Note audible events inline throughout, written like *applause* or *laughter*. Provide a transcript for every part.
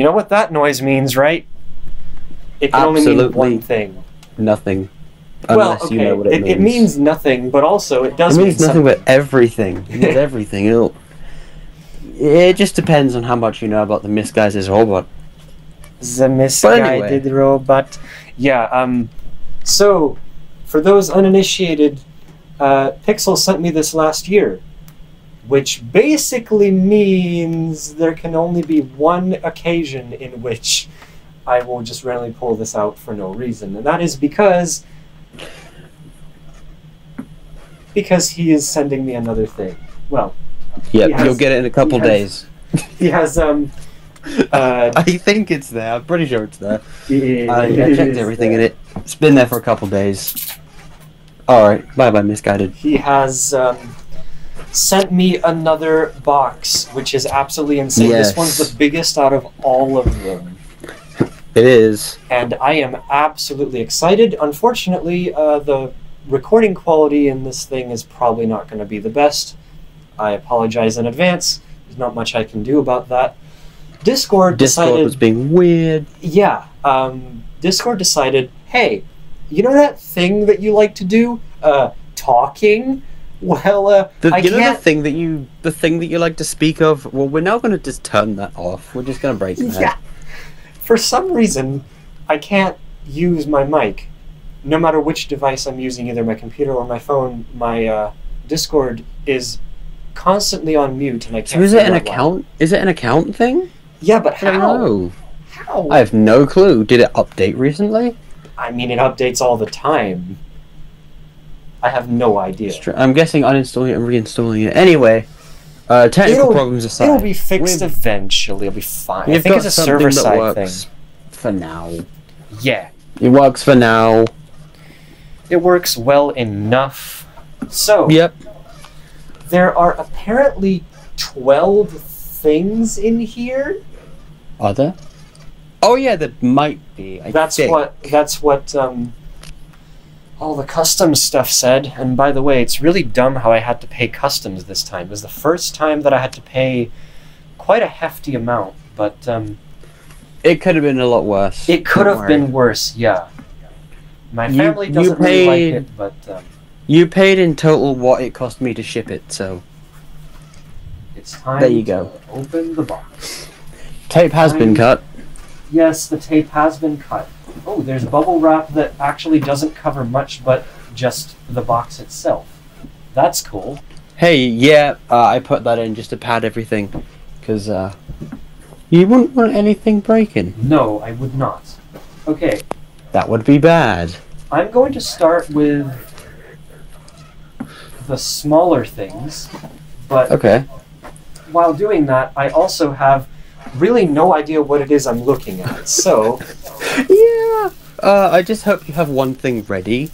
You know what that noise means, right? It can only mean one thing. Nothing. well, Unless okay, you know what it, it, means. it means nothing, but also it does It mean means nothing something. but everything. It means *laughs* everything. It'll, it just depends on how much you know about the misguided robot. The misguided anyway. robot. Yeah, um, so, for those uninitiated, uh, Pixel sent me this last year, which basically means there can only be one occasion in which I will just randomly pull this out for no reason, and that is because. Because he is sending me another thing. Well, has- you'll get it in a couple he has- days. he has, um. *laughs* Uh, I think it's there. I'm pretty sure it's there. I, I it checked everything in it. It's been there for a couple days. Alright, bye bye, misguided. he has um, sent me another box, which is absolutely insane. This one's the biggest out of all of them, It is. and I am absolutely excited. Unfortunately, uh, the recording quality in this thing is probably not going to be the best. I apologize in advance. There's not much I can do about that. Discord Discord decided was being weird. yeah, um, Discord decided, hey, you know that thing that you like to do, uh, talking. Well, uh, The, you know the thing that you the thing that you like to speak of? Well, we're now going to just turn that off. We're just going to break that. yeah. For some reason, I can't use my mic, no matter which device I'm using, either my computer or my phone. My uh, Discord is constantly on mute, and I can't. So is it an out why. account? Is it an account thing? Yeah, but I how? know. How? I have no clue. Did it update recently? I mean, it updates all the time. I have no idea. I'm guessing uninstalling it and reinstalling it. Anyway, uh, technical It'll- problems aside, It'll be fixed we've- eventually. It'll be fine. I think it's a something server that side works thing. for now. Yeah, It works for now. it works well enough. So Yep. there are apparently twelve things in here. Are there? Oh yeah, there might be. I that's think. what. That's what. Um, all the customs stuff said. And by the way, it's really dumb how I had to pay customs this time. It was the first time that I had to pay quite a hefty amount, but um, It could have been a lot worse. it could Don't have worry. been worse. Yeah. My You- family doesn't really like it, but um, You paid in total what it cost me to ship it, so it's time. There you to go. Open the box. tape has been cut. Yes, the tape has been cut. Oh, there's bubble wrap that actually doesn't cover much, but just the box itself. That's cool. Hey, yeah, uh, I put that in just to pad everything, because uh, you wouldn't want anything breaking. No, I would not. Okay, That would be bad. I'm going to start with the smaller things, but Okay. while doing that, I also have really no idea what it is I'm looking at. So, Yeah. Uh, I just hope you have one thing ready.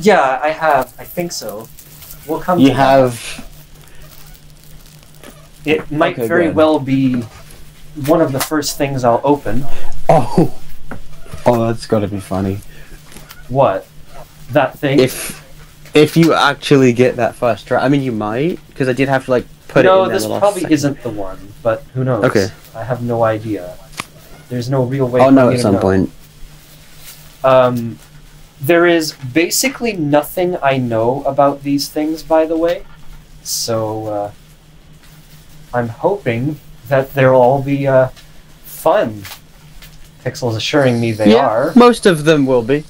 yeah, I have. I think so. We'll come. You to that. have. It might Okay, very well be one of the first things I'll open. Oh. Oh, that's got to be funny. What? That thing? If if you actually get that first try, I mean, you might, because I did have to like put it no, in there this probably isn't the one, but who knows? Okay. I have no idea. There's no real way. I'll know at to some know. point. Um, there is basically nothing I know about these things, by the way. So uh, I'm hoping that they'll all be uh, fun. Pixel's assuring me they yeah, are. most of them will be.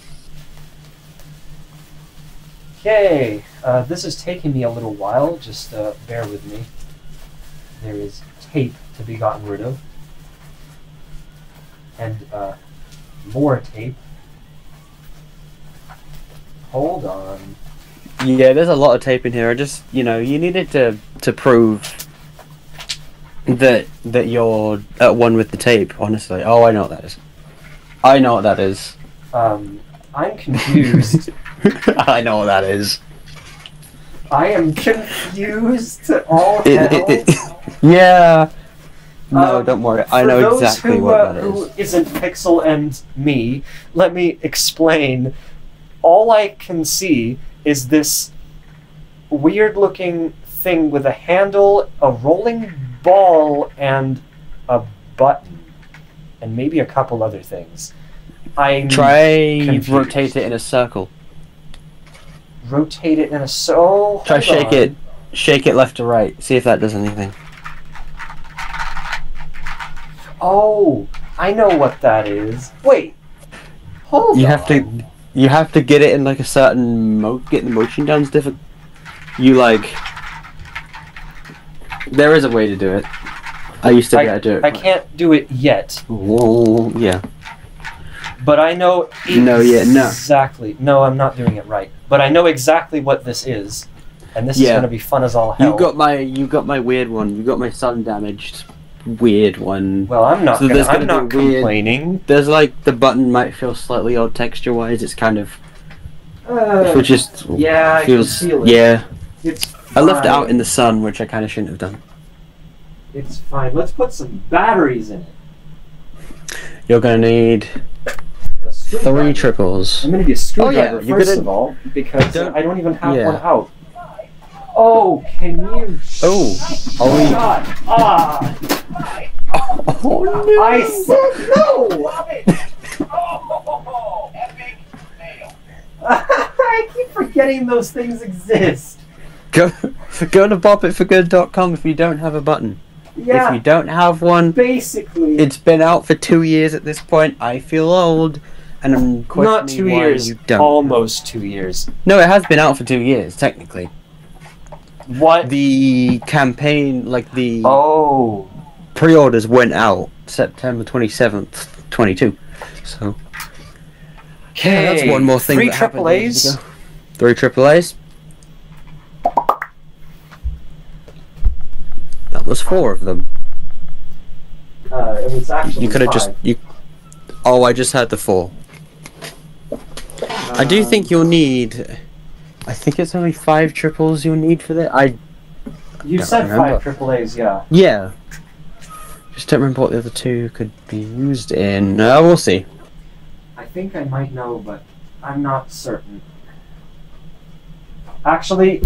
Okay, uh, this is taking me a little while. Just uh, bear with me. There is tape to be gotten rid of, and uh, more tape. Hold on. Yeah, there's a lot of tape in here. I just, you know, you need it to to prove that that you're at one with the tape. Honestly, oh, I know what that is. I know what that is. Um, I'm confused. *laughs* I know what that is. I am confused all It- hell. it- it- *laughs* yeah. No, Um, don't worry. I know exactly who, what uh, that who is. isn't Pixel and me, let me explain. All I can see is this weird looking thing with a handle, a rolling ball, and a button and maybe a couple other things. I Try confused. rotate it in a circle. Rotate it in a so. Try shake on. it, shake it left to right. See if that does anything. Oh, I know what that is. Wait, hold You on. have to, you have to get it in like a certain mo. Get the motion down is different. You like. There is a way to do it. I used to be able to do it. I can't do it yet, Whoa, yeah. But I know No, yeah, no. exactly. No, I'm not doing it right, but I know exactly what this is, and this is gonna be fun as all hell. You got my, you got my weird one. You got my sun damaged, weird one. well, I'm not. So gonna, there's I'm gonna not be weird- complaining. There's like the button might feel slightly odd texture wise. It's kind of, Uh, which just yeah, I feels it. yeah. It's I left it out in the sun, which I kind of shouldn't have done. It's fine. Let's put some batteries in it. You're gonna need. Three triples. I'm gonna get a screwdriver Oh, yeah, first gonna- of all because Don't- I don't even have yeah. one out. Oh, can you? Oh, Oh oh, God! Ah! oh no! I said no. *laughs* I keep forgetting those things exist. Go, go to bopitforgood.com if you don't have a button. Yeah, If you don't have one, basically. it's been out for two years at this point. I feel old, and I'm questioning not two why years. You don't. Almost two years. No, it has been out for two years technically. What? The campaign, like the oh. pre-orders, went out September twenty seventh, twenty two. So Okay. yeah, that's one more thing. Three that triple A's. Three triple A's. That was four of them. Uh, it was actually. You could have just you. Oh, I just had the four. I do Uh, think you'll need. I think it's only five triples you'll need for that. I You said remember. five triple A's, yeah. yeah. Just don't remember what the other two could be used in. Uh, we'll see. I think I might know, but I'm not certain. Actually,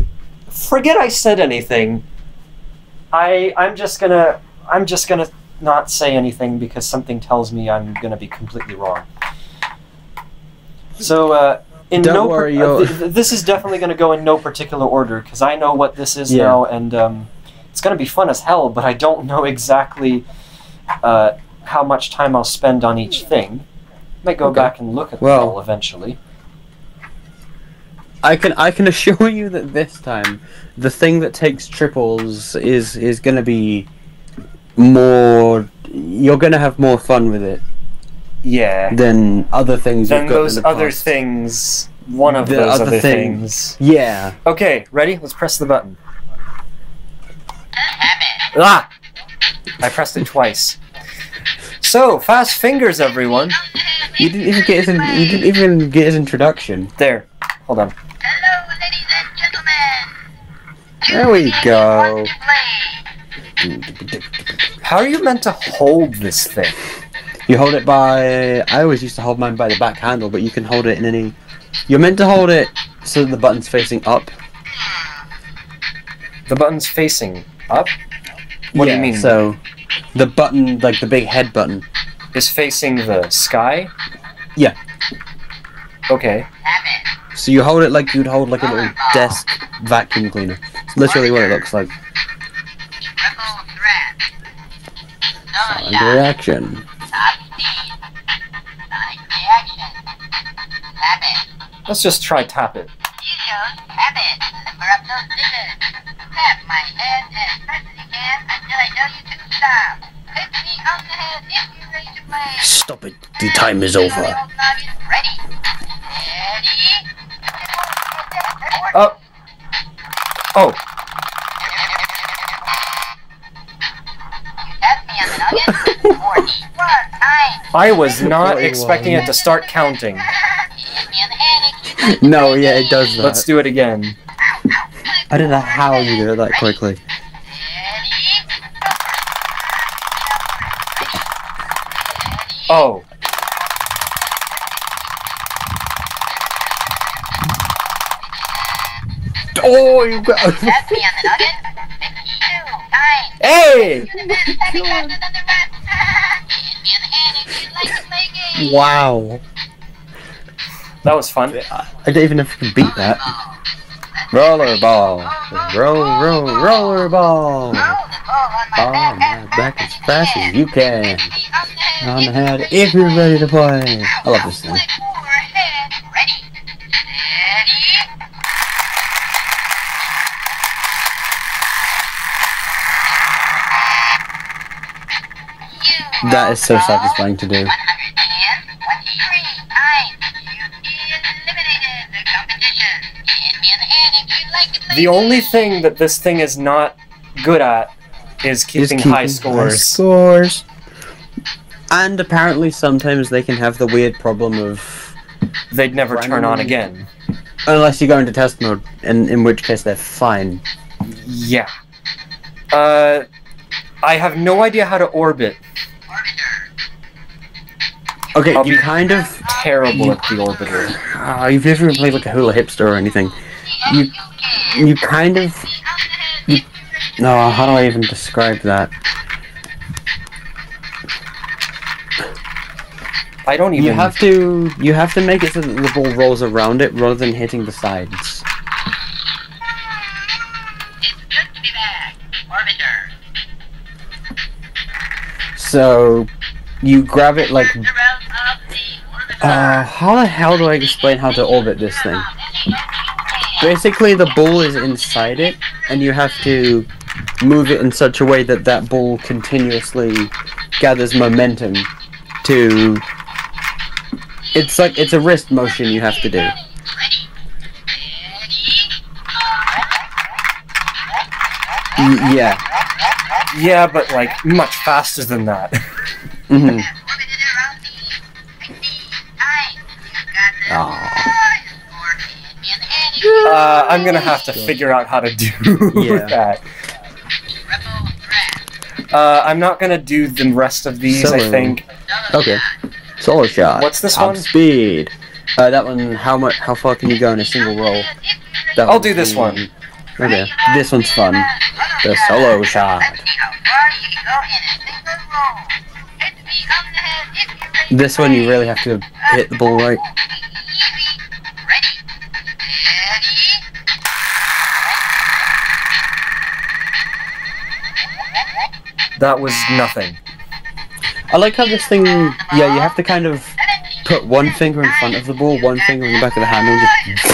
forget I said anything. I I'm just gonna I'm just gonna not say anything because something tells me I'm gonna be completely wrong. So uh, in Don't no worry, uh, th- th- this is definitely gonna go in no particular order because I know what this is Yeah. now and um, it's gonna be fun as hell. But I don't know exactly uh, how much time I'll spend on each thing. Might go Okay. back and look at Well- them all eventually. I can I can *laughs* assure you that this time, the thing that takes triples is is gonna be more. You're gonna have more fun with it Yeah. than other things. Then you've in those the other past. things. One of The those other other thing. things. Yeah. Okay, ready? Let's press the button. Ah! I pressed it twice. So, fast fingers, everyone. You didn't even get his. In, you didn't even get his introduction. There. Hold on. Hello, ladies and gentlemen. There we go. How are you meant to hold this thing? You hold it by. I always used to hold mine by the back handle, but you can hold it in any. You're meant to hold it so that the button's facing up. The button's facing up? What do you mean? So, the button, like the big head button. Is facing the sky? Yeah. Okay. So you hold it like you'd hold like a little desk vacuum cleaner. It's literally what it looks like. Triple threat. Reaction. Let's just try tap it. Have it. Tap my head until I tell you to stop. Hit me on the head if you're ready to play. Stop it. The time is over. I was not expecting it to start counting. Hit me on the head if you No, yeah, it does that. Let's do it again. I don't know how you do it that quickly. Oh. Oh, you got. Tap me on the noggin. Fifty-two times. Hey! Wow. That was fun. I don't even know if I can beat that. Rollerball. Roll, roll, rollerball. Roll the ball on my Ball back on my and back as fast as you can. hit me on the head On if you're ready to play. I love this thing. Flip overhead. Ready, steady. You That is so roll the ball satisfying to do. The only thing that this thing is not good at is Is keeping high scores. scores. And apparently sometimes they can have the weird problem of They'd never turn on again. unless you go into test mode, and in which case they're fine. Yeah. Uh, I have no idea how to orbit. Okay, I'll you be- kind of Terrible at the orbiter. uh, you've never played like a hula hipster or anything. You you kind of you, no. How do I even describe that? I don't even. You have to you have to make it so that the ball rolls around it rather than hitting the sides. It's good to be back. Orbiter. So you grab it like Around of the orbiter. uh how the hell do I explain how to orbit this thing? Basically the ball is inside it and you have to move it in such a way that that ball continuously gathers momentum to it's like it's a wrist motion you have to do. Y- yeah. Yeah, but like much faster than that. hmm Orbited *laughs* Uh, I'm gonna have to figure out how to do *laughs* Yeah. that. Uh, I'm not gonna do the rest of these. I Solo. think. Okay. Solo shot. What's this Top one? speed. Uh, that one. How much? How far can you go in a single roll? That I'll do this the- one. Okay. This one's fun. The solo shot. Let's see how far you can go in a single roll. Hit me on the head if you're ready. This one you really have to hit the ball right. That was nothing. I like how this thing. Yeah, you have to kind of put one finger in front of the ball, one finger in the back of the handle. and Just,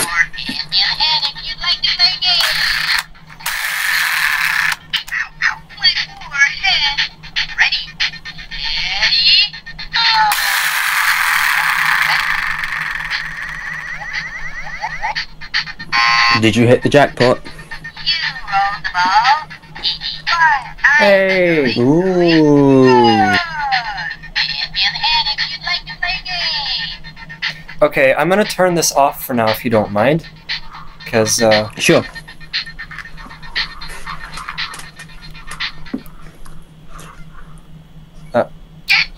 did you hit the jackpot? You roll the ball. 85 times. Hey. Ooh. Hit me on the head if you'd like to play a game. Okay, I'm gonna turn this off for now if you don't mind, because uh, Sure. Get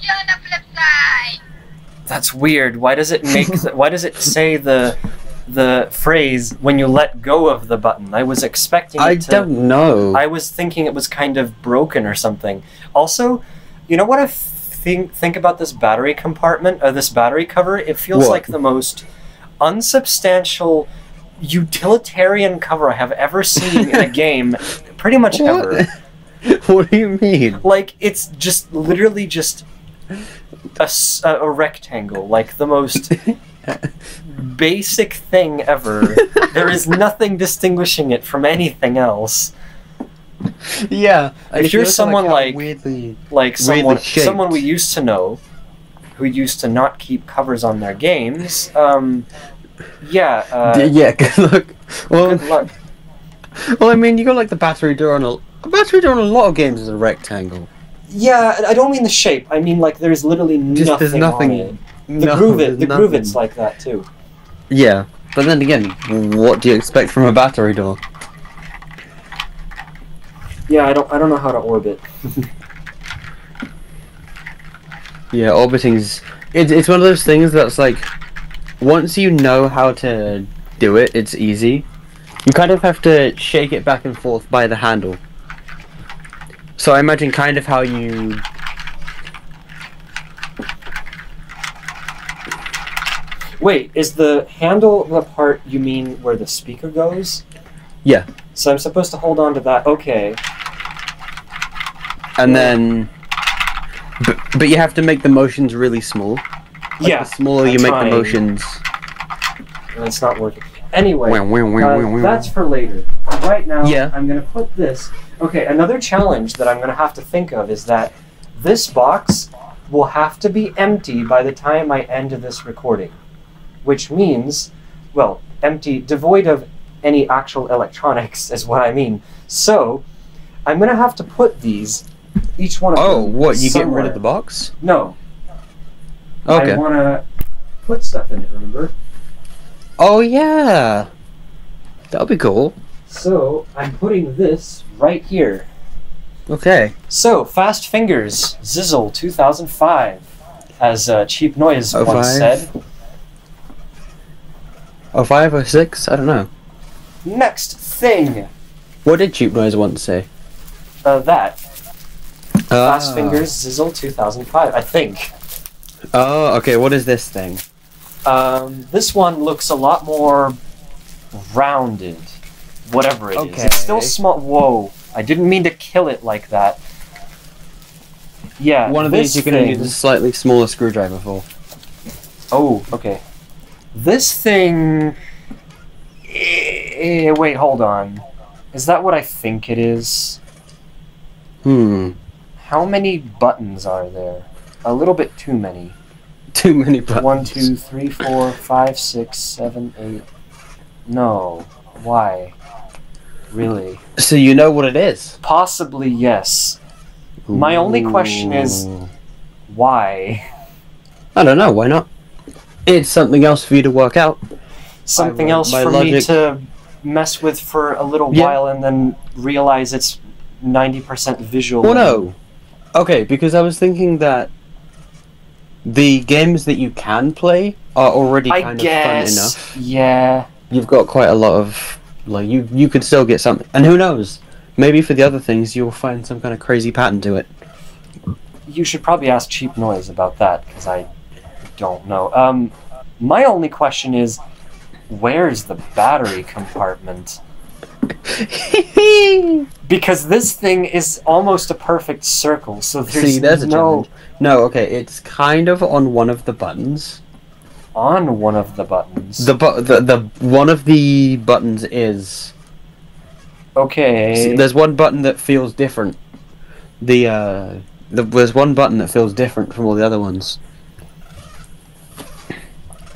you flip side. that's weird. Why does it make? *laughs* the, why does it say the the phrase when you let go of the button? I was expecting. I it to, don't know. I was thinking it was kind of broken or something. Also, you know what I think think about this battery compartment or this battery cover? It feels What? like the most unsubstantial utilitarian cover I have ever seen in a *laughs* game, pretty much What? ever. *laughs* what do you mean? Like it's just literally just a, a rectangle, like the most *laughs* basic thing ever. *laughs* there is nothing distinguishing it from anything else. yeah. If you're you look at, someone like- weirdly. like someone someone we used to know who used to not keep covers on their games um yeah uh, yeah. *laughs* Good luck. Well, good luck well, I mean, you got like the battery door on a, a battery door on a lot of games is a rectangle. yeah i don't mean the shape i mean like there's literally Just nothing, there's nothing. The no, groove it the groove it's like that too Yeah, but then again, what do you expect from a battery door? yeah i don't i don't know how to orbit *laughs* Yeah, orbiting's it's it's one of those things that's like once you know how to do it, it's easy. You kind of have to shake it back and forth by the handle. So I imagine kind of how you Wait, is the handle the part you mean where the speaker goes? Yeah. So I'm supposed to hold on to that. Okay. And Yeah. then, but, but you have to make the motions really small. Like, yeah. The smaller you make trying. the motions. and It's not working. Anyway, Wow, wow, wow, uh, that's for later. Right now, Yeah. I'm gonna put this. Okay, another challenge that I'm gonna have to think of is that this box will have to be empty by the time I end this recording, which means, well, empty, devoid of any actual electronics, *laughs* is what I mean. So, I'm gonna have to put these, each one of Oh, them. what? You getting rid of the box? No, Okay. I wanna put stuff in it. Remember? Oh yeah. That'll be cool. So I'm putting this right here. Okay. So Fast Fingers Zizzle 2005, as uh, Cheap Noise Oh, once five. said. Oh, five or six? I don't know. Next thing, What did Cheap Noise once say? uh, that Fast Ah. Fingers Zizzle 2005. I think. Oh, okay. What is this thing? Um, this one looks a lot more rounded. Whatever it is, it's still Okay. small. Whoa! I didn't mean to kill it like that. Yeah, One of these you're gonna need a slightly smaller screwdriver for. Oh, okay. This thing. Eh, wait, hold on. Is that what I think it is? Hmm. How many buttons are there? A little bit too many. Too many buttons. One, two, three, four, five, six, seven, eight. No. Why? Really? So you know what it is. Possibly yes. My only question is- Why? I don't know. Why not? It's something else for you to work out. Something else my for me to mess with for a little Yeah. while and then realize it's 90% visual. Well, no. Okay, because I was thinking that the games that you can play are already I kind guess. of fun enough. Yeah. You've got quite a lot of like you you could still get something, and who knows? Maybe for the other things you'll find some kind of crazy pattern to it. You should probably ask Cheap Noise about that because I don't know. Um, my only question is, where's the battery compartment? *laughs* Because this thing is almost a perfect circle, so there's See, there's no challenge. No, okay, it's kind of on one of the buttons. on one of the buttons. The bu- the the one of the buttons is okay. See, there's one button that feels different. The uh, the, there's one button that feels different from all the other ones.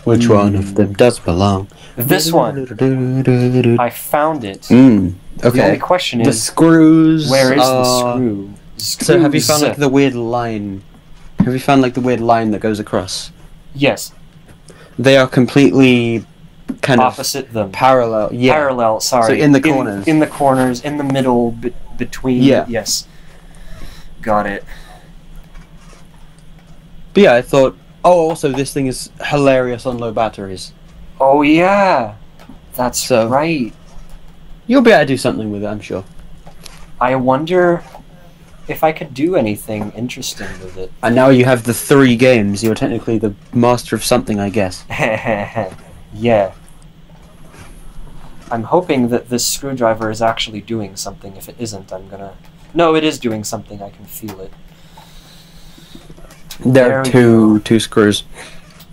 Which one of them does belong? this one, Mm, I found it. Okay. The only okay. question The is, screws. where is the are- screw? So have you found like the weird line? Have you found like the weird line that goes across? yes They are completely kind opposite them? of parallel. Yeah. Parallel. Sorry. So in the corners. In, the corners, in the middle, be- between. Yeah. Yes. Got it. But yeah, I thought. Oh, also this thing is hilarious on low batteries. Oh yeah, that's So- right. You'll be able to do something with it, I'm sure. I wonder if I could do anything interesting with it. And now you have the three games. You're technically the master of something, I guess. *laughs* yeah. I'm hoping that this screwdriver is actually doing something. If it isn't, I'm gonna. No, it is doing something. I can feel it. There There are two two screws.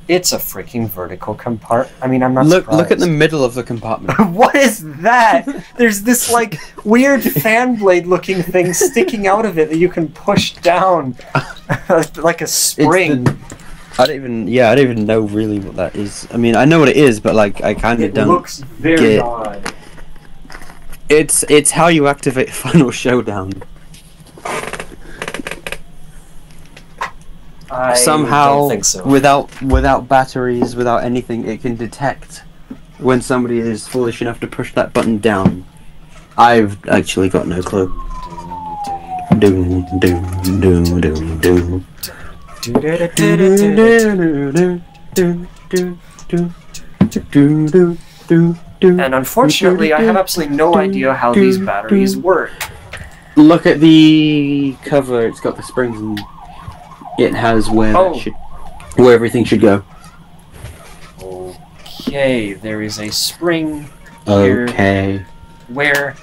It's a freaking vertical compart. I mean, I'm not. Look look at the middle of the compartment. *laughs* what is that? There's this like weird fan blade looking thing sticking out of it that you can push down *laughs* like a spring. the- I don't even yeah, I don't even know really what that is. I mean, I know what it is, but like I kind of don't. It looks very get- odd. It's it's how you activate *laughs* Final Showdown. I Somehow, so. without without batteries, without anything, it can detect when somebody is foolish enough to push that button down. I've actually got no clue. Doom doom doom doom doom. And unfortunately, I have absolutely no idea how these batteries work. Look at the cover. It's got the springs and it has where Oh. should, where everything should go. Okay, there is a spring here. Okay. Where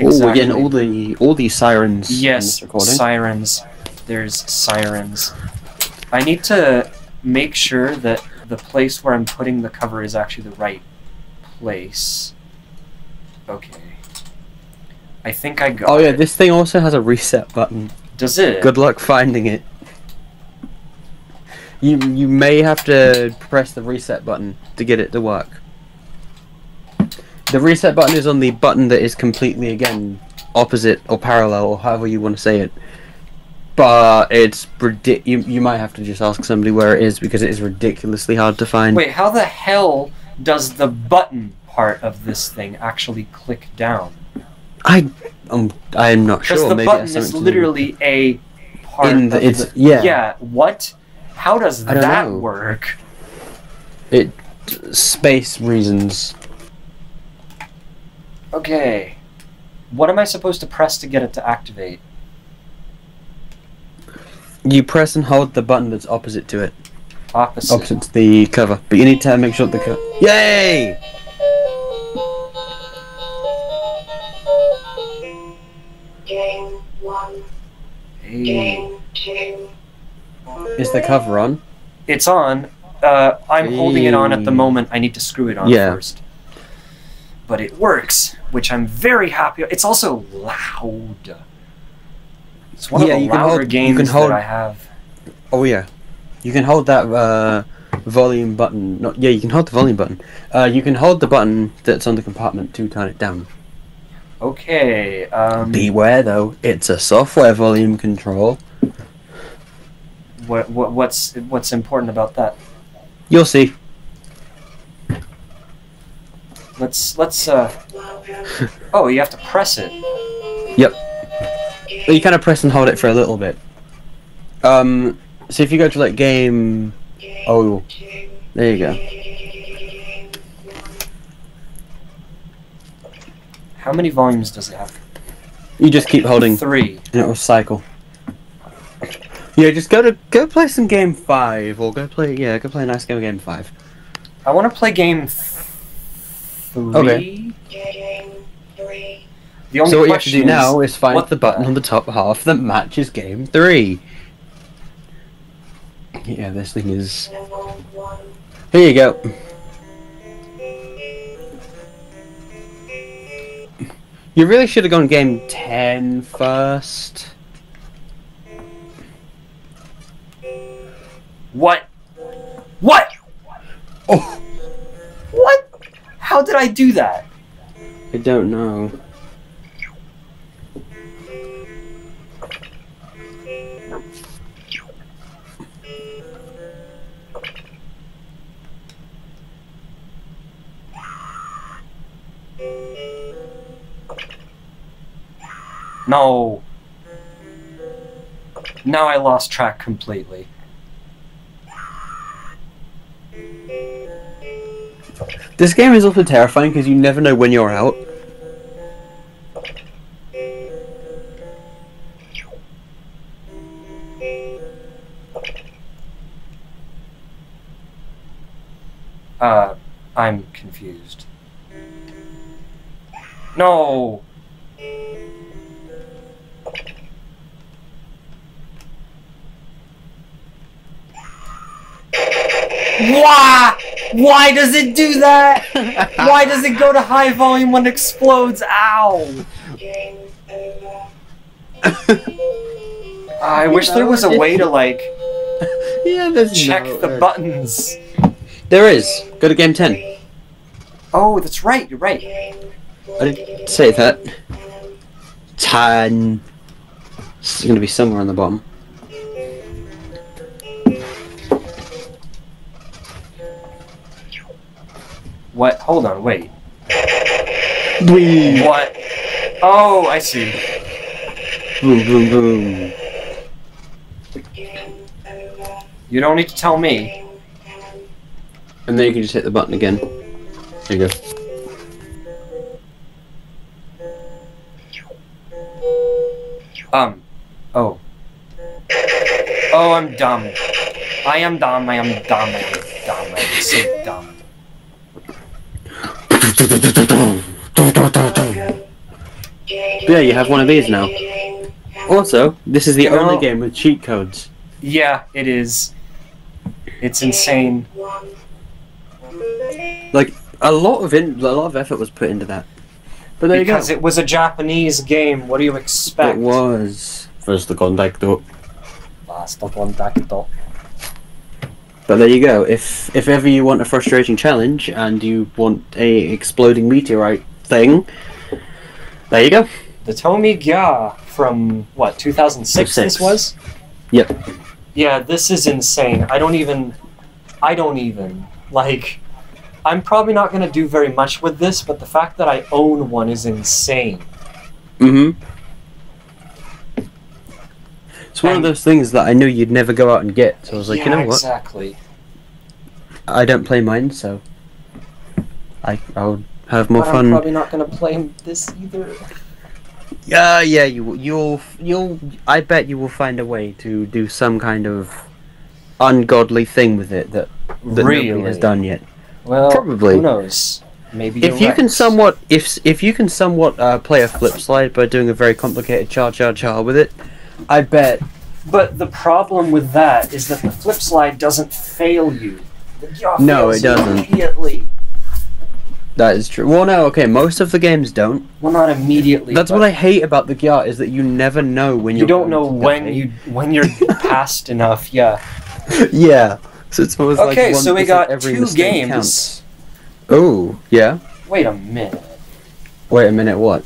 Oh, we're getting all the all these sirens yes, sirens. There's sirens. I need to make sure that the place where I'm putting the cover is actually the right place. Okay. I think I got oh yeah, it. this thing also has a reset button. Does it? Good luck finding it. You you may have to press the reset button to get it to work. The reset button is on the button that is completely again opposite or parallel or however you want to say it. But it's ridic- you you might have to just ask somebody where it is because it is ridiculously hard to find. Wait, how the hell does the button part of this thing actually click down? I um I'm not sure. Because the Maybe button is something to do- literally a part In the- of it's- the, yeah. Yeah, what? How does that know. work? it space reasons. Okay. What am I supposed to press to get it to activate? You press and hold the button that's opposite to it. Opposite. opposite to the cover. But you need to make sure the cover. Yay! Game one, Hey. game two. Is the cover on? It's on. Uh, I'm holding it on at the moment. I need to screw it on Yeah. first. But it works, which I'm very happy. It's also loud. It's one Yeah, of the you louder hold- you games can hold- that I have. Oh yeah. You can hold that uh, volume button. Not yeah, you can hold the volume button. Uh, you can hold the button that's on the compartment to turn it down. Okay. Um, Beware though, it's a software volume control. What, what what's what's important about that? You'll see. Let's let's. Uh, oh, you have to press it. But you kind of press and hold it for a little bit. Um, so if you go to like game, oh, there you go. How many volumes does it have? You just keep holding, Three. and it will cycle. Yeah, just go to go play some game five, or go play yeah, go play a nice game of game five. I want to play game three. Okay. Game three. The only so what you have to do now is find what the button on the top half that matches game three. Yeah, this thing is. Here you go. You really should have gone game 10 first. What? What? Oh, What? How did I do that? I don't know. No. Now I lost track completely. This game is also terrifying because you never know when you're out. Uh, I'm confused. No. Why? Why does it do that? *laughs* Why does it go to high volume when it explodes? Ow! *laughs* I wish there was a way to like *laughs* yeah, there's check no- the buttons. There is. Go to game 10. Oh, that's right. You're right. I didn't say that. 10. It's going to be somewhere on the bottom. What? Hold on. Wait. Boom, What? Oh, I see. boom, boom, boom. You don't need to tell me. And then you can just hit the button again. There you go. Um. Oh. Oh, I'm dumb. I am dumb. I am dumb. I am dumb. I am so dumb. Yeah, you have one of these now. Also, this is the You know- only game with cheat codes. Yeah, it is. It's insane. Like a lot of in, a lot of effort was put into that. But there Because you it was a Japanese game. What do you expect? It was first the contact though. Basta contacto. But there you go. If if ever you want a frustrating challenge and you want a exploding meteorite thing, there you go. The Tomy Gya from what 2006 this was. Yep. Yeah, this is insane. I don't even. I don't even like. I'm probably not gonna do very much with this, but the fact that I own one is insane. Mm-hmm. It's one of those things that I knew you'd never go out and get. So I was like, yeah, you know what? Exactly. I don't play mine, so I I'll have more but I'm fun. probably not gonna play this either. Yeah, yeah, you you'll you'll I bet you will find a way to do some kind of ungodly thing with it that that really nobody has done yet. Well, Probably. Who knows? Maybe If you can somewhat if if you can somewhat uh, play a flip slide by doing a very complicated cha cha cha with it, I bet But the problem with that is that the flip slide doesn't fail you. The No, it doesn't. Immediately. that is true. Well, no, okay, most of the games don't. Well, not immediately. That's what I hate about the GYA is that you never know when You you're don't know when die. you when you're *laughs* past enough. Yeah. yeah. So it's almost like Okay, one so we got every two games. Oh, yeah. Wait a minute. Wait a minute, what?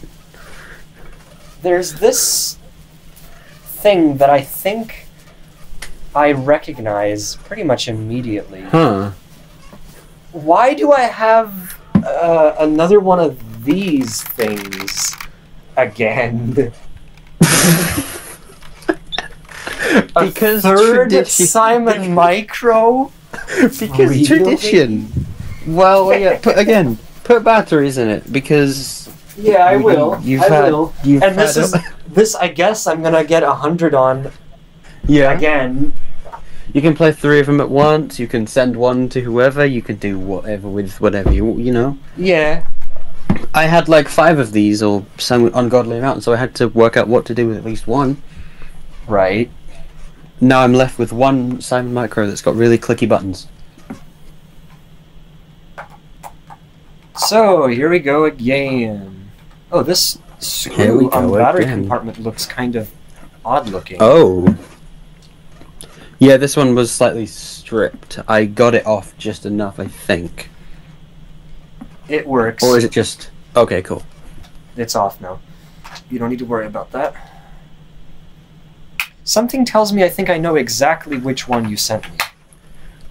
There's this thing that I think I recognize pretty much immediately. Huh. Why do I have uh, another one of these things again? *laughs* Because third tradition. Simon Micro. because Really? tradition. Well, yeah. Put again. Put batteries in it because Yeah, I will. You've I had, will. You've And this had is a- this. I guess I'm gonna get a hundred on yeah. again. You can play three of them at once. You can send one to whoever. You can do whatever with whatever you you know. Yeah. I had like five of these or some ungodly amount, so I had to work out what to do with at least one. Right. Now I'm left with one Simon Micro that's got really clicky buttons. So here we go again. Oh, this screw on the um, battery again. compartment looks kind of odd looking. Oh. Yeah, this one was slightly stripped. I got it off just enough, I think. It works. Or is it just okay? Cool. It's off now. You don't need to worry about that. Something tells me I think I know exactly which one you sent me.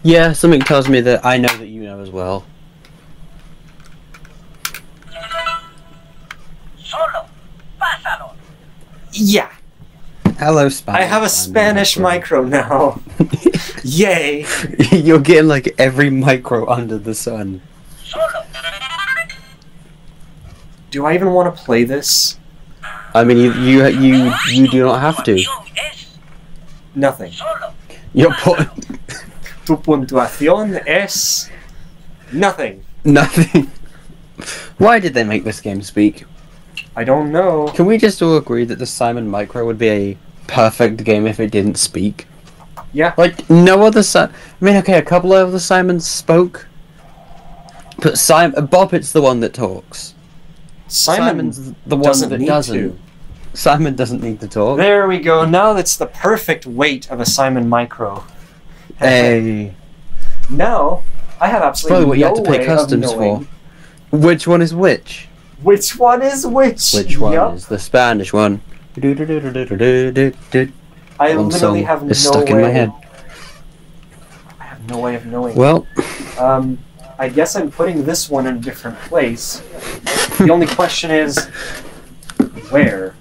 Yeah, something tells me that I know that you know as well. Yeah, Hello, Spanish. I have a Spanish micro now. *laughs* Yay! *laughs* You're getting like every micro under the sun. Do I even want to play this? I mean, you you you you do not have to. Nothing. solo. You're Tu puntuación es nothing. nothing. Why did they make this game speak? I don't know. Can we just all agree that the Simon Micro would be a perfect game if it didn't speak? Yeah. Like no other Simon. I mean, okay, a couple of the Simons spoke, but Simon Bob it's the one that talks. Simon Simon's the one doesn't that need doesn't. to. Simon doesn't need to talk. There we go. Now that's the perfect weight of a Simon Micro. Hey, Now I have absolutely probably what you no have to pay customs for. Which one is which? Which one is which? Which one Yup. is the Spanish one? Do-do-do-do-do-do-do. I One literally have no stuck way. in my head. I have no way of knowing. Well, Um, I guess I'm putting this one in a different place. the only question is where.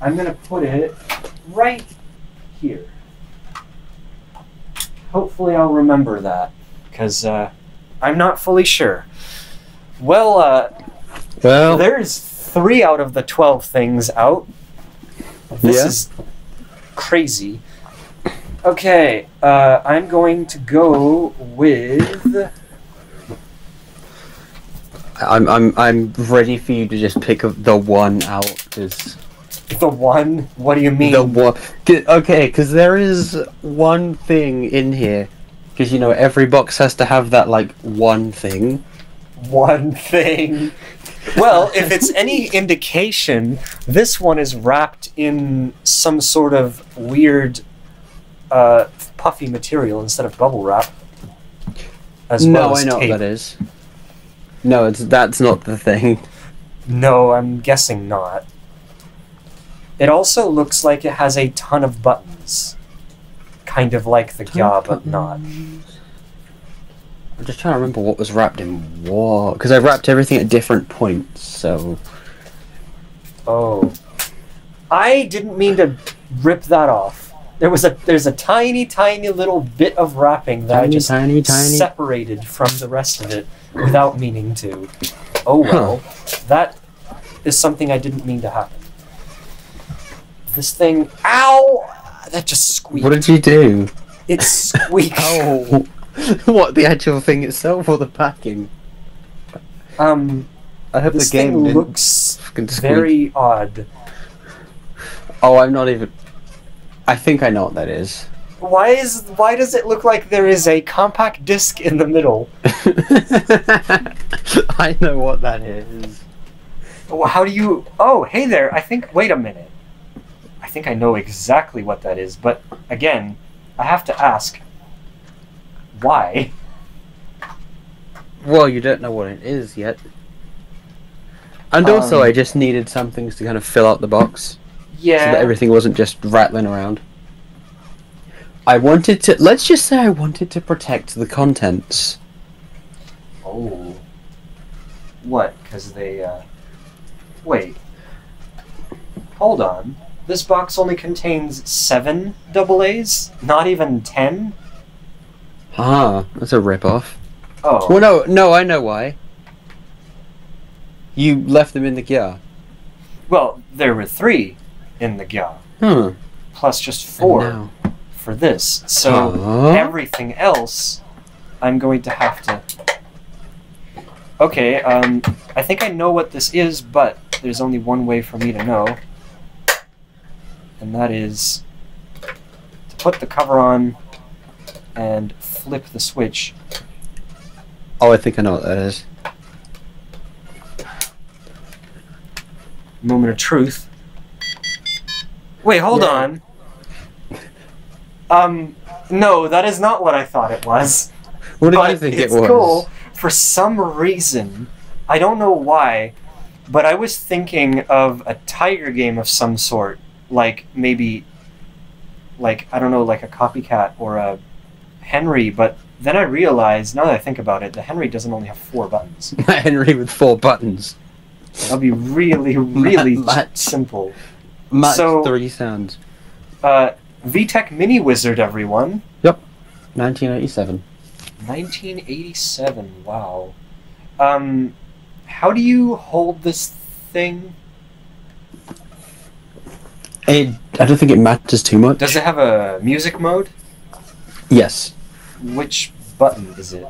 I'm gonna put it right here. Hopefully, I'll remember that because uh, I'm not fully sure. Well, uh, well, there's three out of the 12 things out. This Yeah. is crazy. Okay, uh, I'm going to go with. I'm I'm I'm ready for you to just pick the one out because The one? What do you mean? the one. Okay, because there is one thing in here. Because you know every box has to have that like one thing. one thing. Well, if it's any indication, this one is wrapped in some sort of weird uh, puffy material instead of bubble wrap. As no, well as I know tape. what that is. No, it's that's not the thing. No, I'm guessing not. It also looks like it has a ton of buttons. Kind of like the Gya, but not. I'm just trying to remember what was wrapped in what. Because I wrapped everything at different points, so. Oh. I didn't mean to rip that off. There was a there's a tiny, tiny little bit of wrapping that I Tiny, just tiny, tiny. separated from the rest of it without meaning to. Oh well. That is something I didn't mean to happen. This thing ow that just squeaked. What did you do? it squeaked. *laughs* Oh. *laughs* what, the actual thing itself or the packing? Um I hope this the game thing looks very odd. Oh, I'm not even. I think I know what that is. Why is why does it look like there is a compact disc in the middle? *laughs* I know what that is. How do you? Oh, hey there. I think. Wait a minute. I think I know exactly what that is, but again, I have to ask. Why? Well, you don't know what it is yet. And also, Um, I just needed some things to kind of fill out the box. Yeah. So that everything wasn't just rattling around. I wanted to. Let's just say I wanted to protect the contents. oh. What? Because they. uh... Wait. Hold on. This box only contains seven double A's, not even ten. Ah, that's a rip-off. Oh. Well, no, no, I know why. You left them in the gear. Well, there were three in the gear. Hmm. plus just four for this. So. Everything else, I'm going to have to. Okay, um, I think I know what this is, but there's only one way for me to know, and that is to put the cover on and flip the switch. Oh, I think I know what that is. Moment of truth. Wait, hold Yeah. on. Um, no, that is not what I thought it was. What did but you think it was? cool. For some reason, I don't know why, but I was thinking of a tiger game of some sort, like maybe, like I don't know, like a copycat or a Henry. But then I realized, now that I think about it, the Henry doesn't only have four buttons. *laughs* Henry with four buttons. That'll be really, *laughs* really Matt- simple. Match So- three sounds. Uh, VTech Mini Wizard, everyone. Yep. 1987. 1987. Wow. Um, how do you hold this thing? It, I don't think it matters too much. Does it have a music mode? Yes. Which button is it?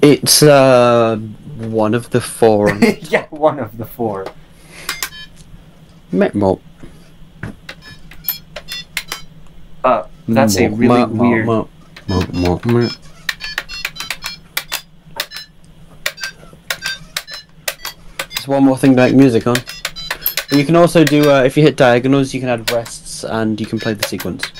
It's uh one of the four. *laughs* yeah, one of the four. Metmalt. Uh, that's a really weird. There's one more thing to make music on. But you can also do, uh, if you hit diagonals, you can add rests and you can play the sequence.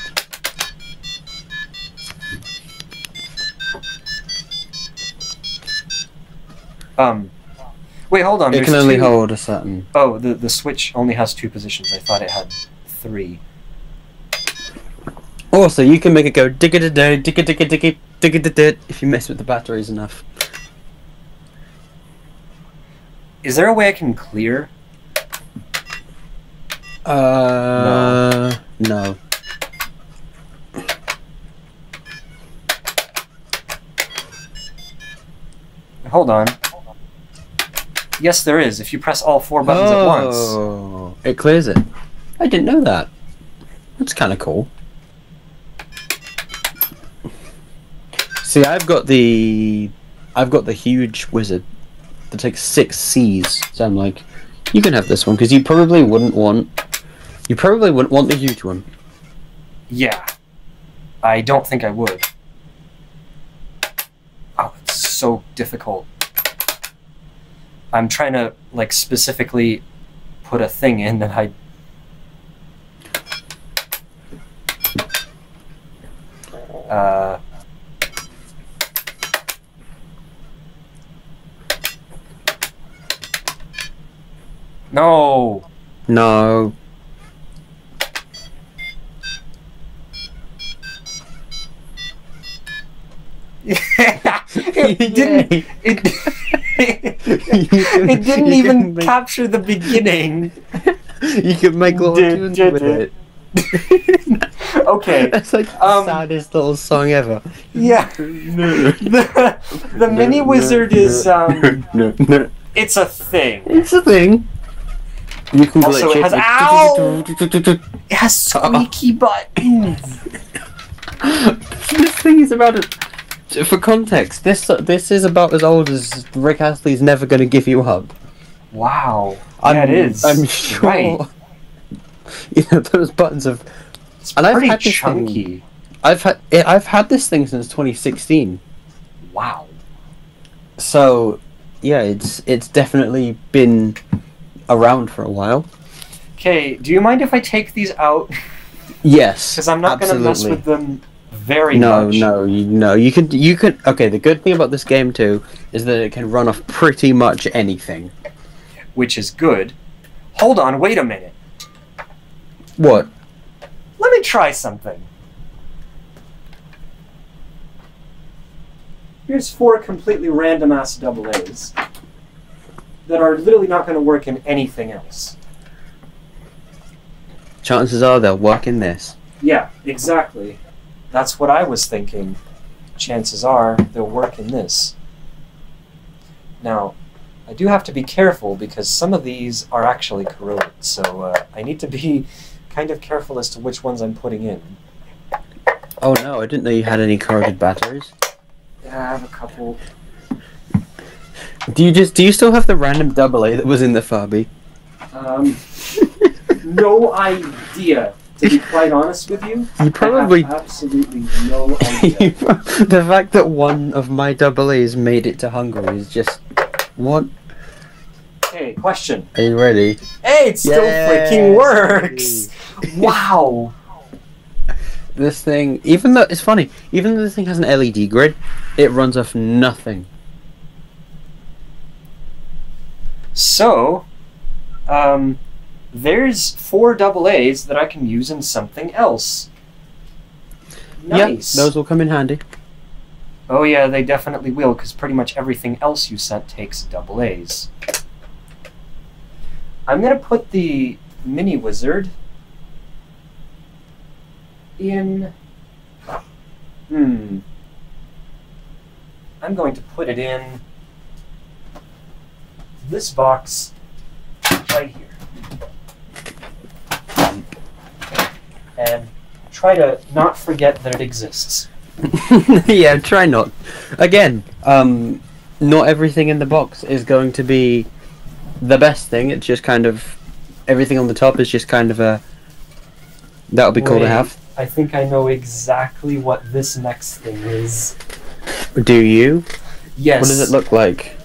Um, wait, hold on. It can only two- hold a certain. Oh, the the switch only has two positions. I thought it had three. Also, you can make it go digga da da digga digga digga digga da da if you mess with the batteries enough. Is there a way I can clear? Uh, no. Hold on. Yes, there is. If you press all four buttons at oh. once. Oh, it clears it. I didn't know that. That's kind of cool. See, I've got the, I've got the huge wizard, that takes six C's. So I'm like, you can have this one because you probably wouldn't want. You probably wouldn't want the huge one. Yeah. I don't think I would. Oh, it's so difficult. I'm trying to like specifically put a thing in that I uh No. No. *laughs* it *laughs* didn't. It, it didn't You even make- capture the beginning. *laughs* You can make little Did- tunes did with it. it. okay. That's like the Um, saddest little song ever. Yeah. The, the mini wizard is um. no, no. It's a thing. It's a thing. You can Also, it has- like- Ow! It has squeaky buttons. this thing is about it. For context, this this is about as old as Rick Astley's "Never Gonna Give You Up." Wow. I'm, yeah, it is. I'm sure. Right. *laughs* You know those buttons have. It's And I've pretty had this thing- chunky. I've had eh, I've had this thing since 2016. Wow. So, yeah, it's it's definitely been around for a while. Okay. Do you mind if I take these out? *laughs* Yes, Because I'm not going to mess with them very No, much. no, you, no. You can, you can. Okay, the good thing about this game too is that it can run off pretty much anything. Which is good. Hold on. Wait a minute. What? Let me try something. Here's four completely random ass double A's that are literally not going to work in anything else. Chances are they'll work in this. Yeah, exactly. That's what I was thinking. Chances are they'll work in this. Now, I do have to be careful because some of these are actually corroded, so uh, I need to be *laughs* kind of careful as to which ones I'm putting in. Oh no, I didn't know you had any corroded batteries. Yeah, I have a couple. Do you just do you still have the random double A that was in the Furby? Um, *laughs* no idea. To be quite honest with you, You probably I have absolutely no *laughs* idea. the fact that one of my double A's made it to Hungary is just what? okay, question. Are you ready? Hey, it still freaking works. *laughs* Wow. This thing, even though it's funny, even though this thing has an LED grid, it runs off nothing. So, um, there's four double A's that I can use in something else. Nice. Yeah, those will come in handy. Oh yeah, they definitely will, because pretty much everything else you sent takes double A's. I'm gonna put the mini wizard in. Hmm. I'm going to put it in this box right here. And try to not forget that it exists. *laughs* yeah, try not. Again, um, not everything in the box is going to be the best thing. It's just kind of everything on the top is just kind of a. That would be cool to have. I think I know exactly what this next thing is. Do you? Yes. What does it look like?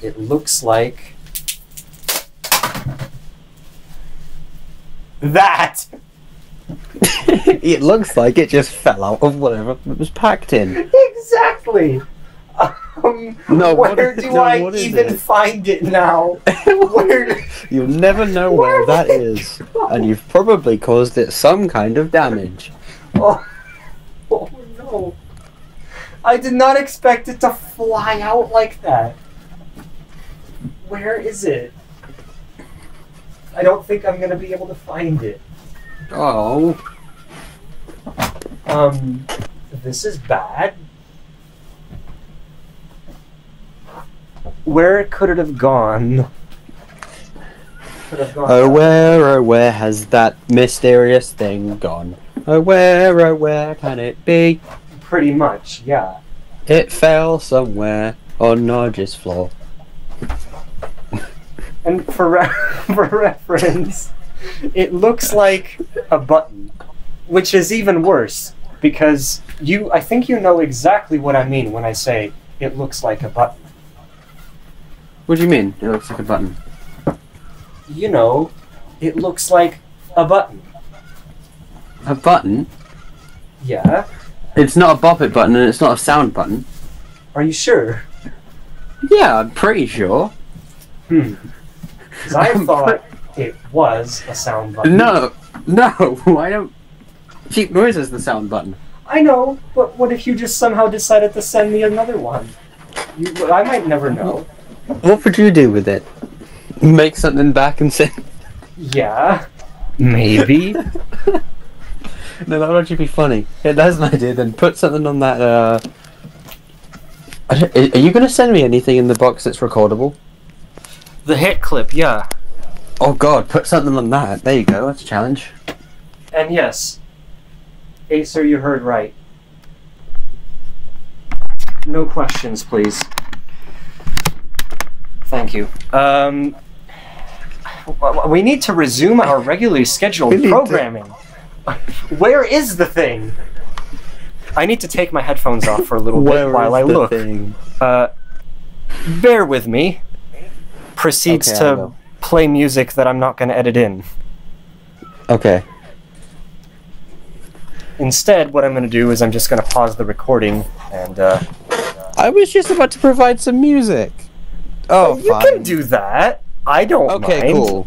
It looks like that. It looks like it just fell out of whatever it was packed in. Exactly. Um, No, where is- do no, I even it? find it now? *laughs* Where? You'll never know Where where that is, go? and you've probably caused it some kind of damage. Oh, oh no! I did not expect it to fly out like that. Where is it? I don't think I'm gonna be able to find it. Oh. Um, this is bad. Where could it have gone? Could have gone. Oh, where, oh, where has that mysterious thing gone? Oh, where, oh, where can it be? Pretty much, yeah. It fell somewhere on Nargis floor. And for re- *laughs* for reference, it looks like a button, which is even worse because you. I think you know exactly what I mean when I say it looks like a button. What do you mean? It looks like a button. You know, it looks like a button. A button? Yeah. It's not a bop it button and it's not a sound button. Are you sure? Yeah, I'm pretty sure. Hmm. 'Cause I *laughs* thought it was a sound button. No, no, *laughs* I don't. Cheap noise is the sound button. I know, but what if you just somehow decided to send me another one? You, well, I might never know. What would you do with it? Make something back and send. Yeah. Maybe. *laughs* No, that would actually be funny. Yeah, that's an idea. Then put something on that. Uh... I don't- Are are you going to send me anything in the box that's recordable? the hit clip, yeah. Oh God, put something on that. There you go. That's a challenge. And yes, Acer, you heard right. No questions, please. Thank you. Um, we need to resume our regularly scheduled *laughs* programming. Where is the thing? I need to take my headphones off for a little bit while I look. Thing? Uh, bear with me. Proceeds Okay, to. Play music that I'm not going to edit in. Okay. Instead, what I'm going to do is I'm just going to pause the recording and uh, I was just about to provide some music. Oh, you fine. can do that. I don't Okay, mind. cool.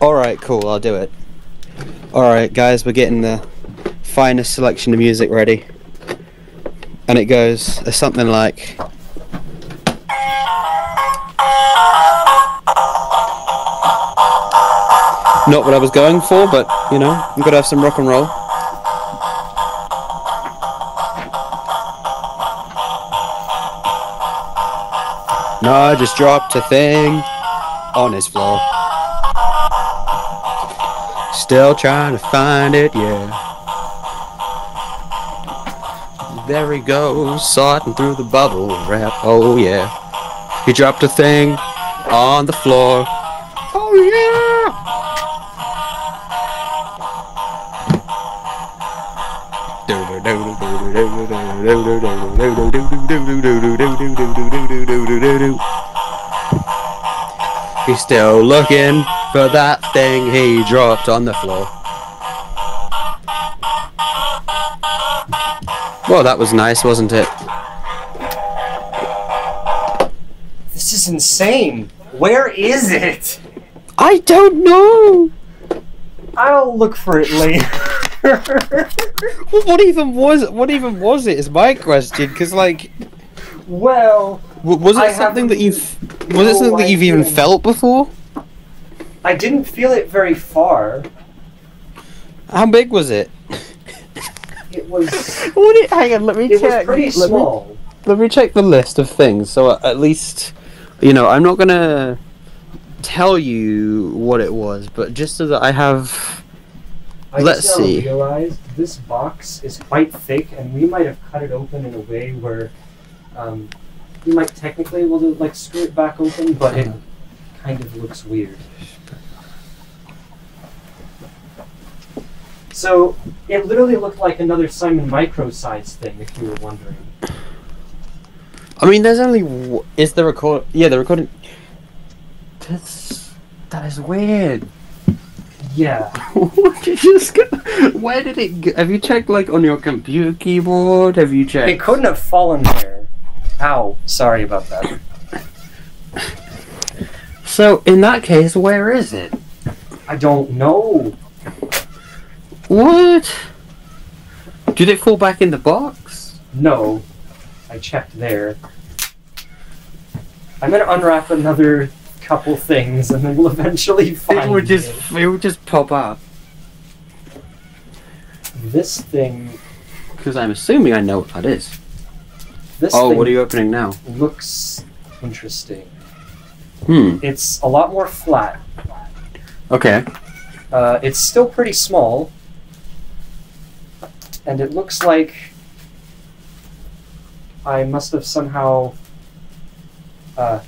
All right, cool. I'll do it. All right, guys, we're getting the finest selection of music ready, and it goes something like. Not what I was going for, but you know, I'm gonna have some rock and roll. No, I just dropped a thing on his floor. Still trying to find it, yeah. There he goes, sorting through the bubble wrap. Oh yeah. He dropped a thing on the floor. He's still looking for that thing he dropped on the floor. Well, that was nice, wasn't it? This is insane. Where is it? I don't know. I'll look for it later. *laughs* Well, what even was what even was it? Is my question because like well, w- was it I something that you've was it something that you've even felt before? I didn't feel it very far. How big was it? It was *laughs* What? It, hang on, let me it was check. pretty let Me, small. let me check the list of things. So uh, at least, you know, I'm not gonna tell you what it was, but just so that I have. I Let's just see. realized this box is quite thick, and we might have cut it open in a way where um, we might technically able to like screw it back open, but it kind of looks weird. So it literally looked like another Simon Micro size thing, if you were wondering. I mean, there's only. w- Is the record? Yeah, the recording. That's that is weird. Yeah. what *laughs* did you just go? Where did it? Go? Have you checked like on your computer keyboard? Have you checked? It couldn't have fallen there. Ow. Sorry about that. So in that case, where is it? I don't know. What? Did it fall back in the box? No. I checked there. I'm gonna unwrap another couple things and then we'll eventually find It would just it. it would just pop up. This thing Because I'm assuming I know what that is. this Oh, what are you opening now? looks interesting. Hmm. It's a lot more flat. Okay. Uh, it's still pretty small. And it looks like I must have somehow uh,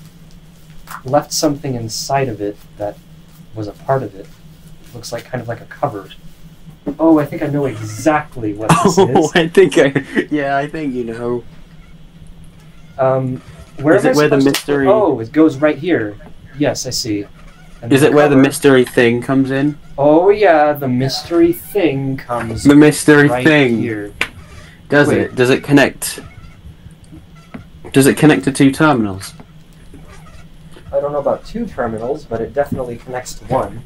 left something inside of it that was a part of it. Looks like kind of like a cupboard. Oh, I think I know exactly what *laughs* this Oh, is. I think I. Yeah, I think you know. Um, where Is it where the supposed to- mystery- oh, it goes right here. Yes, I see. And Is it where the mystery thing comes in? Oh yeah, the mystery thing comes The mystery right thing. here. Does Wait. it? Does it connect? Does it connect to two terminals? I don't know about two terminals, but it definitely connects to one.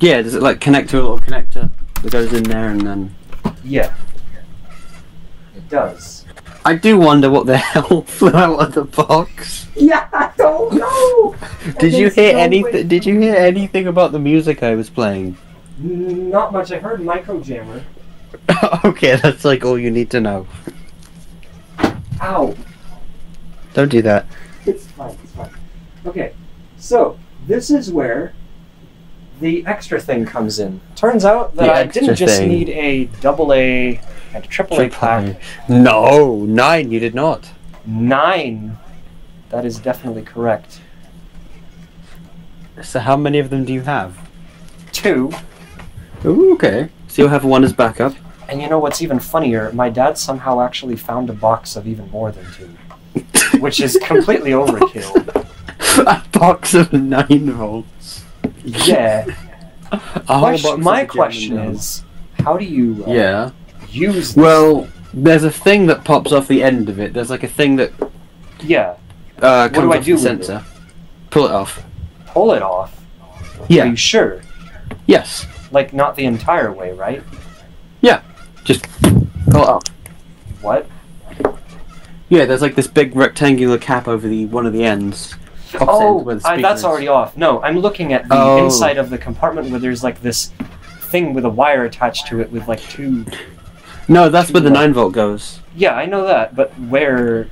Yeah. Does it like connect to a little connector that goes in there and then? Yeah, it does. I do wonder what the *laughs* hell flew out of the box. Yeah, I don't know. *laughs* Did you hear no anything? Did you hear anything about the music I was playing? Not much. I heard Micro Jammer. *laughs* okay, that's like all you need to know. Ow. Don't do that. It's fine. It's fine. Okay, so this is where the extra thing comes in. Turns out that The I didn't just thing. need a double A and a triple A pack. No, nine. You did not. Nine. That is definitely correct. So how many of them do you have? Two. Ooh, okay. So you'll have one as backup. And you know what's even funnier? My dad somehow actually found a box of even more than two, which is completely overkill. *laughs* *laughs* a box of nine volts. Yeah. *laughs* A whole Question- box my question is, how do you uh, Yeah. use? This? Well, there's a thing that pops off the end of it. There's like a thing that yeah. uh, do comes I do with it? Pull it off. Pull it off. Yeah. Are you sure? Yes. Like not the entire way, right? Yeah. Just pull it off. What? Yeah. There's like this big rectangular cap over the one of the ends. Oh, I, that's already off. No, I'm looking at the Oh. inside of the compartment where there's like this thing with a wire attached to it with like two. No, that's where the nine volt goes. Yeah, I know that, but where?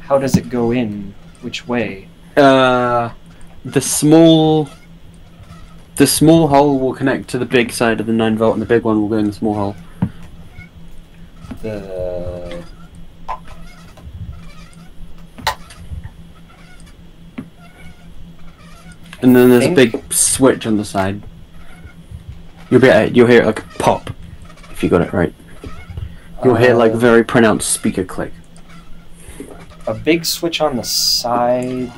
How does it go in? Which way? Uh, the small. The small hole will connect to the big side of the nine volt, and the big one will go in the small hole. The And then there's a big switch on the side. You'll be you'll hear it like pop if you got it right. You'll hear like uh, very pronounced speaker click. a big switch on the side.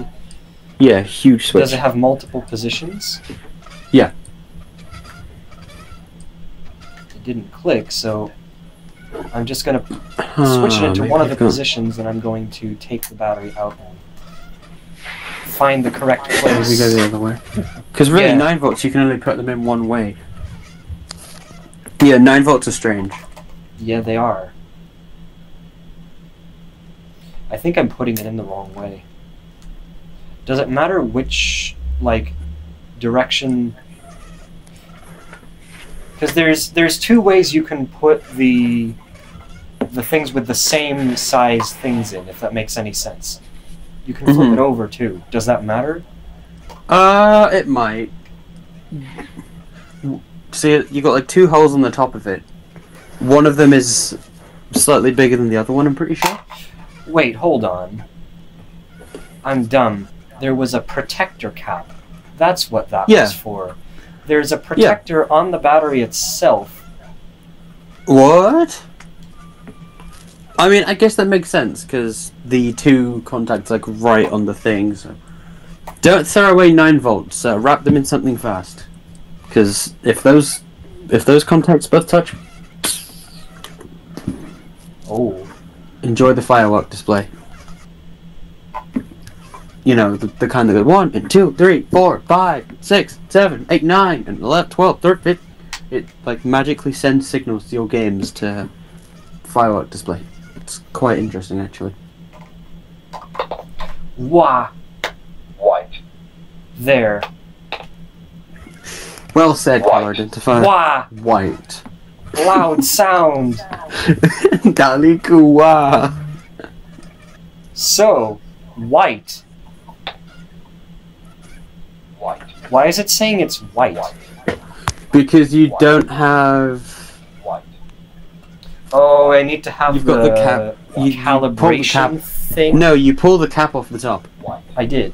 Yeah, huge switch. Does it have multiple positions? Yeah. It didn't click, so I'm just gonna switch it into maybe one of the positions, and I'm going to take the battery out and find the correct Maybe place. go the other way. Because really, Yeah. nine volts you can only put them in one way. Yeah, nine volts are strange. Yeah, they are. I think I'm putting it in the wrong way. Does it matter which like direction? Because there's there's two ways you can put the the things with the same size things in, if that makes any sense. You can flip Mhm. it over too. Does that matter? Uh, it might. See, you got like two holes on the top of it. One of them is slightly bigger than the other one. I'm pretty sure. Wait, hold on. I'm dumb. There was a protector cap. That's what that Yeah. was for. There's a protector on the battery itself. What? I mean, I guess that makes sense because the two contacts like right on the thing. So don't throw away nine volts. Uh, wrap them in something fast. Because if those if those contacts both touch, Oh. enjoy the firework display. You know, the, the kind that go one and two, three, four, five, six, seven, eight, nine, and 11, 12, 13, 15. It like magically sends signals to your games to firework display. It's quite interesting actually. Wah. White. There. Well said, White. color identifier. Wah. White. Loud sound. *laughs* Dalikuwa. So, white. White. Why is it saying it's white? Because you don't have. White. Oh, I need to have You've got the cap- you- you pull the calibration cap- thing. No, you pull the cap off the top. I did.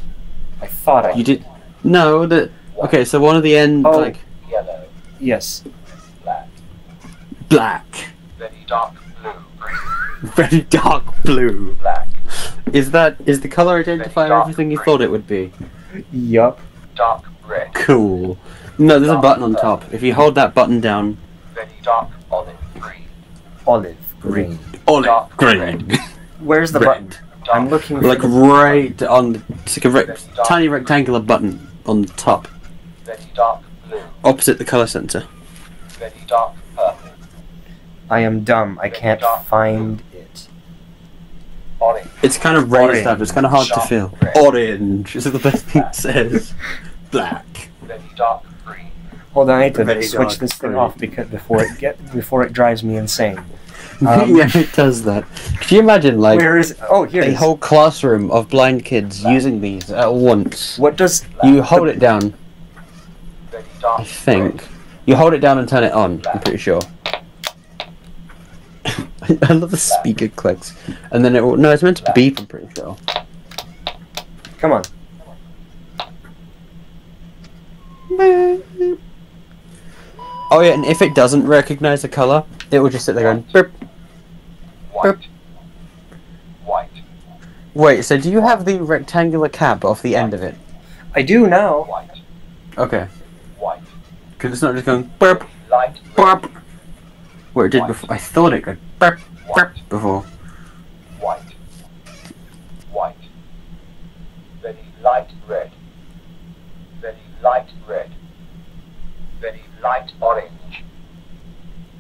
I thought I You did. No, the okay. So one of the end Oh. like Yellow, Yes. black, black, very dark blue, green, *laughs* very dark blue. black, Is that is the color identifier everything you green. thought it would be? Yup. dark red, Cool. No, there's a button on top. If you hold that button down, very dark olive green, Olive green. olive Dark green, *laughs* Where's the Red. button? dark I'm looking like for the right on the it's like a rec- tiny rectangular button on the top, very dark blue, opposite the color center. very dark purple, I am dumb. I can't find it. orange, It's kind of raised up. It's kind of hard to feel. red. Orange is it the best thing it says. *laughs* Black. Very dark green, Hold on, I need to Very switch dark this thing green. off because before it get before it drives me insane. *laughs* Um, yeah, it does that. Can you imagine like Where is? Oh, here a is. whole classroom of blind kids using these at once? What does? You hold it down, I think. You hold it down and turn it on. I'm pretty sure. *laughs* I love the speaker clicks, and then it will. No, it's meant to beep. I'm pretty sure. Come on. Oh yeah, and if it doesn't recognize the color, it will just sit there going. Burp. white, white, Wait, so do you have the rectangular cap off the end of it? I do now. white, Okay, white, because it's not just going burp light burp. Where it did before. I thought it could burp burp before. white, white, very light red, very light red, very light orange,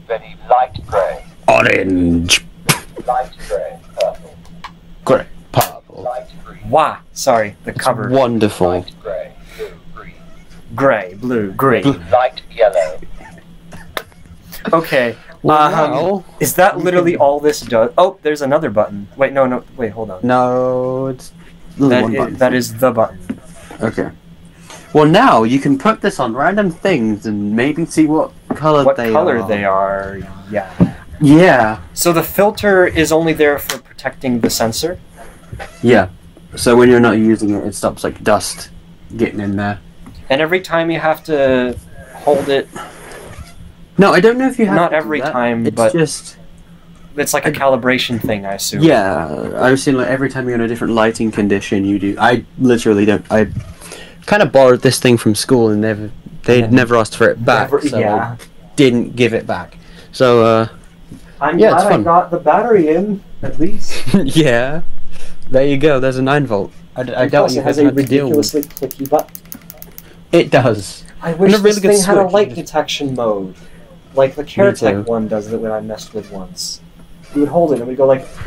very light grey, Orange, light grey, purple, grey, purple. light green, Wah. Sorry, the cover. Wonderful. light grey, blue, green, Gray, blue, green. Blue. light yellow, Okay. Wow. Um, is that literally all this does? Oh, there's another button. Wait, no, no. Wait, hold on. No, it's only That one i- button. that is the button. Okay. Well, now you can put this on random things and maybe see what color What they color are. they are? Yeah. Yeah. So the filter is only there for protecting the sensor. Yeah. So when you're not using it, it stops like dust getting in there. And every time you have to hold it, No, I don't know if you have. Not every time, It's but- just. it's like a calibration thing, I assume. Yeah, I've seen like every time you're in a different lighting condition, you do. I literally don't. I kind of borrowed this thing from school and never. They Yeah. never asked for it back, Never- so yeah. I didn't give it back. So, uh, I'm Yeah, glad I got the battery in, at least. *laughs* yeah. There you go. There's a nine volt. I, And doubt you it has a ridiculously clicky button. It does. I wish really this good thing had a light detection mode, like the. CareTech one does that when I messed with once. We would hold it and we'd go like. *laughs*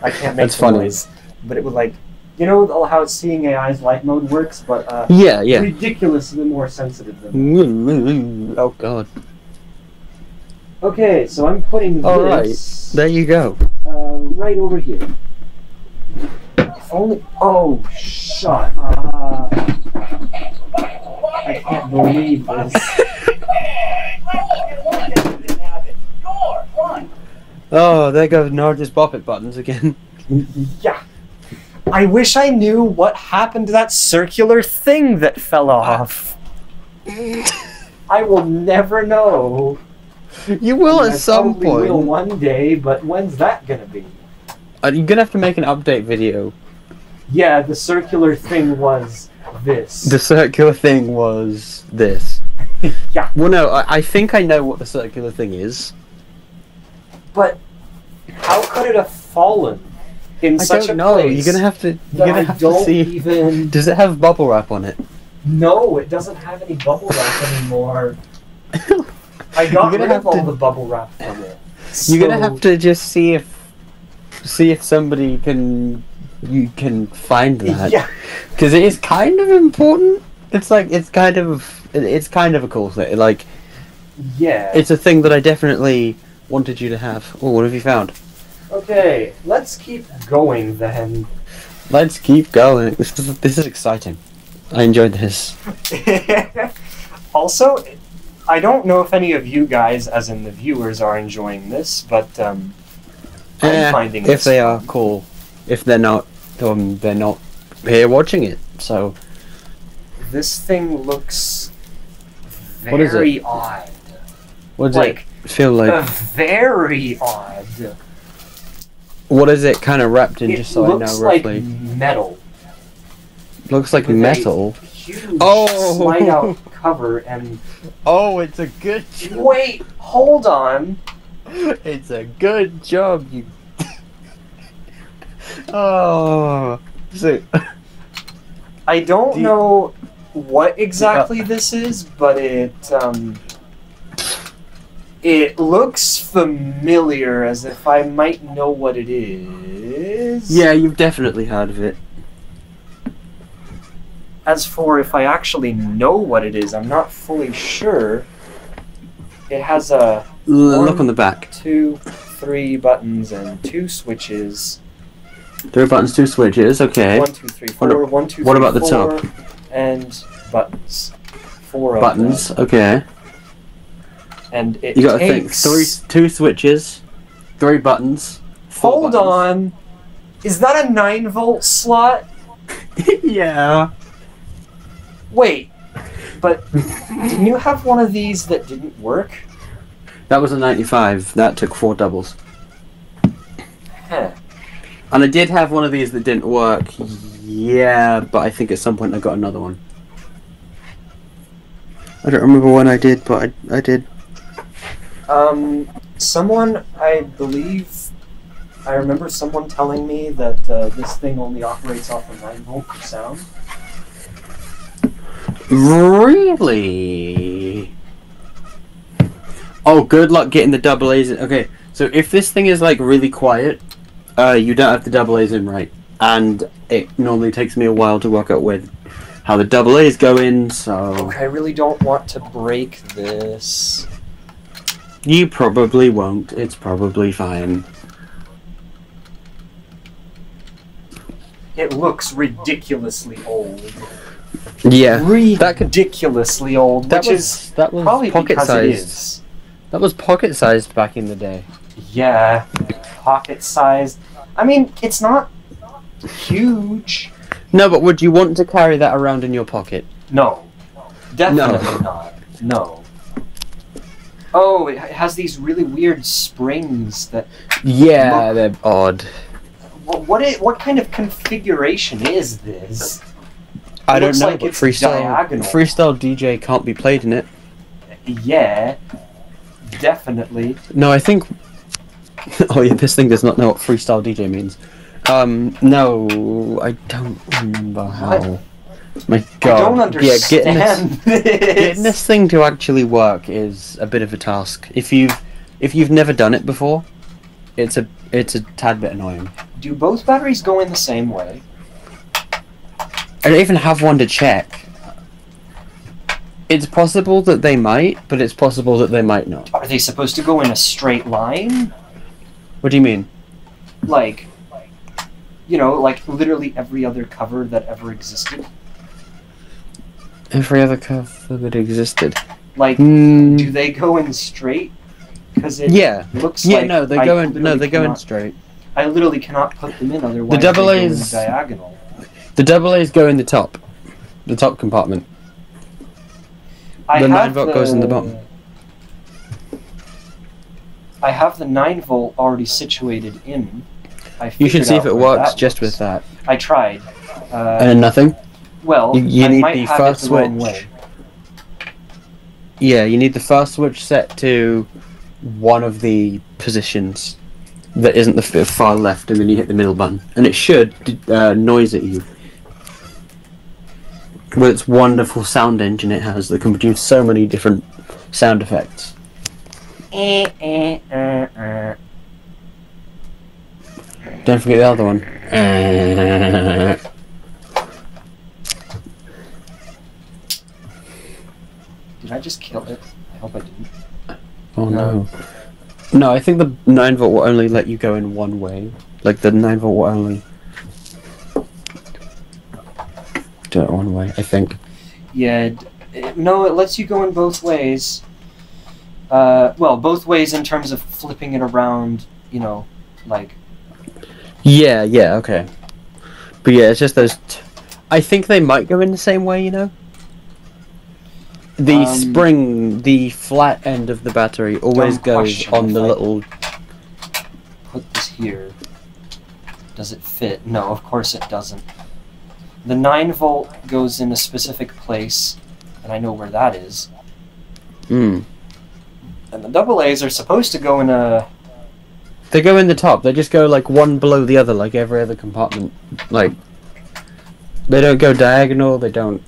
I can't make That's funny. noise, but it would like, you know how seeing AI's light mode works, but uh, Yeah, yeah. ridiculously more sensitive than. Oh god. Okay, so I'm putting All right. this There you go. uh, right over here. If only. Oh, shut up. I can't believe this. *laughs* Oh, there goes Narja's bop it buttons again. yeah. I wish I knew what happened to that circular thing that fell off. I will never know. You will I at some probably will one day, but when's that gonna be? Uh, You're gonna have to make an update video. Yeah, the circular thing was this. The circular thing was this. *laughs* yeah, Well, no, I, I think I know what the circular thing is. but how could it have fallen in I such don't a know. place You're gonna have to. You're gonna have to see. even. *laughs* Does it have bubble wrap on it? No, it doesn't have any bubble wrap anymore. *laughs* I You're got gonna rid have of all to- the bubble wrap from it. You're gonna have to just see if see if somebody can you can find that Yeah, because it is kind of important. It's like it's kind of it's kind of a cool thing. Like yeah. it's a thing that I definitely wanted you to have. Oh, what have you found? Okay, let's keep going then. Let's keep going. This is this is exciting. I enjoyed this. *laughs* also, I don't know if any of you guys, as in the viewers, are enjoying this, but um, I'm Eh, finding if they are cool. if they're not um, they're not here watching it. So This thing looks What is it? very odd. what does Like it feel like? very odd. What is it kind of wrapped in? it just so I looks know like roughly. metal. looks like with a- metal. Huge Oh. slide out cover and Oh, it's a good. wait, hold on. It's a good job, you. *laughs* oh, so I don't Do you- know what exactly this is, but it um it looks familiar as if I might know what it is. yeah, you've definitely heard of it. As for if I actually know what it is, I'm not fully sure. It has a L- Look on the back. two, three buttons and two switches. Three buttons, two switches. Okay. One, two, three, What a- One, two, what three, about the top? And buttons. Four of Buttons. Okay. And it You got to think. Three, two switches, three buttons. Hold buttons. on. Is that a nine volt slot? *laughs* yeah. Wait. But didn't you have one of these that didn't work? That was a 95. That took four doubles. Huh. And I did have one of these that didn't work. Yeah, but I think at some point I got another one. I don't remember when I did, but I, I did. Um, someone, I believe, I remember someone telling me that uh, this thing only operates off of 9 volt for sound. Really? Oh, good luck getting the double A's. in- Okay, so if this thing is like really quiet, uh, you don't have the double A's in right, and it normally takes me a while to work out with how the double A's go in. So Okay, I really don't want to break this. You probably won't. It's probably fine. It looks ridiculously old. Yeah, that could- ridiculously old, that which was is that was probably pocket sized. That was pocket sized back in the day. Yeah, pocket sized. I mean, it's not huge. No, but would you want to carry that around in your pocket? No, definitely not. No. Oh, it has these really weird springs that. Yeah, they're odd. What what, what kind of configuration is this? I It don't know, like but it's freestyle diagonal. freestyle DJ can't be played in it. Yeah, definitely. No, I think. *laughs* Oh yeah, this thing does not know what freestyle DJ means. Um, no, I don't remember how. My God, I don't understand yeah, getting this, *laughs* this. getting this thing to actually work is a bit of a task. If you've if you've never done it before, it's a it's a tad bit annoying. Do both batteries go in the same way? I don't even have one to check. It's possible that they might, but it's possible that they might not. Are they supposed to go in a straight line? What do you mean? Like, you know, like literally every other cover that ever existed? Every other cover that existed. Like, Hmm. do they go in straight? Because it Yeah. looks Yeah, like no, they I go in. No, they go in cannot- straight. I literally cannot put them in otherwise. The double they go in A's- diagonal. The double A's go in the top, the top compartment. I The 9 volt goes in the bottom. I have the nine volt already situated in. I You should see if it works just with that. I tried. Uh, And nothing. Well, you- you I need might the have first it the wrong switch. way. Yeah, you need the first switch set to one of the positions that isn't the far left, and then you hit the middle button, and it should uh, noise at you. With its wonderful sound engine it has that can produce so many different sound effects. Don't forget the other one. *laughs* Did I just kill it? I hope I didn't. Oh no. No, I think the 9 volt will only let you go in one way. Like the 9 volt will only do it one way, I think. Yeah, d- no, it lets you go in both ways. Uh, well, both ways in terms of flipping it around, you know, like Yeah, yeah, okay. But yeah, it's just those. T- I think they might go in the same way, you know. The Um, spring, the flat end of the battery, always goes on the little. Put this here. Does it fit? No, of course it doesn't. The 9 volt goes in a specific place, and I know where that is. Mm. And the double A's are supposed to go in a. They go in the top. They just go like one below the other, like every other compartment. Like they don't go diagonal. They don't.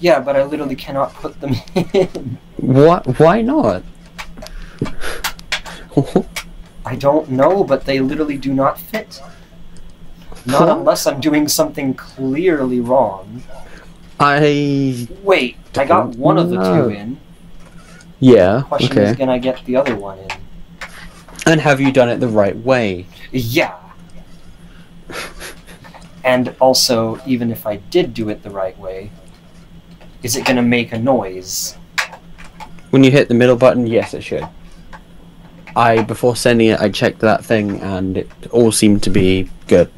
Yeah, but I literally cannot put them in. What? Why not? I don't know, but they literally do not fit. Not Huh? unless I'm doing something clearly wrong. I Wait, I got one of the two in. yeah. Question Okay. is, can I get the other one in? And have you done it the right way? Yeah. And also, even if I did do it the right way, is it gonna make a noise? When you hit the middle button, yes, it should. I before sending it, I checked that thing, and it all seemed to be good.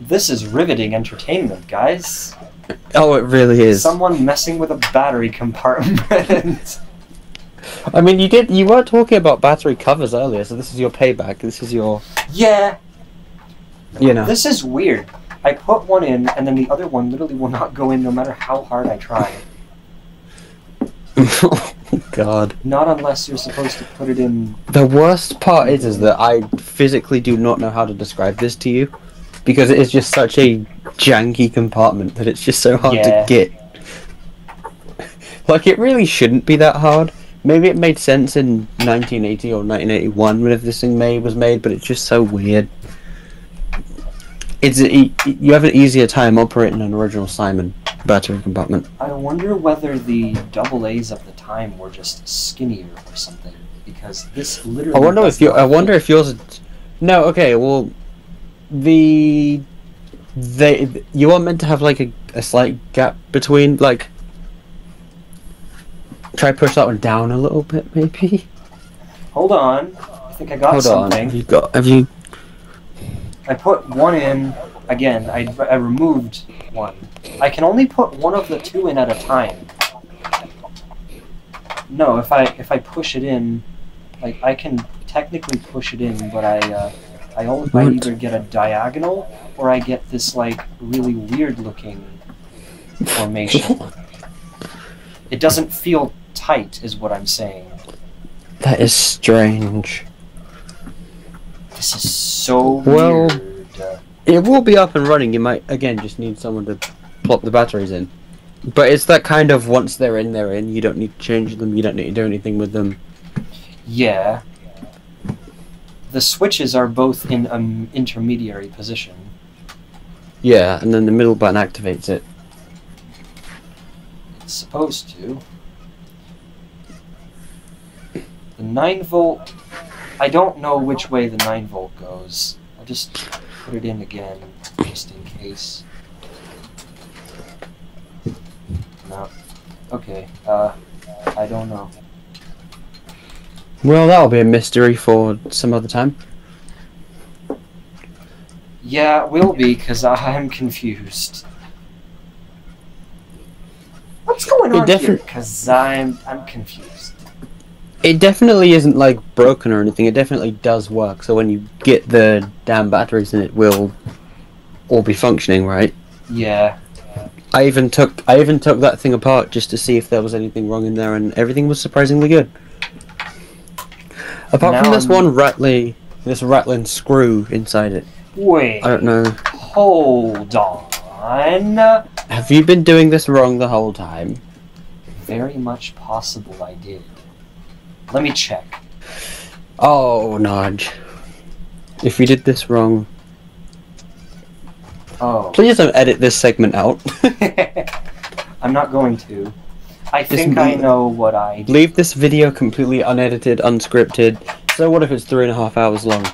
This is riveting entertainment, guys. *laughs* Oh, it really is. Someone messing with a battery compartment. *laughs* I mean, you did. You were talking about battery covers earlier, so this is your payback. This is your, yeah, you know. this is weird. I put one in, and then the other one literally will not go in no matter how hard I try. *laughs* Oh God. Not unless you're supposed to put it in. The worst part is, is that I physically do not know how to describe this to you, because it is just such a janky compartment that it's just so hard Yeah. to get. *laughs* Like it really shouldn't be that hard. Maybe it made sense in 1980 or 1981 whenever this thing made was made, but it's just so weird. It's e- you have an easier time operating an original Simon battery compartment. I wonder whether the double A's of the time were just skinnier or something. Because this literally. I wonder if you. I wonder if yours. No. Okay. Well, the they you are meant to have like a, a slight gap between like. Try push that one down a little bit, maybe. Hold on. I think I got Hold on. something. Have you got? Have you? I put one in. Again, I, I removed one. I can only put one of the two in at a time. No, if I if I push it in, like I can technically push it in, but I uh, I, only, I either get a diagonal or I get this like really weird looking formation. *laughs* it doesn't feel tight, is what I'm saying. That is strange. This is so Well- weird. Uh, It will be up and running. You might again just need someone to plop the batteries in. But it's that kind of once they're in, they're in. You don't need to change them. You don't need to do anything with them. Yeah. The switches are both in an intermediary position. Yeah, and then the middle button activates it. It's supposed to. The 9 volt. I don't know which way the 9 volt goes. I'll just put it in again, just in case. No. Okay, uh, I don't know. Well, that'll be a mystery for some other time. Yeah, it will be, because *laughs* I'm confused. What's going It on here? Because I'm, I'm confused. It definitely isn't like broken or anything. It definitely does work. So when you get the damn batteries in, it will all be functioning, right? Yeah. I even took I even took that thing apart just to see if there was anything wrong in there, and everything was surprisingly good. Apart Now from this I'm- one rattly, this rattling screw inside it. Wait. I don't know. Hold on. Have you been doing this wrong the whole time? Very much possible I did. Let me check. Oh, Nudge. If we did this wrong, Oh. please don't edit this segment out. *laughs* I'm not going to. I This think I know what I did. Leave this video completely unedited, unscripted. So what if it's three and a half hours long?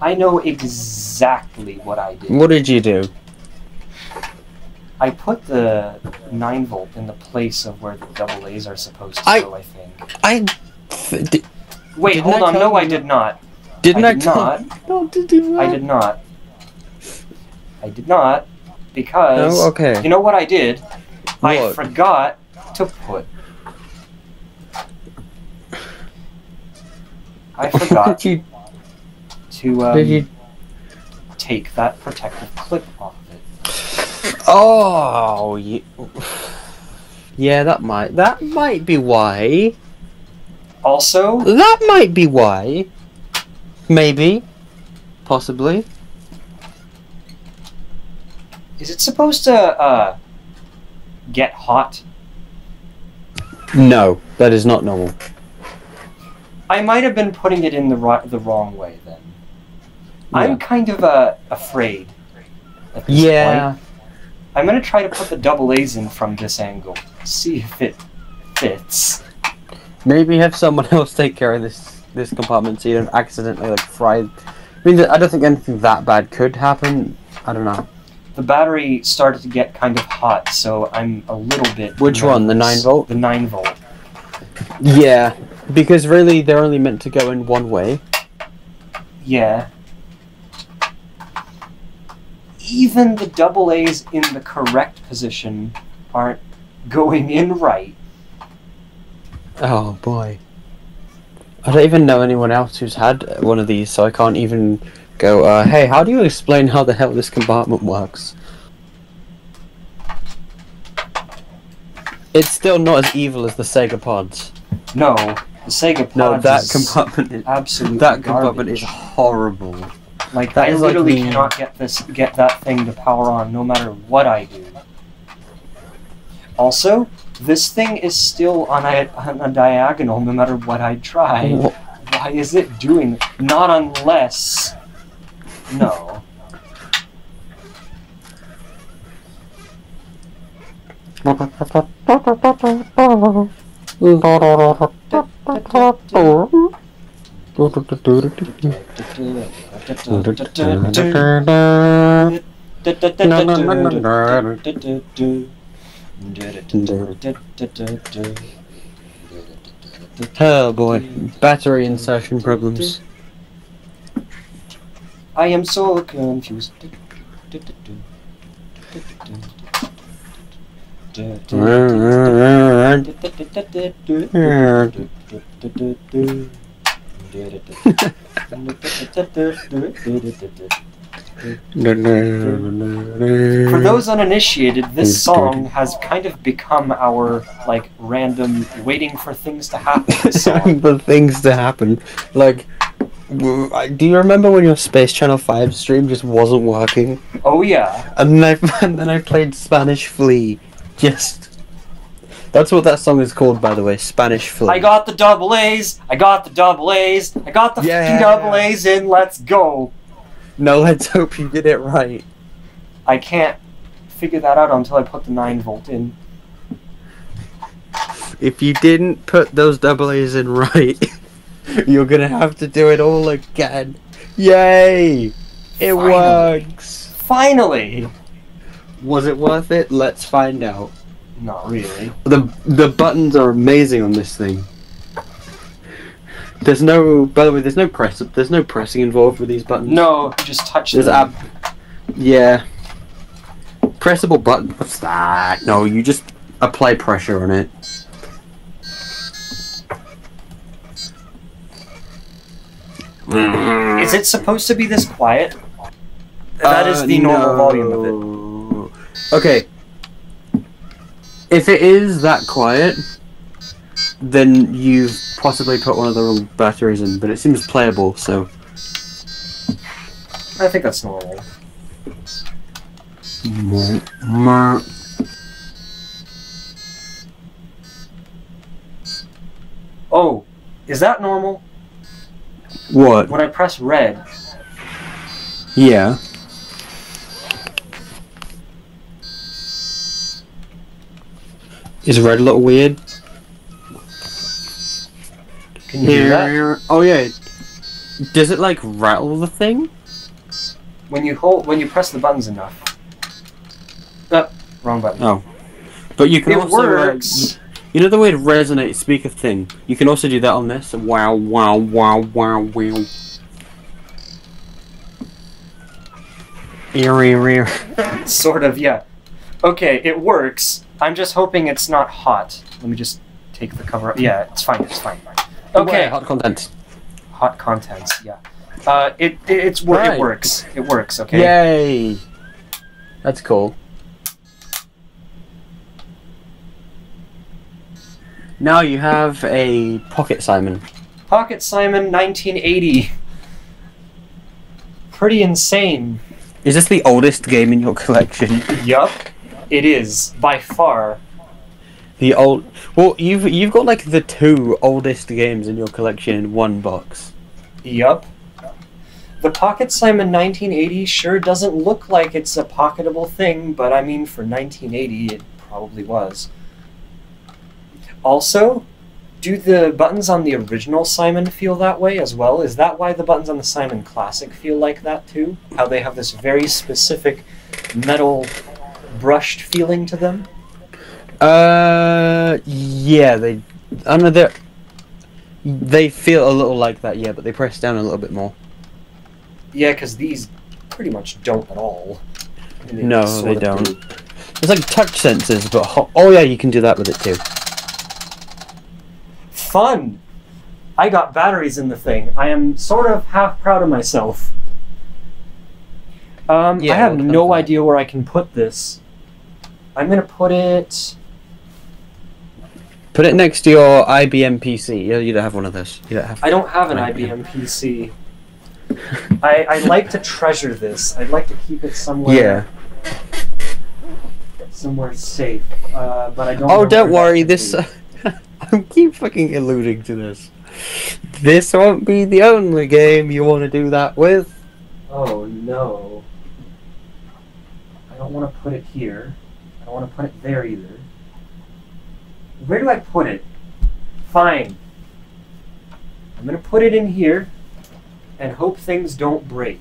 I know exactly what I did. What did you do? I put the 9 volt in the place of where the double A's are supposed to I- go, I think. I. Wait, hold on. No, I did not. Didn't I I, did not. *laughs* you do that? I did not. I did not because Oh, okay. you know what I did? I forgot to put. I *laughs* forgot Did you? to um, Did you? take that protective clip off of it. Oh, yeah. *sighs* Yeah, that might. That might be why. Also, That might be why. Maybe. Possibly. is it supposed to uh, get hot? No, that is not normal. I might have been putting it in the ri- the wrong way then. Yeah. I'm kind of uh, afraid. At this Yeah. point. I'm gonna try to put the double A's in from this angle. See if it fits. Maybe have someone *laughs* else take care of this this compartment so you don't accidentally like fry. I mean, I don't think anything that bad could happen. I don't know. The battery started to get kind of hot, so I'm a little bit. Which one, the 9 volt? The nine volt. Yeah, because really they're only meant to go in one way. Yeah. Even the double A's in the correct position aren't going in right. Oh boy. I don't even know anyone else who's had one of these, so I can't even go, uh, hey, how do you explain how the hell this compartment works? It's still not as evil as the Sega Pods. No, the Sega Pods No, that compartment is, absolutely that compartment is horrible. Like that I like literally the- cannot get this get that thing to power on no matter what I do. Also, this thing is still on a, on a diagonal no matter what I try. Wha- Why is it doing not unless no. *laughs* *laughs* Oh boy, battery insertion problems. I am so confused. *laughs* *laughs* For those uninitiated, this song has kind of become our like random waiting for things to happen *laughs* song. the things to happen, like, do you remember when your Space Channel Five stream just wasn't working, Oh yeah. and then I *laughs* and then I played Spanish Flea, just. That's what that song is called, by the way, Spanish Flea. I got the double A's. I got the double A's. I got the Yeah. fucking double A's in. Let's go. No, let's hope you get it right. I can't figure that out until I put the nine volt in. If you didn't put those double A's in right, *laughs* you're gonna have to do it all again. Yay! It Finally. works. Finally. Was it worth it? Let's find out. Not really. The the buttons are amazing on this thing. There's no, by the way, there's no press. There's no pressing involved with these buttons. No, you just touch There's them. ab. Yeah. Pressable button. What's that? No, you just apply pressure on it. Is it supposed to be this quiet? That is Uh, the normal volume of it. Okay. If it is that quiet, then you've possibly put one of the wrong batteries in, but it seems playable, so. I think that's normal. Oh, is that normal? What? When I press red, Yeah. Is red a little weird? Can you hear that? Oh yeah. Does it like rattle the thing? When you hold, when you press the buttons enough. Uh, wrong button. Oh. But you can It also uh, works. You know the weird resonate speaker thing? You can also do that on this. Wow, wow, wow, wow, wow. *laughs* Sort of, yeah. Okay, it works. I'm just hoping it's not hot. Let me just take the cover. Yeah, it's fine. It's fine. fine. Okay, hot content. hot contents. Yeah. Uh, it, it it's Right. it works. It works. Okay. Yay! That's cool. Now you have a Pocket Simon. Pocket Simon 1980. Pretty insane. Is this the oldest game in your collection? Yup. It is by far. The old. Well, you've you've got like the two oldest games in your collection in one box. Yup. The Pocket Simon 1980 sure doesn't look like it's a pocketable thing, but I mean, for 1980, it probably was. Also, do the buttons on the original Simon feel that way as well? Is that why the buttons on the Simon Classic feel like that too? How they have this very specific metal brushed feeling to them? Uh, yeah, they. I know they. They feel a little like that, yeah, but they press down a little bit more. Yeah, because these pretty much don't at all. Mean, No, they don't. do. It's like touch sensors, but ho- oh yeah, you can do that with it too. Fun! I got batteries in the thing. I am sort of half proud of myself. Um, Yeah, I have no idea where I can put this. I'm gonna put it. Put it next to your IBM PC. Yeah, you don't have one of those. You don't have. I don't have an IBM. IBM PC. I, I like to treasure this. I'd like to keep it somewhere. Yeah. Somewhere safe. Uh, but I don't. Oh, don't worry. This. be. *laughs* I keep fucking alluding to this. This won't be the only game you want to do that with. Oh no. I don't want to put it here. I don't want to put it there either. Where do I put it? Fine. I'm gonna put it in here and hope things don't break.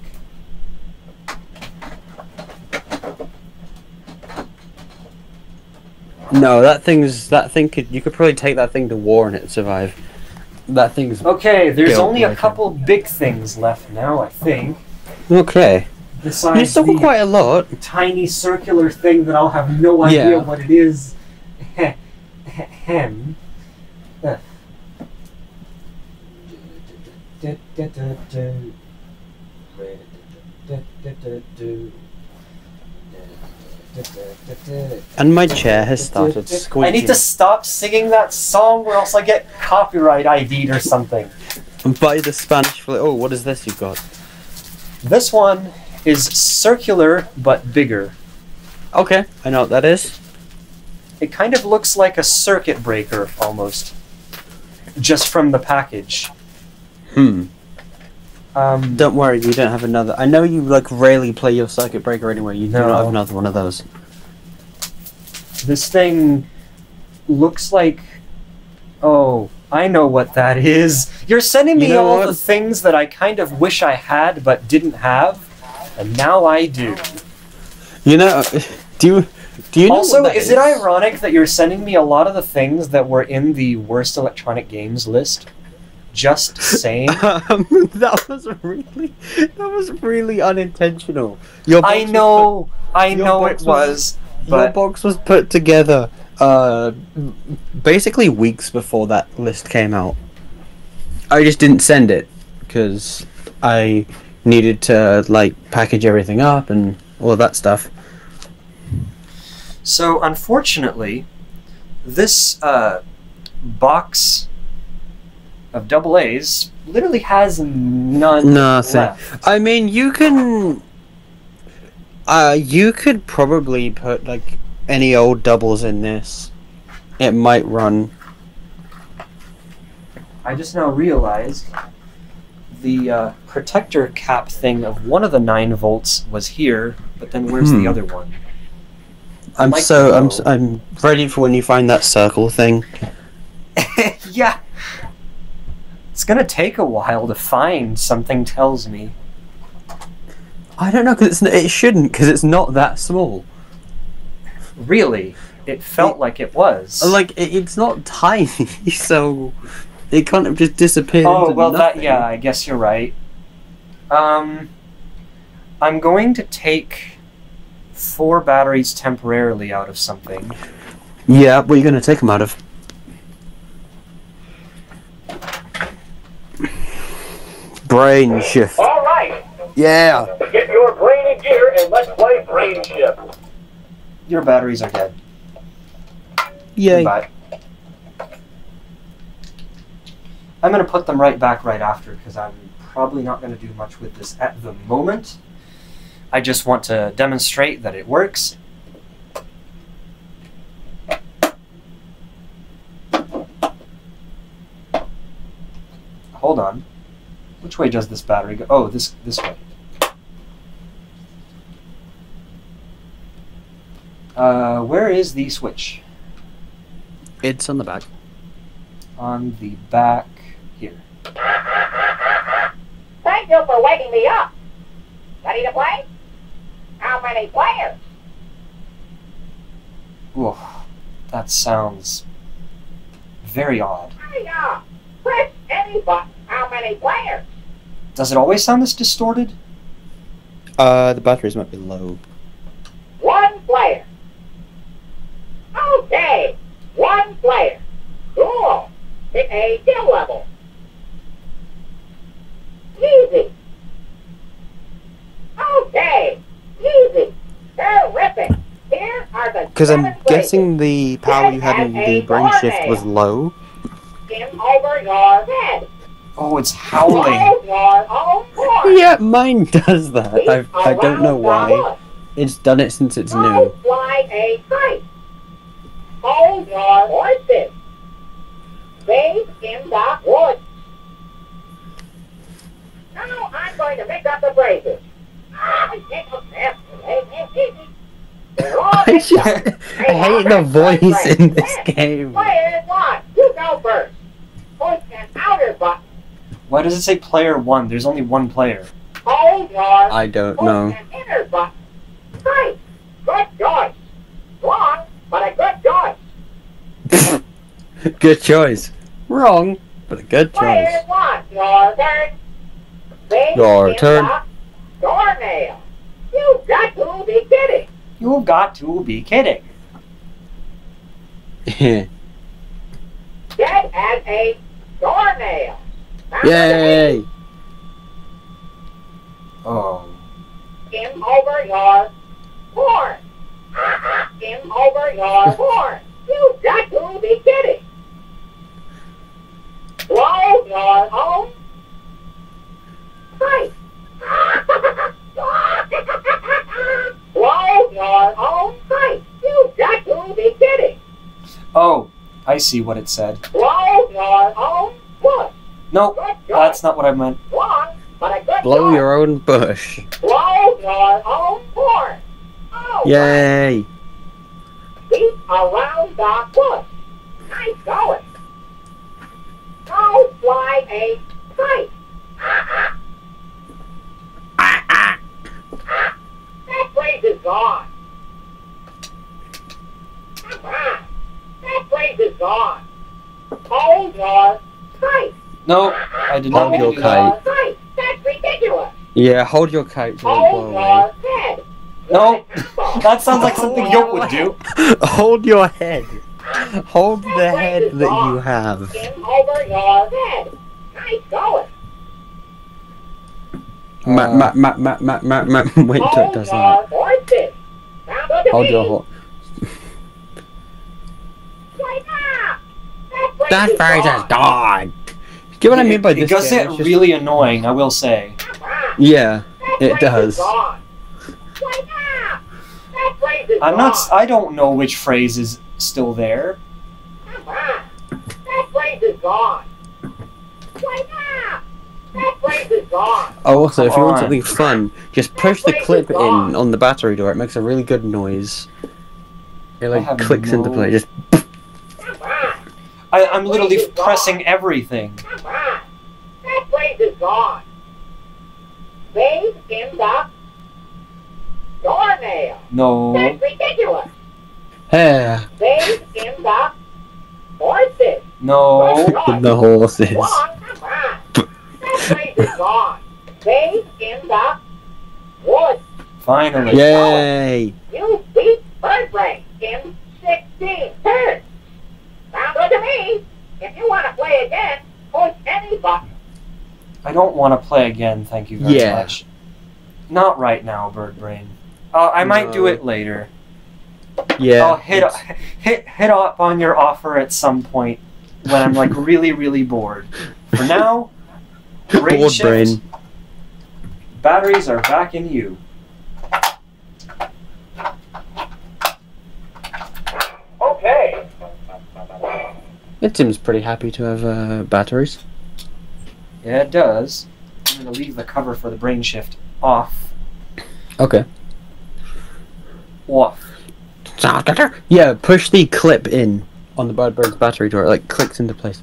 No, that thing's that thing could you could probably take that thing to war and it'd survive. That thing's Okay, there's only a like it. couple big things left now, I think. okay. You still quite a lot. tiny circular thing that I'll have no idea Yeah. what it is. *laughs* Hem. Uh. And my chair has started squeaking. I need to stop singing that song or else I get copyright ID'd or something. By the Spanish fl- Oh, what is this you've got? This one is circular but bigger. Okay, I know what that is. It kind of looks like a circuit breaker almost. Just from the package. Hmm. Um, Don't worry, you don't have another. I know you like rarely play your circuit breaker anyway. You do not have another one of those. This thing looks like. Oh, I know what that is. You're sending me You know all what? the things that I kind of wish I had but didn't have, and now I do. You know, *laughs* do you do you know also, that is it ironic that you're sending me a lot of the things that were in the worst electronic games list? Just saying. *laughs* Um, *laughs* that was really that was really unintentional. Your I know, I your know it was- was, put, your box was put together uh basically weeks before that list came out. I just didn't send it because I needed to like package everything up and all of that stuff. So, unfortunately, this uh, box of double A's literally has none Nothing. left. I mean, you can. Uh, you could probably put like any old doubles in this. It might run. I just now realized the uh, protector cap thing of one of the 9 volts was here, but then where's Hmm. the other one? I'm like so I'm I'm ready for when you find that circle thing. *laughs* yeah. It's gonna take a while to find, something tells me. I don't know because it shouldn't because it's not that small. Really? it felt like it was. Like it, it's not tiny, *laughs* so it kind of just disappeared. oh well, that yeah, I guess you're right. Um, I'm going to take four batteries temporarily out of something. Yeah, what are you gonna take them out of? Brain shift. All right, Yeah. get your brain in gear and let's play Brain Shift. Your batteries are dead. Yay. Goodbye. I'm going to put them right back right after because I'm probably not going to do much with this at the moment. I just want to demonstrate that it works. Hold on. Which way does this battery go? Oh, this this way. Uh, where is the switch? It's on the back. on the back here. Thank you for waking me up. Ready to play? How many players? Ooh, that sounds very odd. Hurry up. Press any button. How many players? Does it always sound this distorted? Uh, the batteries might be low. One player. Okay. One player. Cool. Pick a skill level. Easy. Okay. Easy. Terrific. Here are the Because I'm seven guessing the power you had in the brain shift was low. places over your head. Oh, it's howling. Hold your own horse. Yeah, mine does that. I, Keep I don't know why. It's done it since it's new. fly a kite. Hold your horses. Bathe in the woods. Now I'm going to mix up the phrases. I. I hate the voice in this game. Player one, you go first. Push an outer button. Why does it say player one? There's only one player. I don't push know. an inner button. Right. Good choice. Wrong, but a good choice. good choice. Wrong, but a good Player choice. one, your turn. Your turn. The Doornail. You got to be kidding. You've got to be kidding. *laughs* Dead as a doornail. Sound Yay! Oh. Skim over your horn. *laughs* Skim over your *laughs* horn. You've got to be kidding. Blow your own pipe. Blow your own pipe. You got to be kidding. Oh, I see what it said. Blow your own wood. Nope, that's not what I meant. Wrong, but a good Blow choice. your own bush. Blow your own horn. Oh, Yay! Beat around the bush. Nice going. Go fly a kite. That phrase is gone. That phrase is gone. Hold your kite. No, I did not Hold your kite. kite. That's ridiculous. Yeah, hold your kite Hold your head. No, *laughs* that sounds like something Yoke would do. hold your head. Hold the head that you have. Skim over your head. Nice going. Uh, ma, ma, ma, ma, ma, ma, ma. *laughs* Wait till it Hold does that. horses. Sound good to Hold me. your horse. Why? That phrase That is phrase is gone. gone. Do you know what I mean by it, this? it does game? get It's just- really annoying, I will say. Yeah, it does. Is gone. Why not? That phrase is I'm not. s- I don't know which phrase is still there. That phrase is gone. Why not? That phrase is gone. Oh, also, if you Come want something fun, just push the clip in on the battery door. It makes a really good noise. It like have clicks into no- play. Just I, I'm literally Phrase gone. pressing everything. Come on. That place is gone. Bathe in the doornail. No. That's ridiculous. Hey, They in the horses. No. the horses. One, come on. That place is gone. They in the woods. Finally. Yay! You beat Bird Brain in 16 turns. Sound good to me. If you want to play again, push any button. I don't want to play again, thank you very Yeah. much. Not right now, Bird Brain. Uh, I might do it later. Yeah. I'll hit, it's- hit hit up on your offer at some point when I'm like *laughs* really really bored. For now, brain Bored shift, brain. batteries are back in you. Okay. It seems pretty happy to have uh, batteries. Yeah, it does. I'm gonna leave the cover for the brain shift off. Okay. Off. Yeah, push the clip in on the bird Birdbird's battery door. It like clicks into place.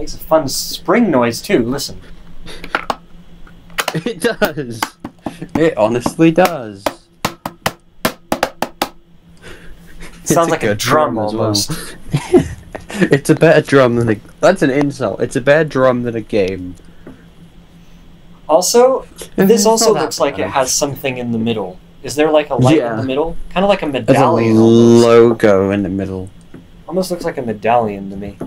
Makes a fun spring noise too. Listen. It does. It honestly does. It's Sounds like a good drum as well. almost. *laughs* it's a better drum than a. That's an insult. It's a better drum than a game. Also, this also looks like it has something in the middle. Is there like a light Yeah. in the middle? Kind of like a medallion. There's a medallion. Logo in the middle. almost looks like a medallion to me.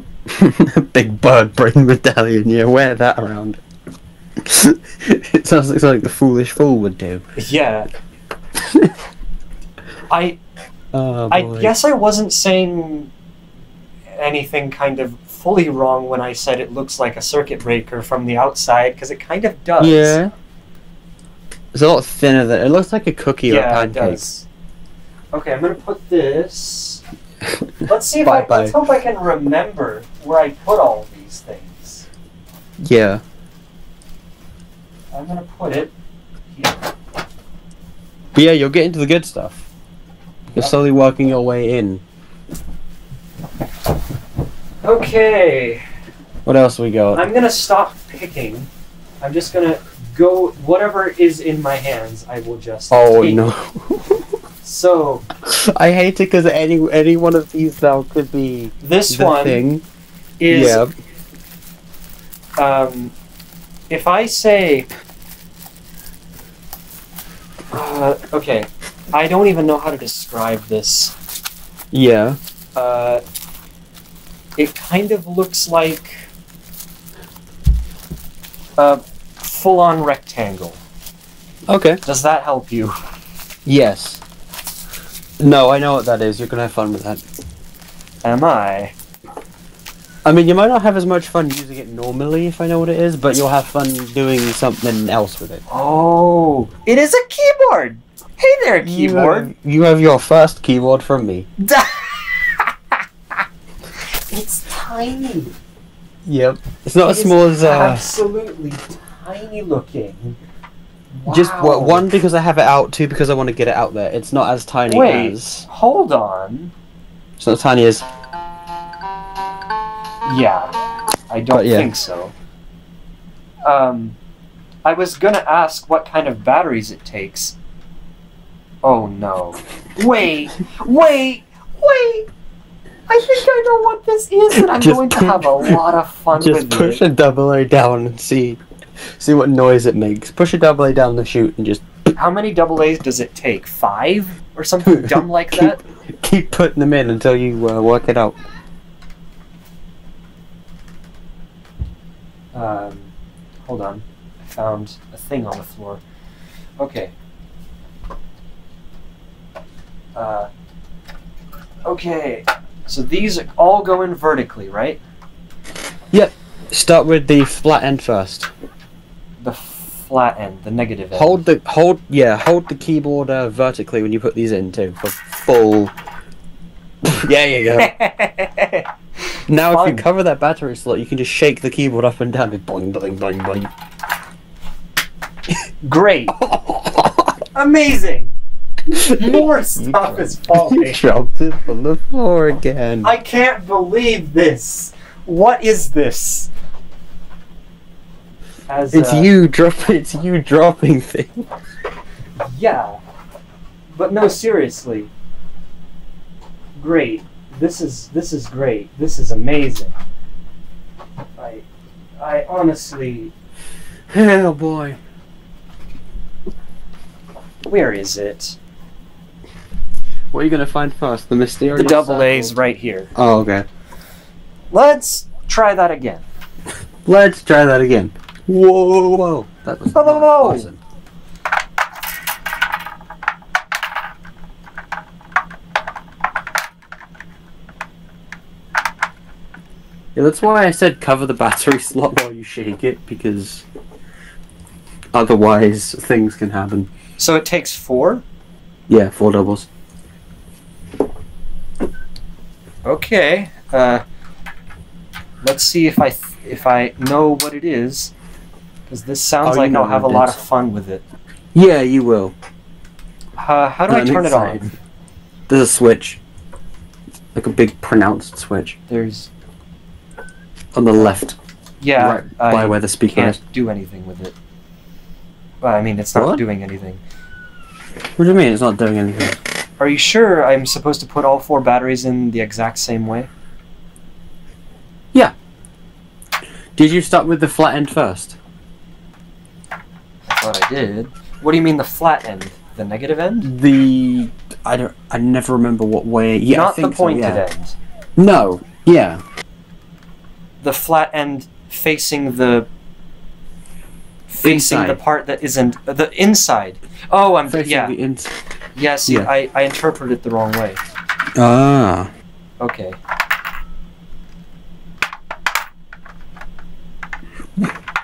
A *laughs* big bird brain *laughs* medallion. Yeah, wear that around. *laughs* it sounds like something the foolish fool would do. Yeah. I Oh, I guess I wasn't saying anything kind of fully wrong when I said it looks like a circuit breaker from the outside because it kind of does. Yeah. It's a lot thinner than it looks like a cookie or a Yeah, it pancake. does. Okay, I'm gonna put this. *laughs* Let's see if I Bye-bye. let's hope I can remember where I put all these things. Yeah. I'm gonna put it here. But yeah, you'll get into the good stuff. You're slowly working your way in. Okay, What else we got? I'm gonna stop picking. I'm just gonna go whatever is in my hands. I will just. oh take. no. *laughs* So I hate it because any any one of these now could be this the one thing. is yeah. um, if I say, uh, okay, I don't even know how to describe this. Yeah. Uh, it kind of looks like a full-on rectangle. Okay. Does that help you? Yes. No, I know what that is. You're gonna have fun with that. Am I? I mean, you might not have as much fun using it normally if I know what it is, but you'll have fun doing something else with it. Oh, it is a keyboard. Hey there, You keyboard. have, you have your first keyboard from me. *laughs* it's tiny. Yep. It's not as small as uh, absolutely tiny looking. Just Wow. well, one because I have it out, two because I want to get it out there. It's not as tiny Wait. as Hold on. it's not as tiny as Yeah, I don't But yeah. think so. Um, I was gonna ask what kind of batteries it takes. Oh no! Wait, wait, wait! I think I know what this is, and I'm Just going to have a lot of fun just with push it. a double A down and see *laughs* see what noise it makes. Push a double A down the chute and just *clears throat* How many double A's does it take? Five or something *laughs* dumb like that? keep putting them in until you uh, work it out. Um, hold on. I found a thing on the floor. Okay. Uh, okay. So these are all go in vertically, right? Yep. Start with the flat end first. The flat end, the negative end. Hold the hold yeah, hold the keyboard uh, vertically when you put these in too for full. there you go. Now, if you cover that battery slot, you can just shake the keyboard up and down. and Boing, boing, boing, boing. *laughs* Great. *laughs* Amazing. More stuff is falling. You falling. dropped it on the floor again. I can't believe this. What is this? As, It's uh, you dropping. *laughs* It's you dropping things. Yeah. but no, seriously. Great. This is this is great. This is amazing. I I honestly Oh boy. where is it? What are you gonna find first? The mysterious. The double circle? A's right here. Oh, okay. Let's try that again. Let's try that again. Whoa, whoa, whoa. That was Whoa, whoa, whoa. awesome. Yeah, that's why I said cover the battery slot while you shake it, because otherwise things can happen. So it takes four? Yeah, four doubles. Okay. Uh, let's see if I th- if I know what it is, because this sounds Oh, like I'll have a lot of fun with it. Yeah, you will. Uh, how do I I'm turn it on? There's a switch. Like a big pronounced switch There's on the left, yeah. right by I where the speaker is. can't do anything with it. Well, I mean, it's not What? doing anything. What do you mean it's not doing anything? Are you sure I'm supposed to put all four batteries in the exact same way? Yeah. Did you start with the flat end first? I thought I did. What do you mean the flat end? The negative end? The I don't I never remember what way. Yeah, I not the think so, pointed yeah. end. No, yeah, The flat end facing the facing Inside. the part that isn't uh, the inside. Oh, I'm Facing yeah. the ins- Yeah, see, Yeah. I, I interpreted it the wrong way. ah. Okay.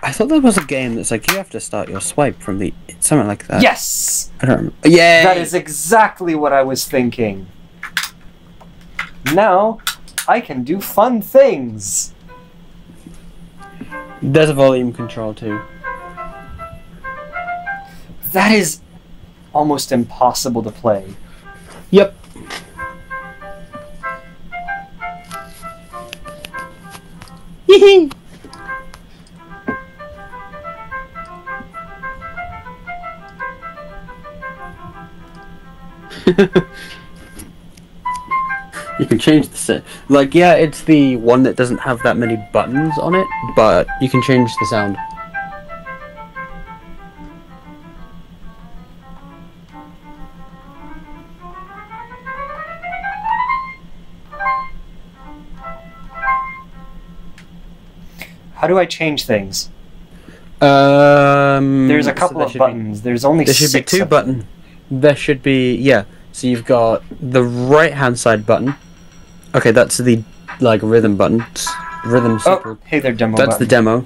I thought there was a game that's like you have to start your swipe from the something like that. yes! I don't remember. Yeah, That is exactly what I was thinking. Now, I can do fun things. There's a volume control too. That is almost impossible to play. Yep. You can change the set. Like, yeah, it's the one that doesn't have that many buttons on it, but you can change the sound. How do I change things? Um, There's a so couple there of should be- buttons. There's only There should be two of them. button. There should be yeah. So you've got the right hand side button. Okay, that's the like rhythm button. Rhythm super. Oh, hey there, demo. that's the demo.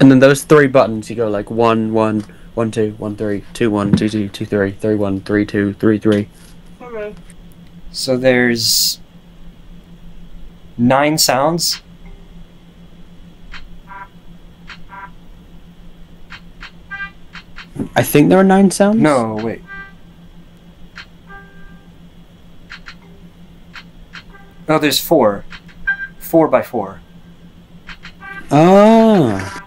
And then those three buttons, you go like one, one, one, two, one, three, two, one, two, two, two, three, three, one, three, two, three, three. So there's nine sounds. I think there are nine sounds. No, wait. Oh, there's four. Four by four. Ah.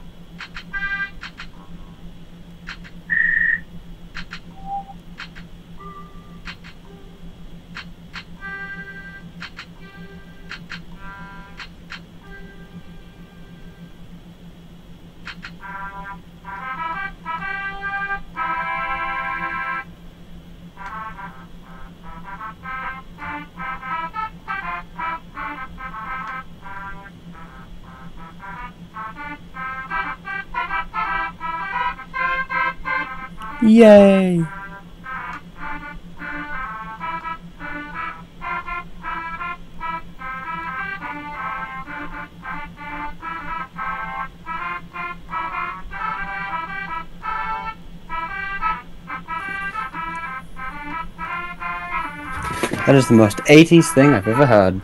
Yay. That is the most 80s thing I've ever heard.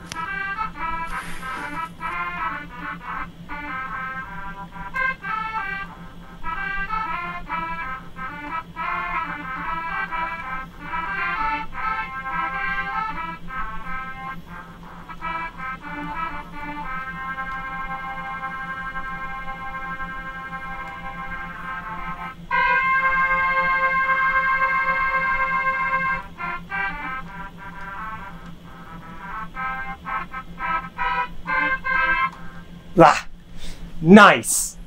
Ah, nice.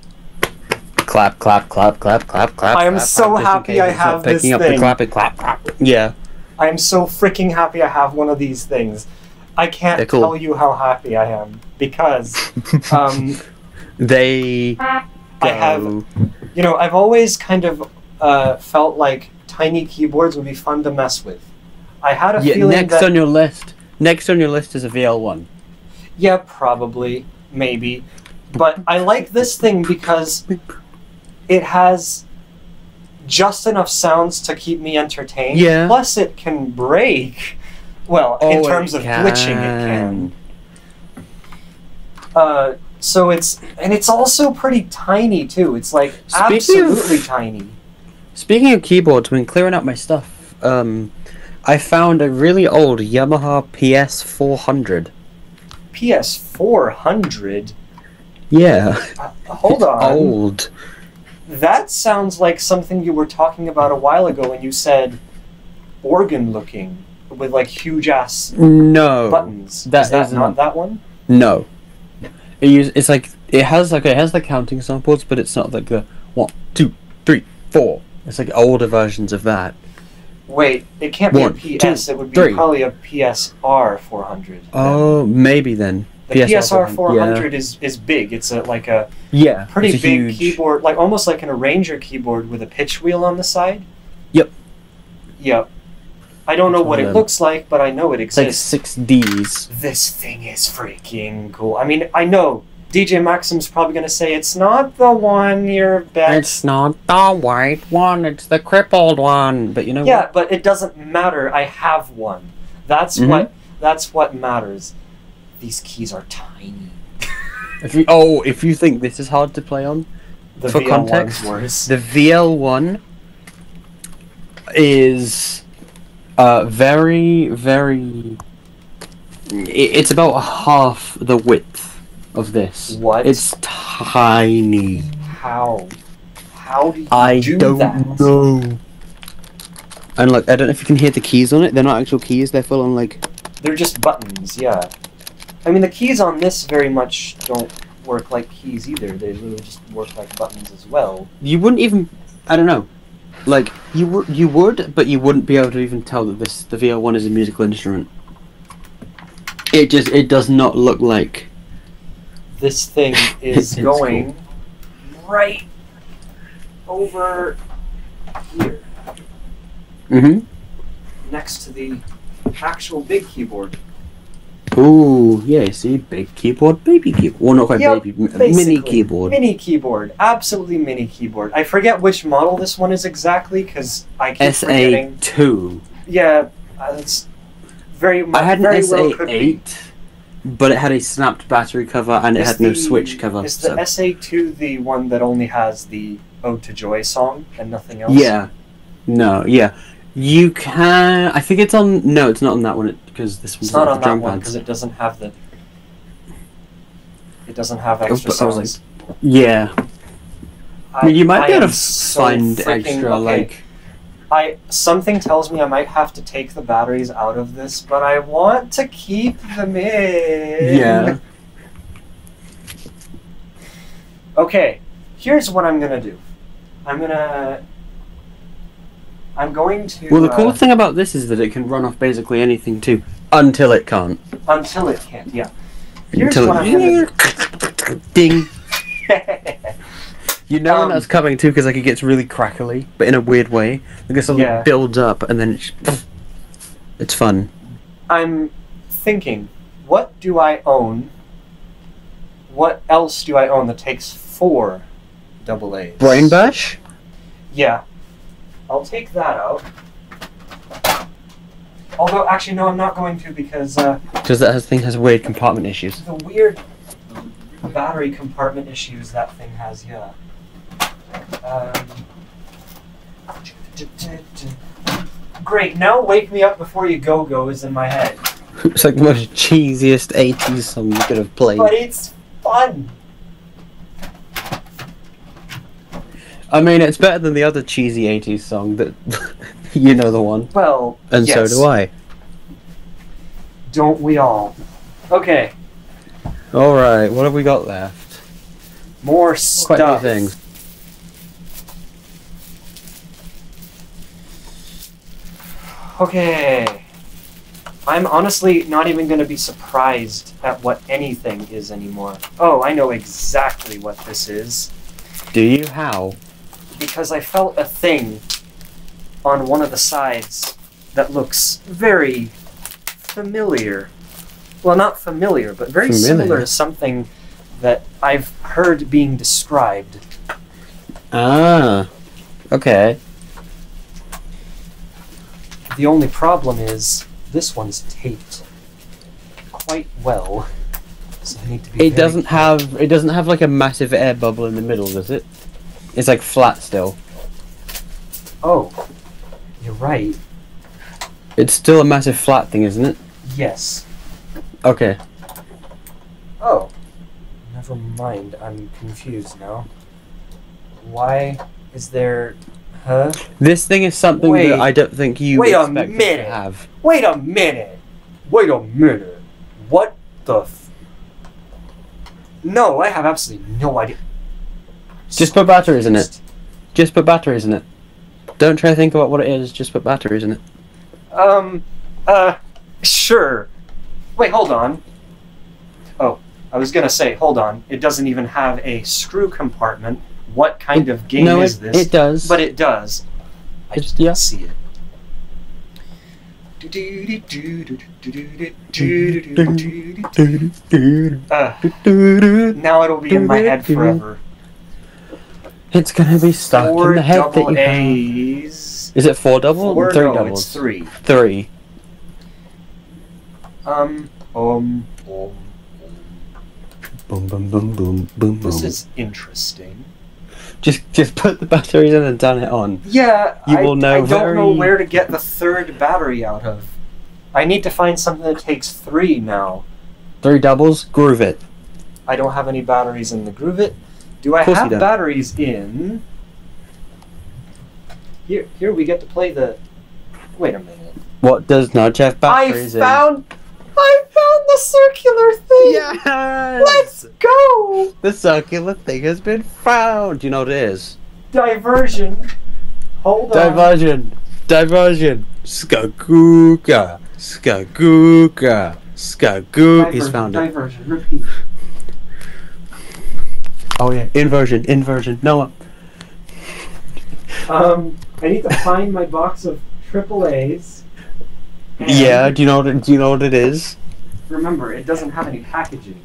Clap, clap, clap, clap, clap, clap. I am clap, so happy I have this picking up thing. the clap and clap, clap. Yeah. I am so freaking happy I have one of these things. I can't cool. tell you how happy I am because *laughs* um, They. I have, you know, I've always kind of uh, felt like tiny keyboards would be fun to mess with. I had a Yeah, feeling next that on your list. Next on your list is a VL1. Yeah, probably, maybe. But I like this thing because it has just enough sounds to keep me entertained. Yeah. Plus, it can break. Well, in Oh, terms it of glitching, it can. can. Uh, so it's and it's also pretty tiny too. It's like Speaking of- absolutely tiny. Speaking of keyboards, when clearing out my stuff, um, I found a really old Yamaha PS400. PS four hundred. Yeah. Uh, hold it's on. Old. That sounds like something you were talking about a while ago when you said organ looking with like huge ass No. buttons. that Is that isn't- not that one? No. It use, it's like it has like it has the counting samples, but it's not like the one, two, three, four. It's like older versions of that. Wait, it can't be One, a PS. two, it would be three. probably a PSR 400. Oh, maybe then. the PSR 400, 400 is is big. It's a like a Yeah. yeah pretty a big huge- keyboard, like almost like an arranger keyboard with a pitch wheel on the side. Yep. Yep. I don't know what it looks like, but I know it It's like exists. six Ds. this thing is freaking cool. I mean, I know DJ Maxim's probably gonna say it's not the one you're bet. It's not the white one. It's the crippled one. But you know yeah, what? but it doesn't matter. I have one. That's Mhm. what. That's what matters. These keys are tiny. If you oh, if you think this is hard to play on, The For VL1's context, worse. the VL1 is uh very very. It's about half the width of this. What? It's tiny. How? How do you I do don't that? know. And look, I don't know if you can hear the keys on it. They're not actual keys. They're full on like. They're just buttons. Yeah. I mean, the keys on this very much don't work like keys either. They literally just work like buttons as well. You wouldn't even. I don't know. Like you would, you would, but you wouldn't be able to even tell that this the VL1 is a musical instrument. It just it does not look like. This thing *laughs* is going right over here Mm-hmm. next to the actual big keyboard. Ooh, yeah. See, big keyboard, baby keyboard. Well, not quite baby, mini keyboard. Mini keyboard, absolutely mini keyboard. I forget which model this one is exactly because I keep SA forgetting. two. Yeah, uh, it's very. I had an well SA could be. But it had a snapped battery cover and it Is had no the- switch cover. Is so- the SA2 the one that only has the Ode to Joy song and nothing else? Yeah. No, yeah. You can. I think it's on. No, it's not on that one it because this one's It's not on that one because it doesn't have the. It doesn't have Oh, extra I was like, songs. Yeah. I mean, you might be I able am to so find freaking- extra, okay, like. I something tells me I might have to take the batteries out of this, but I want to keep them in. Yeah. Okay, here's what I'm gonna do. I'm gonna. I'm going to. Well, the cool uh, thing about this is that it can run off basically anything too, until it can't. until it can't. Yeah. Here's until what I'm it. *laughs* Ding. *laughs* gonna. You know when Um, that's coming too, because like it gets really crackly, but in a weird way. Like it sort of Yeah. builds up and then it's. It's fun. I'm thinking, what do I own? What else do I own that takes four double A's? Brain bash. Yeah. I'll take that out. Although, actually, no, I'm not going to because uh, Because that has, thing has weird compartment issues. the weird battery compartment issues that thing has, yeah. Um, great, now Wake Me Up Before You Go Go is in my head. It's like the most cheesiest 80s song you could have played. But it's fun. I mean, it's better than the other cheesy 80s song that. *laughs* you know the one. Well, And yes. so do I. Don't we all? Okay. All right, what have we got left? More stuff. Quite a few things. Okay. I'm honestly not even going to be surprised at what anything is anymore. Oh, I know exactly what this is. Do you? How? Because I felt a thing on one of the sides that looks very familiar. Well, not familiar, but very Familiar? similar to something that I've heard being described. Ah. Okay. The only problem is this one's taped quite well. So I need to be It doesn't have. It doesn't have like a massive air bubble in the middle, does it? It's like flat still. Oh, you're right. It's still a massive flat thing, isn't it? Yes. Okay. Oh, never mind. I'm confused now. Why is there? Huh? This thing is something Wait. that I don't think you Wait a minute. have. Wait a minute. Wait a minute. What the? F- no, I have absolutely no idea. Just put batteries in it. Just put batteries in it. Don't try to think about what it is. Just put batteries in it. Um, uh, sure. Wait, hold on. Oh, I was gonna say, hold on. It doesn't even have a screw compartment. What kind of game no, is it, this? it does. But it does. I just yeah. can't see it. Uh, now it'll be in my head forever. It's gonna be stuck Four in the head that double you have. Is it four double Four, or three no, doubles? it's three. Three. Um, um, um. Boom, boom, boom, boom, boom, This is interesting. Just, just put the batteries in and turn it on. Yeah, You I, will know I don't know where to get the third battery out of. I need to find something that takes three now. Three doubles, groove it. I don't have any batteries in the Groove It. Do I have batteries in? Here, here we get to play the. Wait a minute. What does Nudge have I batteries found. I found the circular thing. Yes! Let's go. The circular thing has been found. You know what it is? Diversion. Hold on. Diversion. Diversion. Skagooga. Skagooga. Skagoo. He's Diversion, found it. Diversion. Repeat. Oh yeah. Inversion. Inversion. Noah. Um, I need to find my box of triple A's. Yeah. Do you know what? Do you know what it is? Remember, it doesn't have any packaging.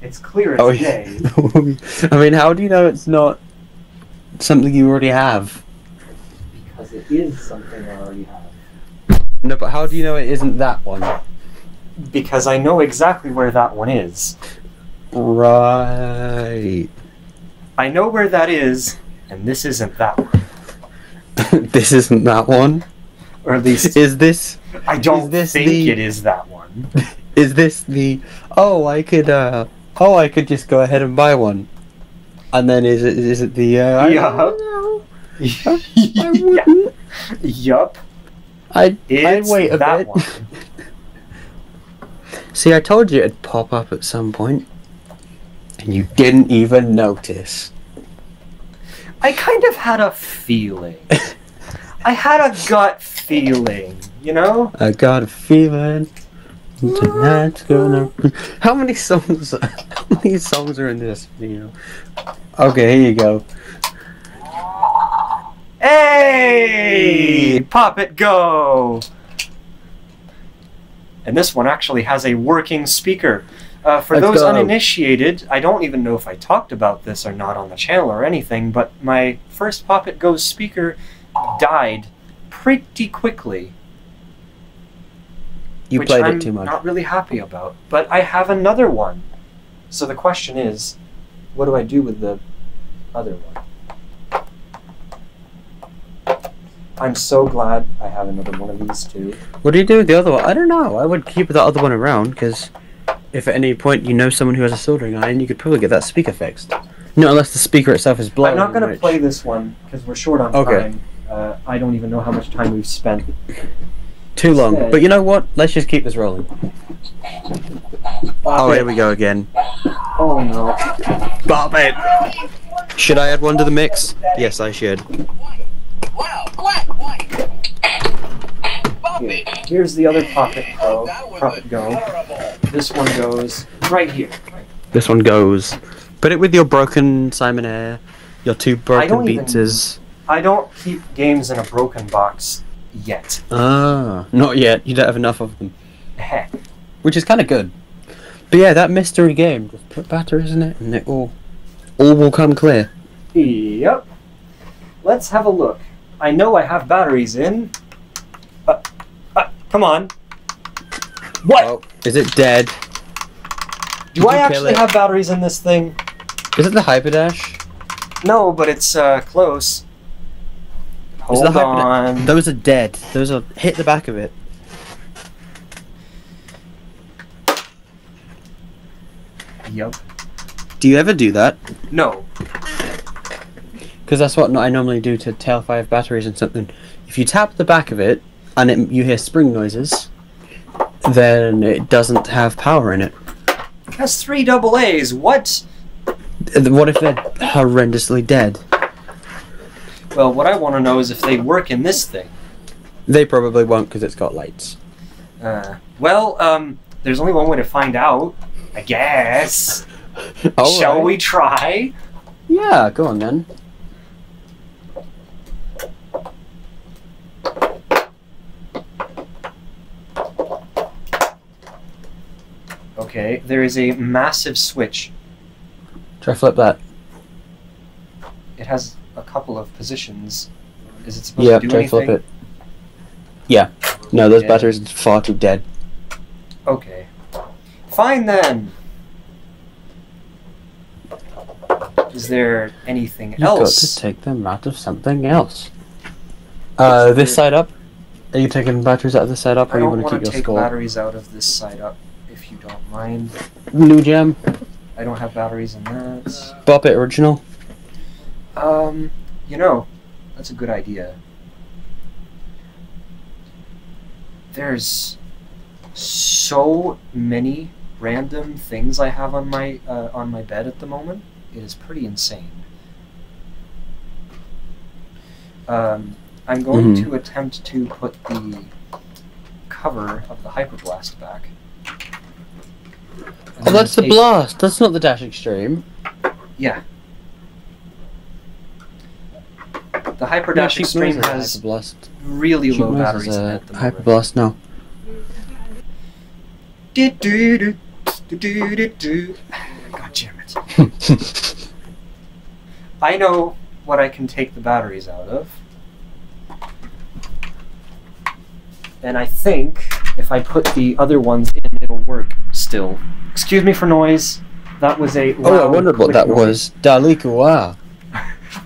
It's clear as Oh day. yeah. *laughs* I mean, how do you know it's not something you already have? Because it is something I already have. No, but how do you know it isn't that one? Because I know exactly where that one is. Right. I know where that is, and this isn't that one. *laughs* this isn't that one. Or at least, Is this? I don't this think the- it is that one. *laughs* Is this the? Oh, I could. uh Oh, I could just go ahead and buy one. And then is it? Is it the? Uh, I Yeah. I *laughs* yeah. wouldn't. Yup. I'd, I'd wait a that bit. one. *laughs* See, I told you it'd pop up at some point, and you didn't even notice. I kind of had a feeling. I had a gut feeling, you know? I got a feeling tonight's gonna. How many songs? *laughs* How many songs are in this video? Okay, here you go. Hey! Pop it, go! And this one actually has a working speaker. Uh, for Let's those go. uninitiated, I don't even know if I talked about this or not on the channel or anything, but my first Pop It Go speaker died pretty quickly. You which played I'm it too much. not really happy about. But I have another one. So the question is, what do I do with the other one? I'm so glad I have another one of these too. What do you do with the other one? I don't know. I would keep the other one around because if at any point you know someone who has a soldering iron, you could probably get that speaker fixed. Not unless the speaker itself is blown. I'm not going to which- play this one because we're short on Okay. time. Uh, I don't even know how much time we've spent. Too long. Okay. But you know what? Let's just keep this rolling. Oh, here we go again. Oh no. Bob it. Should I add one to the mix? Yes, I should. Here. Here's the other Pocket go. Pocket Go. This one goes right here. This one goes. Put it with your broken Simon Air, your two broken don't. I don't keep games in a broken box yet. Ah, not yet. You don't have enough of them, Heh. which is kind of good. But yeah, that mystery game. Just put batteries in it, and it all, all will come clear. Yep. Let's have a look. I know I have batteries in. Uh, uh, come on. What? Oh, is it dead? Do did I actually have batteries in this thing? Is it the Hyperdash? No, but it's uh, close. Is Hold it the on. Those are dead. Those are hit the back of it. Yep. Do you ever do that? No. Because that's what I normally do to tell if I have batteries and something. If you tap the back of it and it, you hear spring noises, then it doesn't have power in it. It has three double A's. What? What if they're horrendously dead? Well, what I want to know is if they work in this thing. They probably won't because it's got lights. Uh, well, um, there's only one way to find out. I guess. *laughs* Shall we try? Yeah, go on then. Okay, there is a massive switch. Try flip that. It has a couple of positions. Is it supposed Yeah, to do try anything? flip it. Yeah. No, those Yeah. batteries are far too dead. Okay. Fine then. Is there anything You've got else? to take them out of something else. Uh, this side up. Are you taking batteries out of this side up, or you want to keep to your take batteries out of this side up, if you don't mind. New gem. I don't have batteries in that. Bop it original. Um, you know, that's a good idea. There's so many random things I have on my uh, on my bed at the moment. It is pretty insane. Um, I'm going Mhm. to attempt to put the cover of the Hyperblast back. Oh, that's the blast. That's not the dash extreme. Yeah. The Hyperdash Extreme has blast. really low batteries in it at the Hyper blast. No. Do, do, do, do, do, do, do. God damn it. I know what I can take the batteries out of. And I think if I put the other ones in, it'll work still. Excuse me for noise. That was a oh, I wondered what that noise. was. Dalikua.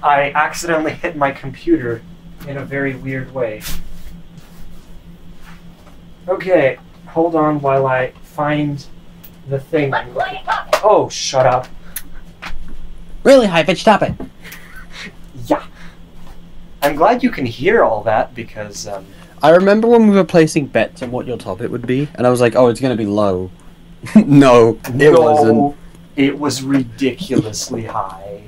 I accidentally hit my computer in a very weird way. Okay, hold on while I find the thing. I'm looking- Oh, shut up. Really high pitch. Stop it. *laughs* Yeah. I'm glad you can hear all that because um, I remember when we were placing bets on what your topic would be, and I was like, "Oh, it's gonna be low." *laughs* no, it no, wasn't. It was ridiculously high.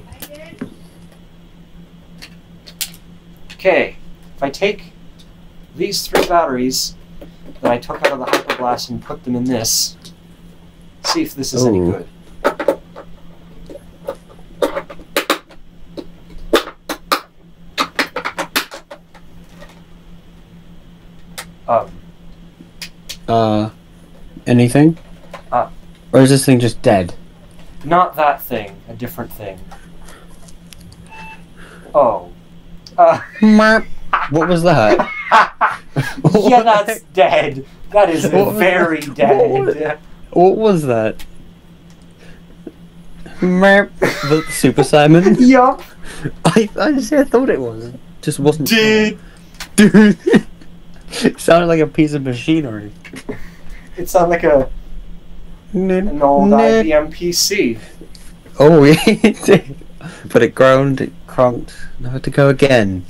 Okay, if I take these three batteries that I took out of the Hyperblast and put them in this, see if this is any good. Um, Uh, anything? Uh. or is this thing just dead? not that thing, a different thing. Oh. Uh, what was that? *laughs* yeah, that's dead. That is What very that? dead. What was that? Merp. the Super Simon. *laughs* yup. I, I just I thought it was. Just wasn't. Dude. Dude. it sounded like a piece of machinery. It sounded like a an old IBM PC. Oh *laughs* yeah, it did. But it groaned, it cronked, never to go again.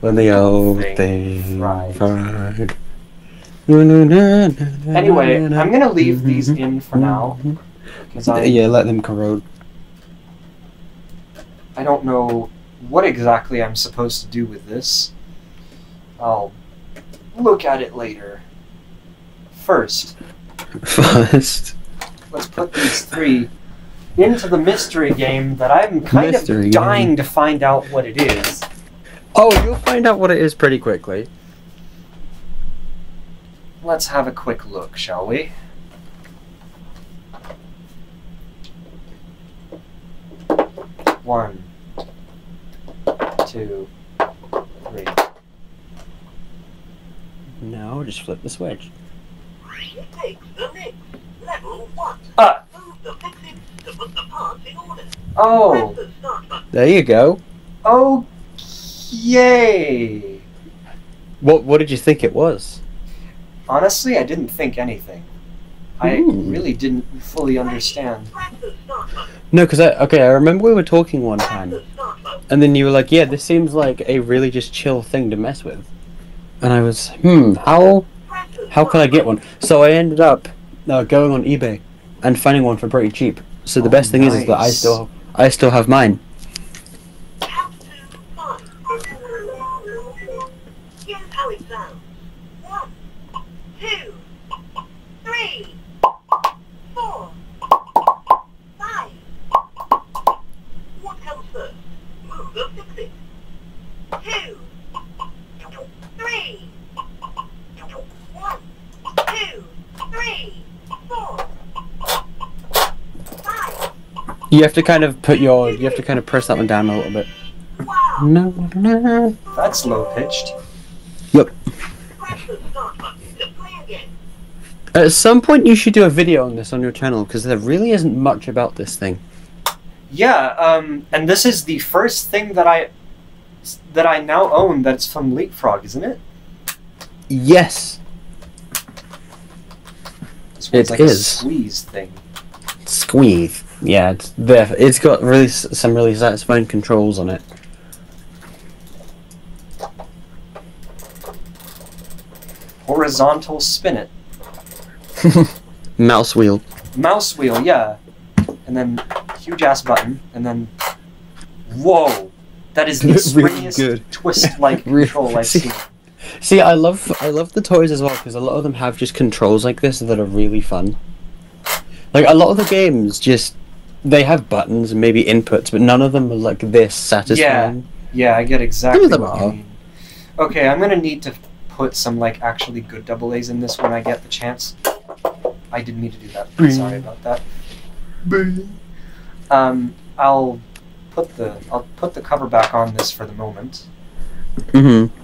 When the old thing thing fried. fried. Anyway, I'm gonna leave *laughs* these in for now *laughs* I Yeah, let them corrode. I don't know what exactly I'm supposed to do with this. I'll look at it later. First, *laughs* First. let's put these three into the mystery game that I'm kind Mystery of game. dying to find out what it is. Oh, you'll find out what it is pretty quickly. Let's have a quick look, shall we? One, two, three. No, just flip the switch. Takes the next level one. Ah. Oh, Press the start button. There you go. okay. What What did you think it was? Honestly, I didn't think anything. I Ooh. really didn't fully understand. Press the start button. No, because I okay, I remember we were talking one time, the start button. and then you were like, "Yeah, this seems like a really just chill thing to mess with," and I was, "Hmm, how how can I get one?" So I ended up uh, going on eBay and finding one for pretty cheap. So the Oh, best thing is, is that I still I still have mine. Count to five. Here's how it sounds. One, two, three, four, five. What comes first? Move the fixing. Two, three, one, two, three, four, five. You have to kind of put your you have to kind of press that one down a little bit. No, no. That's low pitched. Yep. Press the start button to play again. At some point, you should do a video on this on your channel because there really isn't much about this thing. Yeah, um, and this is the first thing that I that I now own that's from Leapfrog, isn't it? Yes, This one's It like is. a squeeze thing. squeeze. Yeah, it's there. It's got really s- some really satisfying controls on it. Horizontal spin it. *laughs* Mouse wheel. Mouse wheel, yeah. And then huge ass button, and then whoa. That is *laughs* the springiest good. twist *laughs* like control I've See- seen. See, I love I love the toys as well because a lot of them have just controls like this that are really fun. Like a lot of the games, just they have buttons and maybe inputs, but none of them are like this satisfying. Yeah, yeah, I get exactly what you are. mean. Okay, I'm gonna need to put some like actually good double A's in this when I get the chance. I didn't mean to do that. Bing. Sorry about that. Um, I'll put the I'll put the cover back on this for the moment, Mm-hmm.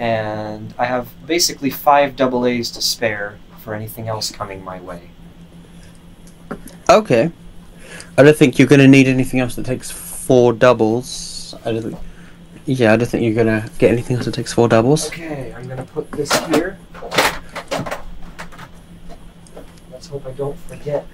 and I have basically five double A's to spare for anything else coming my way. Okay. I don't think you're gonna need anything else that takes four doubles. I don't think. Yeah, I don't think you're gonna get anything else that takes four doubles. Okay, I'm gonna put this here. Let's hope I don't forget.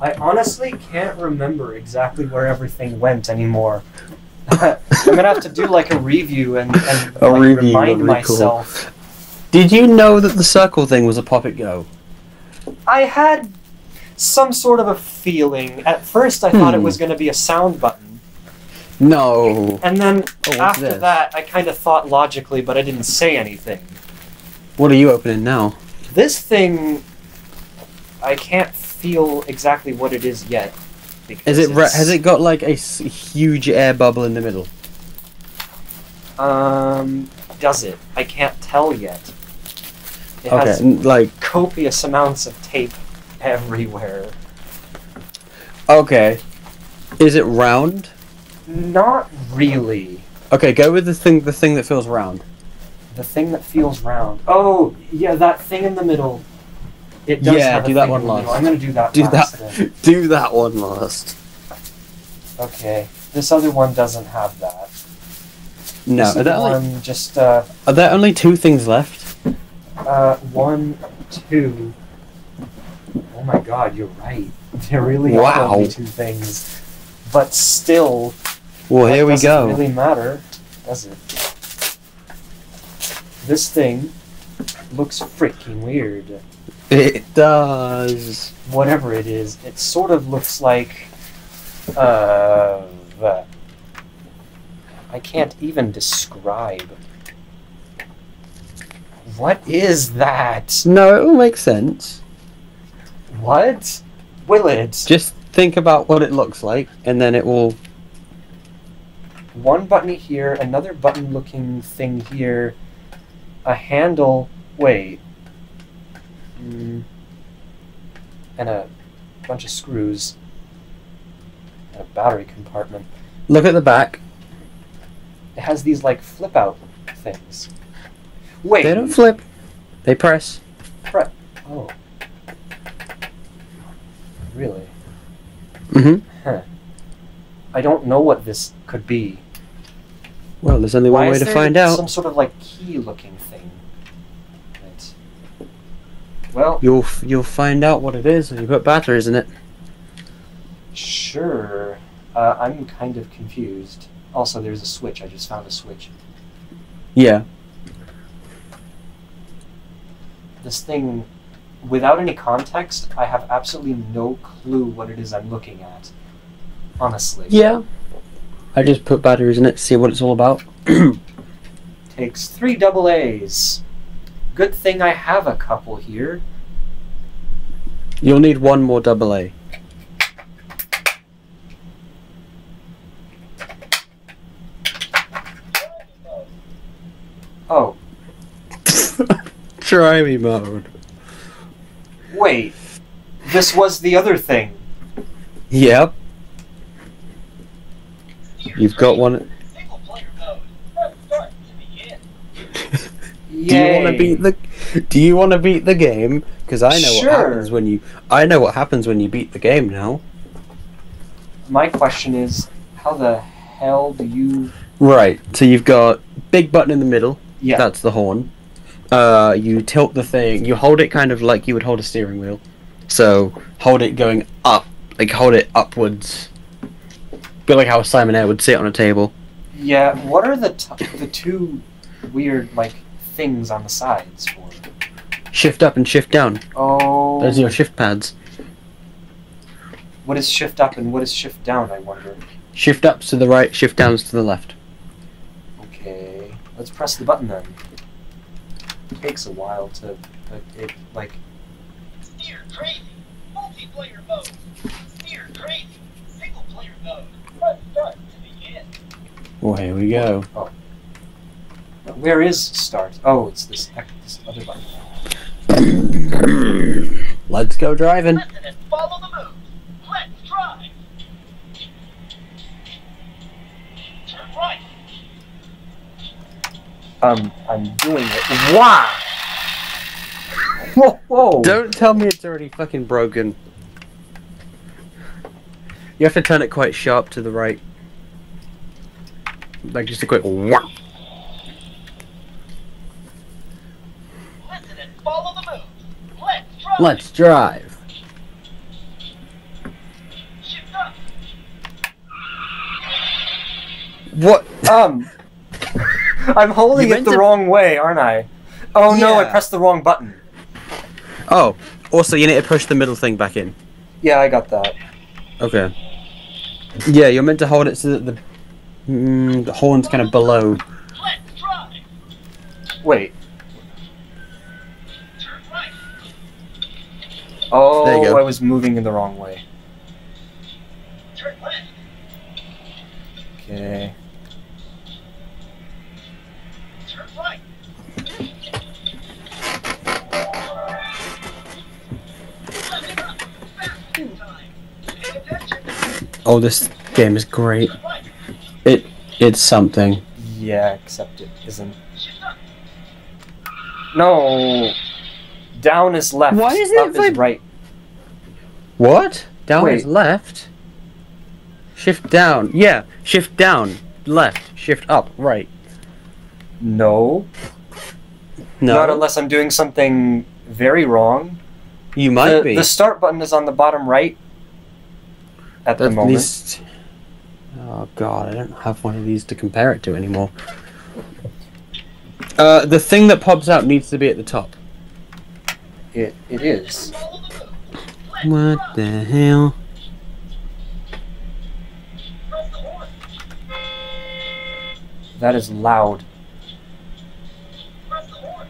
I honestly can't remember exactly where everything went anymore. *laughs* I'm gonna have to do like a review and, and A like, review remind be cool. myself. Did you know that the circle thing was a pop it go? I had some sort of a feeling. At first, I thought it Hmm. was gonna be a sound button, No. and then Oh, after this? that, I kind of thought logically, but I didn't say anything. What are you opening now? This thing, I can't feel exactly what it is yet. Is it? Has it got like a huge air bubble in the middle? Um, does it? I can't tell yet. It Okay, has like copious amounts of tape *laughs* everywhere. okay. Is it round? Not really. Okay, go with the thing. The thing that feels round. The thing that feels round. Oh, yeah, that thing in the middle. It does Yeah, have a do that thing one in the middle. last. I'm gonna do that Do last that. then. *laughs* Do that one last. Okay. This other one doesn't have that. No. This Are there, other only, one just uh are there only two things left? Uh, one, two. Oh my god, you're right. *laughs* There really are only two things. But still, Well, here we doesn't go. really matter, does it? This thing looks freaking weird. It does. Whatever it is, it sort of looks like. Uh. I can't even describe. What is that? No, it will make sense. What? Will it? Just think about what it looks like, and then it will. One button here, another button looking thing here, a handle. Wait. Mm, and a bunch of screws. And a battery compartment. Look at the back. It has these like flip out things. Wait. They don't flip. They press. Pre- oh. Really? Mm-hmm. Huh. I don't know what this could be. Well, there's only one Why way is to there find out. Some sort of like key looking thing. Right. Well, You'll f- you'll find out what it is when you put batteries in it. sure. Uh, I'm kind of confused. Also, there's a switch. I just found a switch. Yeah. This thing, without any context, I have absolutely no clue what it is I'm looking at. Honestly. Yeah. I just put batteries in it to see what it's all about. *clears throat* Takes three double A's. Good thing I have a couple here. You'll need one more double A. Oh, *laughs* Try me mode. Wait. This was the other thing. Yep. You've got one. Single player mode. Press start to begin. Do you want to beat the? Do you want to beat the game? Because I know Sure. what happens when you. I know what happens when you beat the game now. My question is, how the hell do you? Right. So you've got big button in the middle. Yeah. That's the horn. Uh, you tilt the thing. You hold it kind of like you would hold a steering wheel. So hold it going up, like hold it upwards. Be like how Simon Air would sit on a table. Yeah. What are the t- the two weird like things on the sides for? Shift up and shift down. Oh. Those are your shift pads. What is shift up and what is shift down? I wonder. Shift ups to the right, shift downs to the left. Okay. Let's press the button then. It takes a while to, but it like. Steer crazy. Multiplayer mode. Steer crazy. Single player mode. Press start to begin. Well, here we go. Oh. Where is start? Oh, it's this, ec- this other button. *coughs* Let's go driving. Listen and follow the moves. Um, I'm doing it. Why? Whoa! *laughs* whoa. Don't tell me it's already fucking broken. You have to turn it quite sharp to the right. Like just a quick whack. Listen and follow the moves. Let's drive. Let's drive. Shift up. What? Um, *laughs* I'm holding it the to- wrong way, aren't I? Oh no, I pressed the wrong button. Oh, also you need to push the middle thing back in. Yeah, I got that. Okay. Yeah, you're meant to hold it so that the, mm, the horn's kind of below. Wait. Oh, There you go. I was moving in the wrong way. Okay. Oh, this game is great. It it's something. Yeah, except it isn't. No. Down is left. Why is up it is vib- right. What? Down Wait. is left. Shift down. Yeah, shift down. Left. Shift up. Right. No. No. Not unless I'm doing something very wrong. you might the, be. the start button is on the bottom right. At the moment. least. Oh god, I don't have one of these to compare it to anymore. Uh, the thing that pops out needs to be at the top. It it is. Follow the move. What the hell? Press the horn. That is loud. *laughs* Press the horn.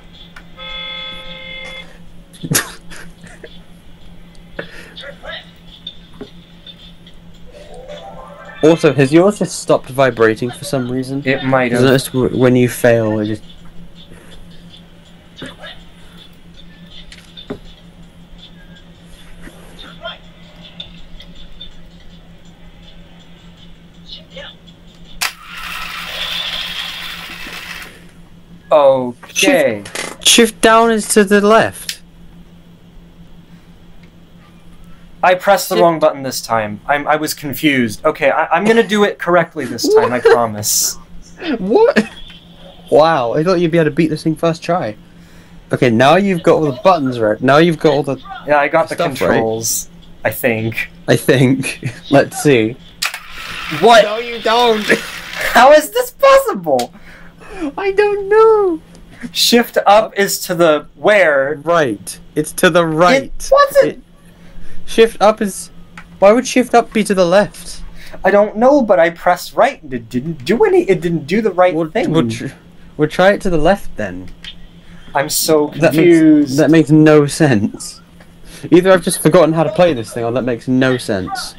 Turn left. Also, has yours just stopped vibrating for some reason? It might have. noticed when you fail, it just Turn left. Turn right. Shift. Okay. shift down is to the left. I pressed the wrong button this time. I'm I was confused. Okay, I, I'm gonna do it correctly this time. I *laughs* promise. What? Wow, I thought you'd be able to beat this thing first try. Okay, now you've got all the buttons right. Now you've got all the. Yeah, I got the Stuff, right? controls. I think. I think. *laughs* Let's see. What? No, you don't. *laughs* How is this possible? I don't know. Shift up is to the where. Right. It's to the right. It wasn't. It- shift up is. Why would shift up be to the left? I don't know, but I pressed right and it didn't do any. It didn't do the right We'll, thing. we'll, tr- we'll try it to the left then. I'm so That confused. makes that makes no *laughs* sense. Either I've just forgotten how to play this thing, or that makes no sense.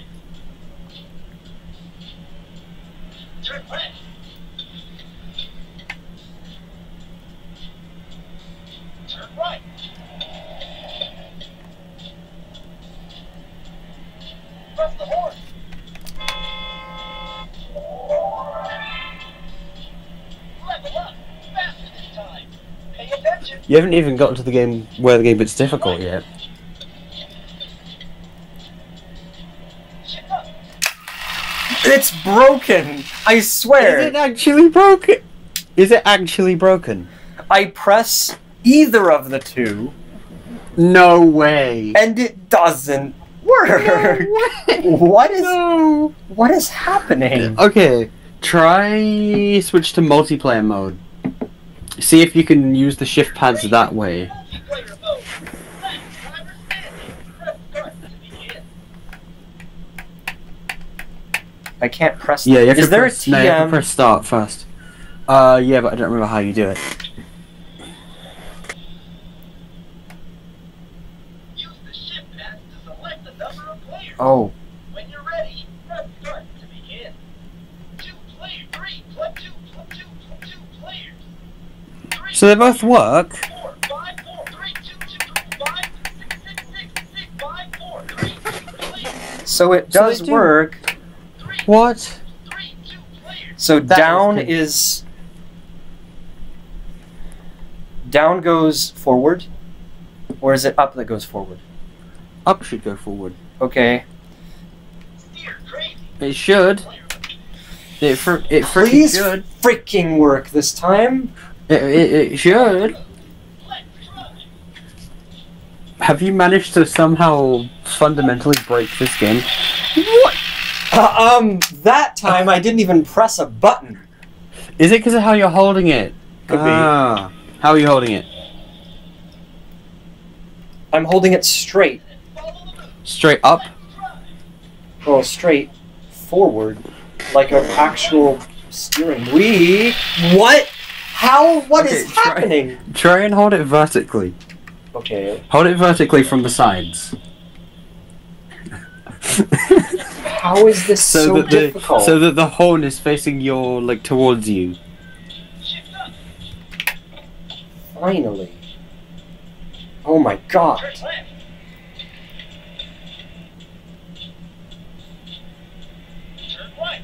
You haven't even gotten to the game where the game gets difficult yet. It's broken. I swear! Is it actually broken? Is it actually broken? I press either of the two, No way. and it doesn't work. What is No. what is happening? Okay, try switch to multiplayer mode. See if you can use the shift pads that way. Multiplayer mode. Left driver standing. Press start to begin. I can't press. Yeah, you have is to there press, a no, you have to press start first. Uh, yeah, but I don't remember how you do it. Use the shift pad to select the number of players. oh, When you're ready, press start to begin. Two player, three, pl- two, pl- two, pl- two players. Three, So they both work. four, five, four, three, two, two, five, six, six, six, six, five, two they both work. So it does do. work. What? So That down is down goes forward, or is it up that goes forward? Up should go forward. Okay. It should. It fr- it freaking Please should. freaking work this time. It, it, it should. Have you managed to somehow fundamentally break this game? Uh, um, that time I didn't even press a button. Is it because of how you're holding it? Could be. ah. How are you holding it? I'm holding it straight. Follow the move. Straight up? Well, straight forward, like an actual steering wheel. What? How? What is Okay, try- happening? Try and hold it vertically. Okay. Hold it vertically from the sides. How is this so, that the difficult? so that the horn is facing your like towards you. Finally. Oh my god. Turn left. Turn right.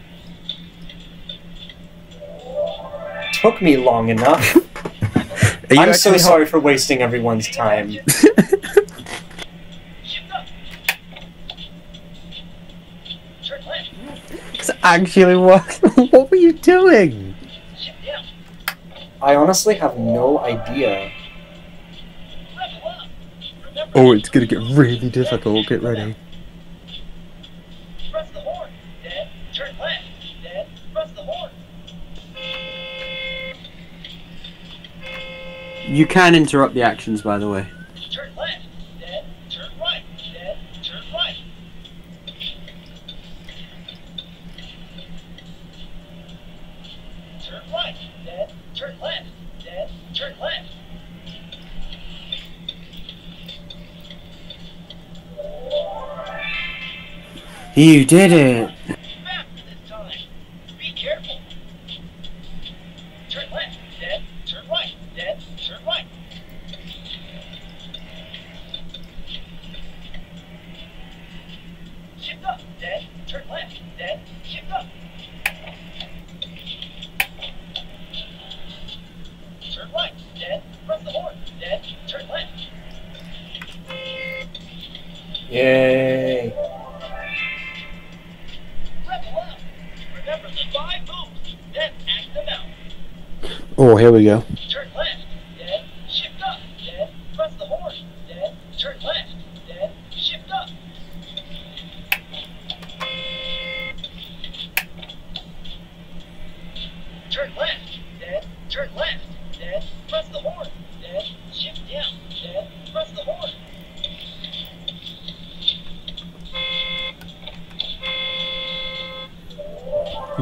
Took me long enough. *laughs* I'm so sorry for wasting everyone's time. Shift up. Turn left. It's actually working. *laughs* what were you doing? I honestly have no idea. Level up. Remember, Oh, it's gonna get really difficult. Get ready. You can interrupt the actions, by the way. Turn left, then turn right, then turn right. Turn right, then turn left, then turn left. You did it. Out. Oh, here we go.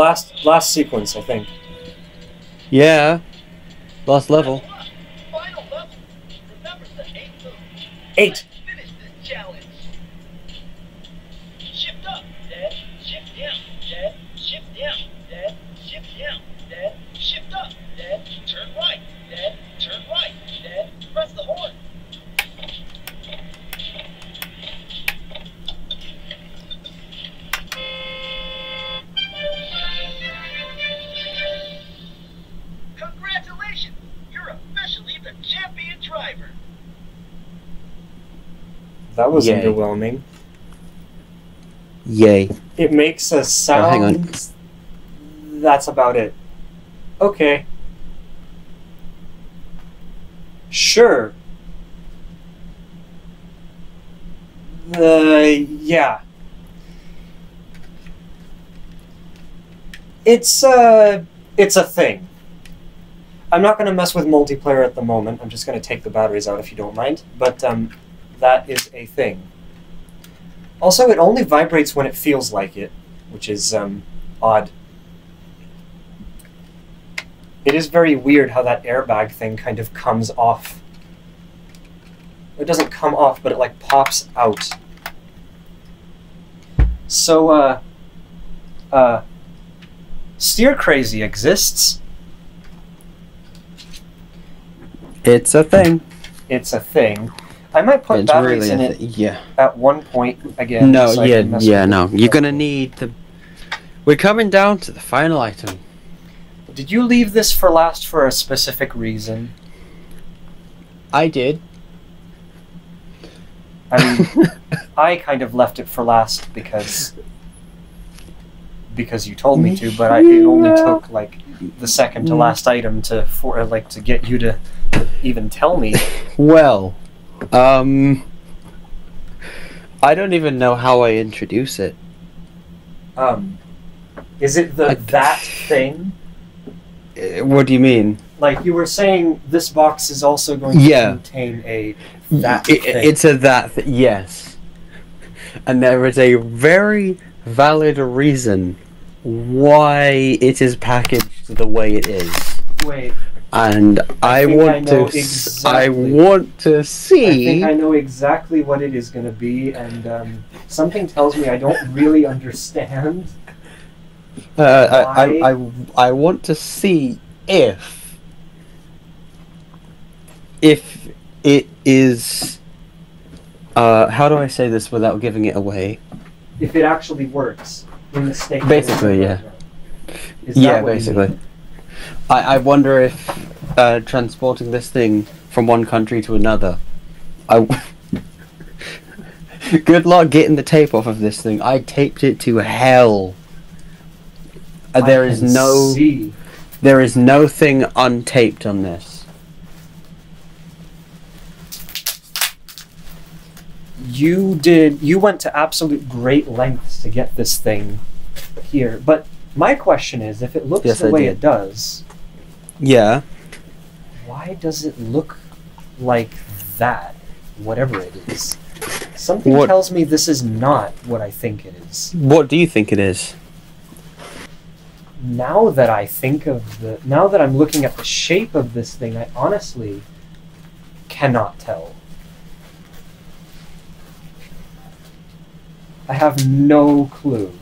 Last last sequence, I think. Yeah. Last level. Level! Final level! Remember the eight That was Yay. underwhelming. Yay. It makes a sound. Oh, hang on. That's about it. Okay. Sure. Uh, yeah. It's uh it's a thing. I'm not gonna mess with multiplayer at the moment. I'm just gonna take the batteries out if you don't mind. But um that is a thing. Also, it only vibrates when it feels like it, which is um, odd. It is very weird how that airbag thing kind of comes off. It doesn't come off, but it like pops out. So, uh, uh, Steer Crazy exists. It's a thing. It's a thing. I might put It's batteries really in it Yeah. at one point again. No, so yeah, yeah, no. You're gonna need the. We're coming down to the final item. Did you leave this for last for a specific reason? I did. I mean, *laughs* I kind of left it for last because because you told me to, but I, it only took like the second to Mm. last item to for like to get you to even tell me. Well, um, I don't even know how I introduce it. Um, is it the I- that thing? Uh, What do you mean? Like you were saying, this box is also going to Yeah. contain a that It- thing. it's a that. Th- yes, and there is a very valid reason why it is packaged the way it is. Wait, And I, I want know to. s- I exactly. want to see. I think I know exactly what it is going to be, and um, something tells me I don't really understand. Uh, I? I, I, I want to see if if it is uh, how do I say this without giving it away? If it actually works in the state. Basically, yeah. right. Yeah, basically. I, I wonder if uh, transporting this thing from one country to another. I. *laughs* Good luck getting the tape off of this thing. I taped it to hell. Uh, there is no See. there is no thing untaped on this. You did. You went to absolute great lengths to get this thing here. But my question is, if it looks Yes, the I way did. it does, Yeah. why does it look like that? Whatever it is. Something What- tells me this is not what I think it is. What do you think it is? Now that I think of the, now that I'm looking at the shape of this thing, I honestly cannot tell. I have no clue.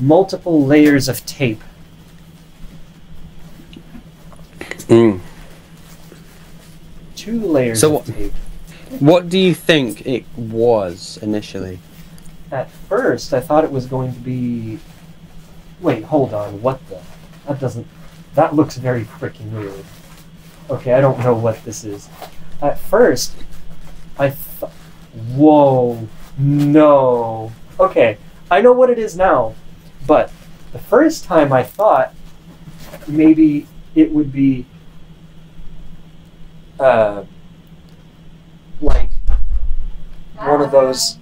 Multiple layers of tape. Mm. Two layers So of what- tape. What do you think it was initially? At first, I thought it was going to be. Wait, hold on. What the? That doesn't. That looks very freaking weird. Okay, I don't know what this is. At first, I thought. Whoa. No. Okay, I know what it is now. But the first time I thought maybe it would be. Uh. Like one of those.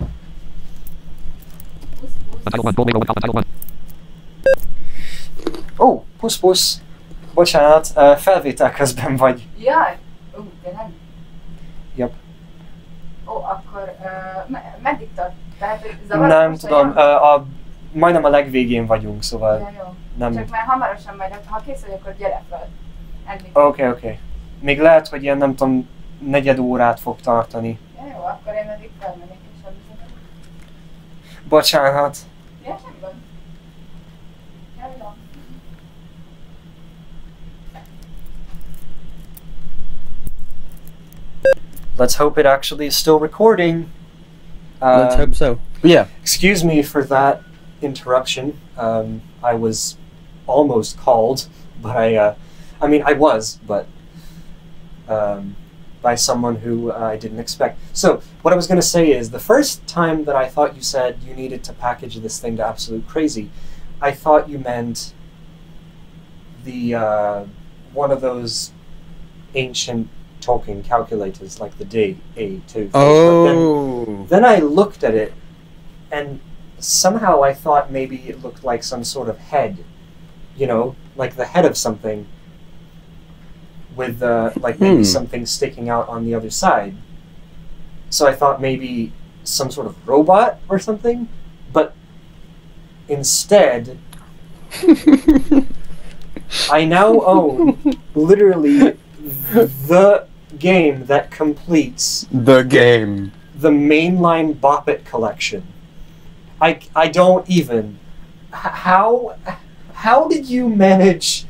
Ó, pusz, pusz. Bocsánat, ö, felvétel közben vagy. Jaj! Ó, tényleg? Yep. Ó, akkor uh, me- meddig tart? Tehát, hogy zavaros Nem most tudom, olyan? ö, a, majdnem a legvégén vagyunk, szóval Ja, jó. nem... Csak már hamarosan majd, ha kész vagy, akkor gyere fel. Oké, oké. Még lehet, hogy ilyen nem tudom, negyed órát fog tartani. Ja, jó, akkor én eddig felmennék és addig. Bocsánat. Ja, semmi gond. Ja, jó. Let's hope it actually is still recording. Let's Um, hope so. Yeah. Excuse me for that interruption. Um, I was almost called, *laughs* but I, uh, I mean, I was, but um, by someone who uh, I didn't expect. So, what I was going to say is the first time that I thought you said you needed to package this thing to absolute crazy, I thought you meant the uh, one of those ancient Tolkien calculators, like the D A2. Oh. Then I looked at it, and somehow I thought maybe it looked like some sort of head, you know, like the head of something, with uh, like maybe Hmm. something sticking out on the other side. So I thought maybe some sort of robot or something, but instead I now own literally the game that completes the game. the mainline Bop It collection. I, I don't even. How how did you manage,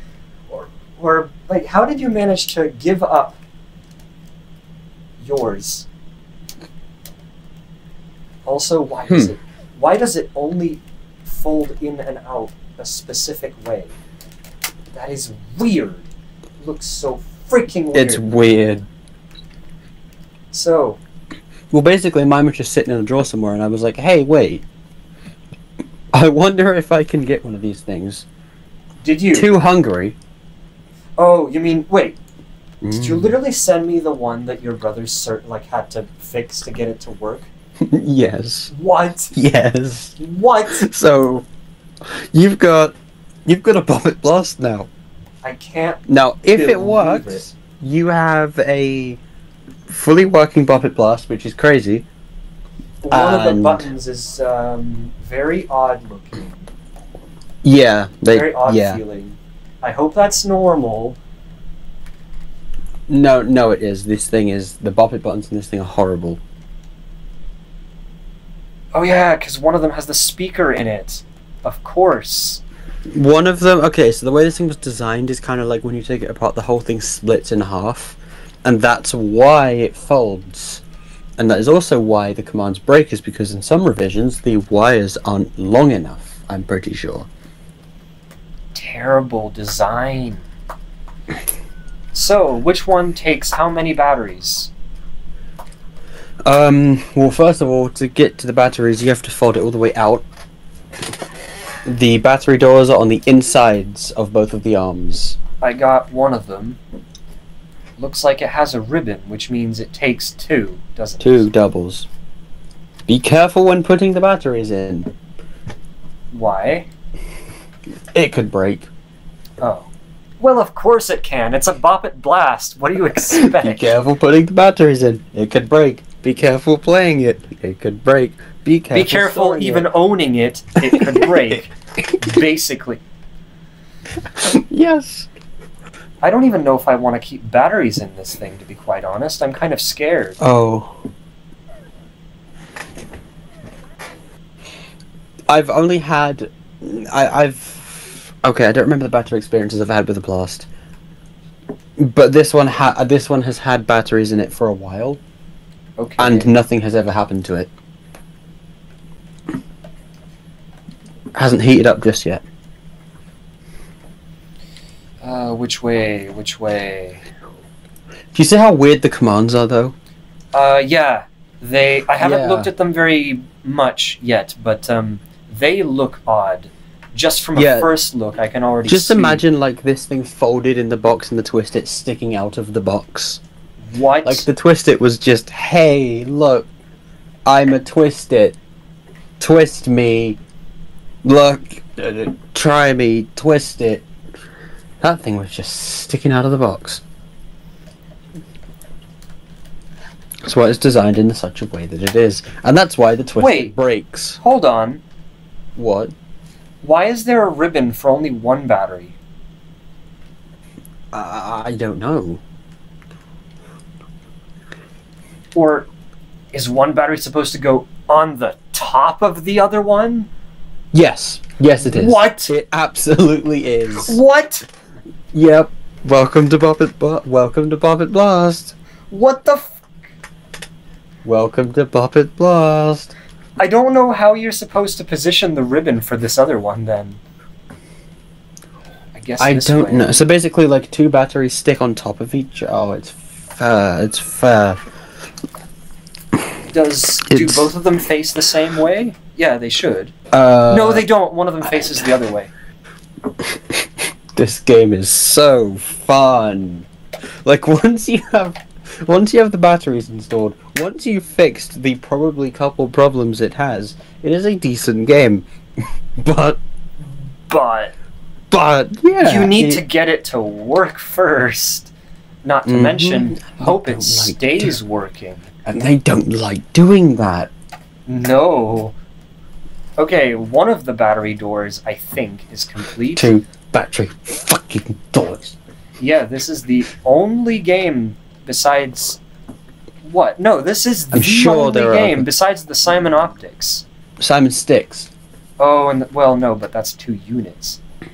or, or like how did you manage to give up yours? Also, why does Hmm. it why does it only fold in and out a specific way? That is weird. looks so freaking weird. It's weird. so Well, basically, mine was just sitting in a drawer somewhere, and I was like, "Hey, wait! *laughs* I wonder if I can get one of these things." did you? Too hungry. Oh, you mean wait? Did you Mm. literally send me the one that your brother cert like had to fix to get it to work? *laughs* yes. What? Yes. What? So, you've got you've got a Bop It Blast now. I can't. Now, if it works, you have a fully working Bop It Blast, which is crazy. One of the buttons is um, very odd looking, Yeah, they very odd yeah. feeling. I hope that's normal. No, no, it is. This thing is the Bop It buttons in this thing are horrible. Oh yeah, because one of them has the speaker in it. Of course. One of them, okay, so the way this thing was designed is kind of like when you take it apart, the whole thing splits in half, and that's why it folds. And that is also why the commands break, is because in some revisions the wires aren't long enough. I'm pretty sure. Terrible design. So, which one takes how many batteries? Um. Well, first of all, to get to the batteries, you have to fold it all the way out. The battery doors are on the insides of both of the arms. I got one of them. Looks like it has a ribbon, which means it takes two, doesn't Two it? doubles. Be careful when putting the batteries in. Why? It could break. Oh. Well, of course it can. It's a Bop It Blast. What do you *laughs* expect? Be careful putting the batteries in. It could break. Be careful playing it. It could break. Be careful. Be careful even it. owning it. It could *laughs* break. Basically. yes. I don't even know if I want to keep batteries in this thing, to be quite honest. I'm kind of scared. Oh. I've only had. I, I've. Okay, I don't remember the battery experiences I've had with the Blast. But this one ha- this one has had batteries in it for a while, Okay. and nothing has ever happened to it. Hasn't heated up just yet. Uh, which way? Which way? Do you see how weird the commands are, though? Uh, yeah. They. I haven't Yeah. looked at them very much yet, but um, they look odd. Just from a first look, I can already Just see imagine like this thing folded in the box and the twist it sticking out of the box. what. Like the twist it was just, hey, look, I'm a twist it. Twist me. Look, uh, try me, twist it. That thing was just sticking out of the box. That's why it's designed in such a way that it is. And that's why the twist Wait. it breaks. Hold on. What? Why is there a ribbon for only one battery? I I don't know. Or is one battery supposed to go on the top of the other one? Yes. Yes, it is. What? It absolutely is. What? Yep. Welcome to Bop It Bla- Welcome to Bop It Blast. What the f- Welcome to Bop It Blast. I don't know how you're supposed to position the ribbon for this other one then. I guess I don't way. know. So basically, like two batteries stick on top of each. Oh, it's fair. It's fair. Does do both of them face the same way? Yeah, they should. Uh, no, they don't. One of them faces the other way. *laughs* This game is so fun. Like *laughs* once you have, once you have the batteries installed, once you've fixed the probably couple problems it has, it is a decent game. *laughs* but But but yeah, you need it- to get it to work first. Not to Mhm. mention, hope it like stays working. and they don't like doing that. No. Okay, one of the battery doors, I think, is complete. Two battery fucking doors. Yeah, this is the only game besides. What? No, this is the sure only are game other- besides the Simon Optix. Simon Sticks. Oh, and well, no, but that's two units. The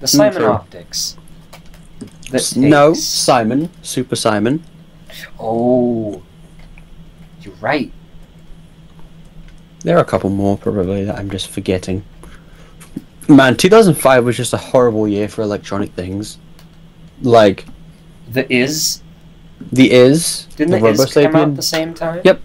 hmm, Simon true. Optix. No, Simon, Super Simon. Oh, you're right. There are a couple more probably that I'm just forgetting. Man, 2005 was just a horrible year for electronic things. Like The is the Is, didn't the the, is come out at the same time? Yep.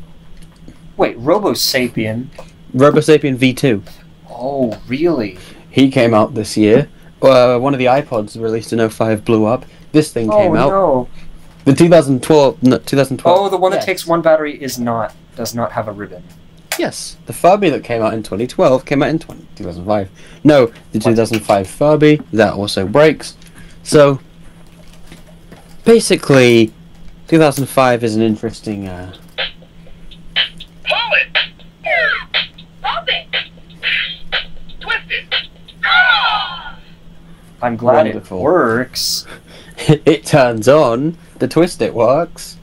Wait, Robo Sapien. Robosapien. Robosapien V2. Oh, really? He came out this year. Uh, one of the iPods released in 05 blew up. This thing Oh came out. no. The 2012, no, 2012. Oh, the one that takes one battery is not does not have a ribbon. Yes, the Furby that came out in 2012 came out in 20, 2005. No, the 2005 Furby that also breaks. So basically, 2005 is an interesting. Uh, Pull it! Stop it! Twist it! I'm glad Wonderful. it works. *laughs* it turns on. The twist it works.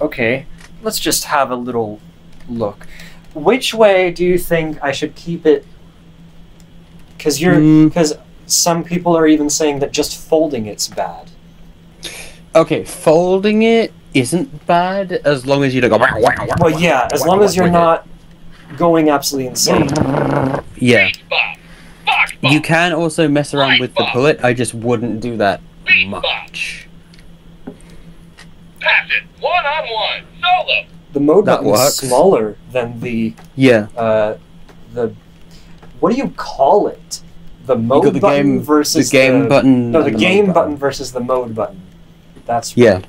Okay, let's just have a little look. Which way do you think I should keep it? Because you're Mm. because some people are even saying that just folding it's bad. Okay, folding it isn't bad as long as you don't go. Well, yeah, as long as you're not going absolutely insane. Yeah. Bob! Fox Bob! You can also mess around with the pull it. I just wouldn't do that much. Pass it. One on one. Solo. The mode That button is smaller than the Yeah. uh, the what do you call it? The You mode the button game versus the game the, button. No, the and game mode button. versus the mode button. That's Yeah.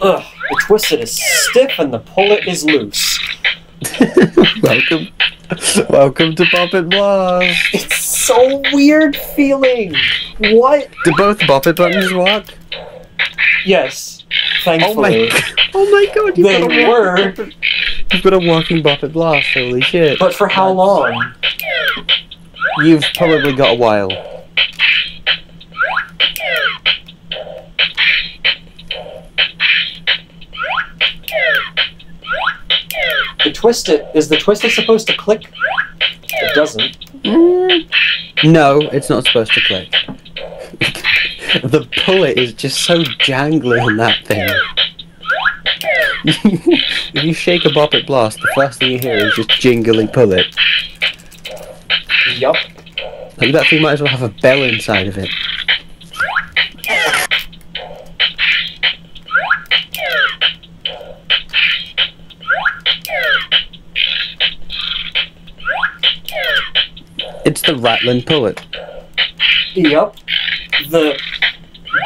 Ugh, the twist it is stiff and the pull it is loose. *laughs* welcome, welcome to Bop It It's so weird feeling. What? Do both It buttons work? Yes, Thankfully. Oh my, oh my god! You've They got a were. You've got a working Bop It Holy shit! But for how long? You've probably got a while. The twist it is the twist it supposed to click? It doesn't. Mm, No, it's not supposed to click. *laughs* the pull it is just so jangly on that thing. *laughs* if you shake a Bop It Blast, the first thing you hear is just jingly pull it. Yup. Like that thing might as well have a bell inside of it. The rattling pull it. Yup. The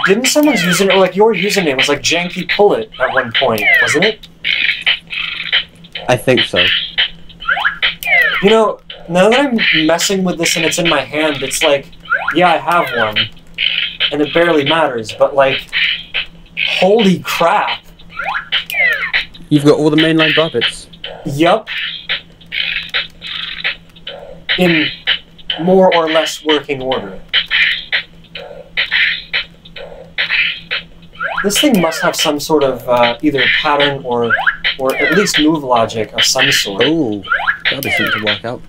didn't someone's username or like your username was like janky pullet at one point, wasn't it? I think so. You know, now that I'm messing with this and it's in my hand, it's like, yeah, I have one. And it barely matters, but like holy crap. You've got all the mainline buckets. Yup. In more or less working order. This thing must have some sort of uh, either pattern or, or at least move logic of some sort. Oh, that'll be something to work out.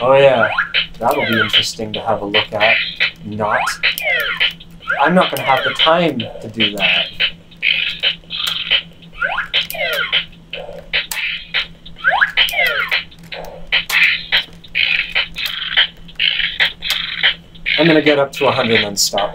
Oh yeah, that'll be interesting to have a look at. Not. I'm not gonna have the time to do that. I'm gonna get up to 100 and then stop.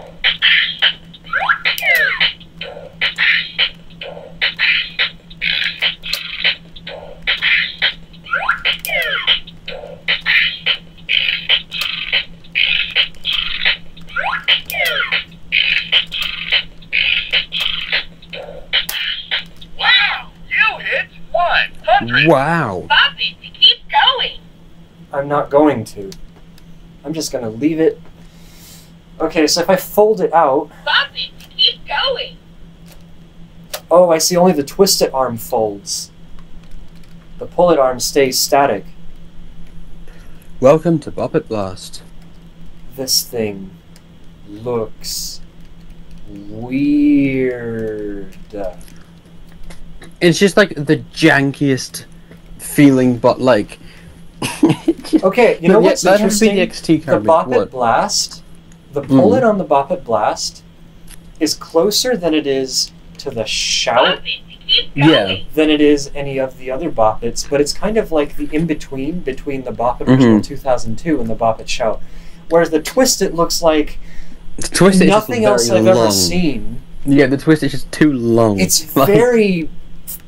Wow. You hit 100. Wow. It. Keep going. I'm not going to. I'm just gonna leave it. Okay, so if I fold it out, Bop it. Keep going. oh, I see only the twist it arm folds. The pull it arm stays static. Welcome to Bop It Blast. This thing looks weird. It's just like the jankiest feeling, but like. *laughs* Okay, you know Yeah, what's that has interesting? the XT The card. Bop It What? Blast, the Mm. pull on the Bop It Blast is closer than it is to the shout Bop it. Keep going. Yeah. than it is any of the other Bop Its, but it's kind of like the in between between the Bop It original Mhm. 2002 and the Bop It Shout. Whereas the Twist It looks like The twist is nothing just else I've long. ever seen. Yeah, the twist is just too long. It's *laughs* Like, very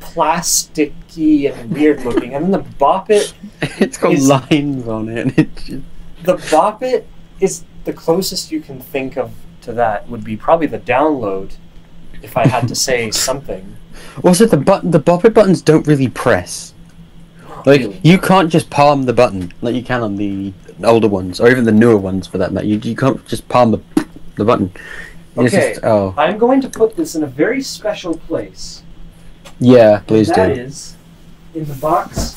plasticky and weird looking. And then the Bop It, *laughs* it's got is- lines on it. It's just, the Bop It is the closest you can think of to that would be probably the download. If I had to say *laughs* something, also, the button, the Bop buttons don't really press. Like Really? you can't just palm the button like you can on the older ones, or even the newer ones for that matter. You, you can't just palm the the button. It's Okay. just- oh I'm going to put this in a very special place. yeah, please That do. is in the box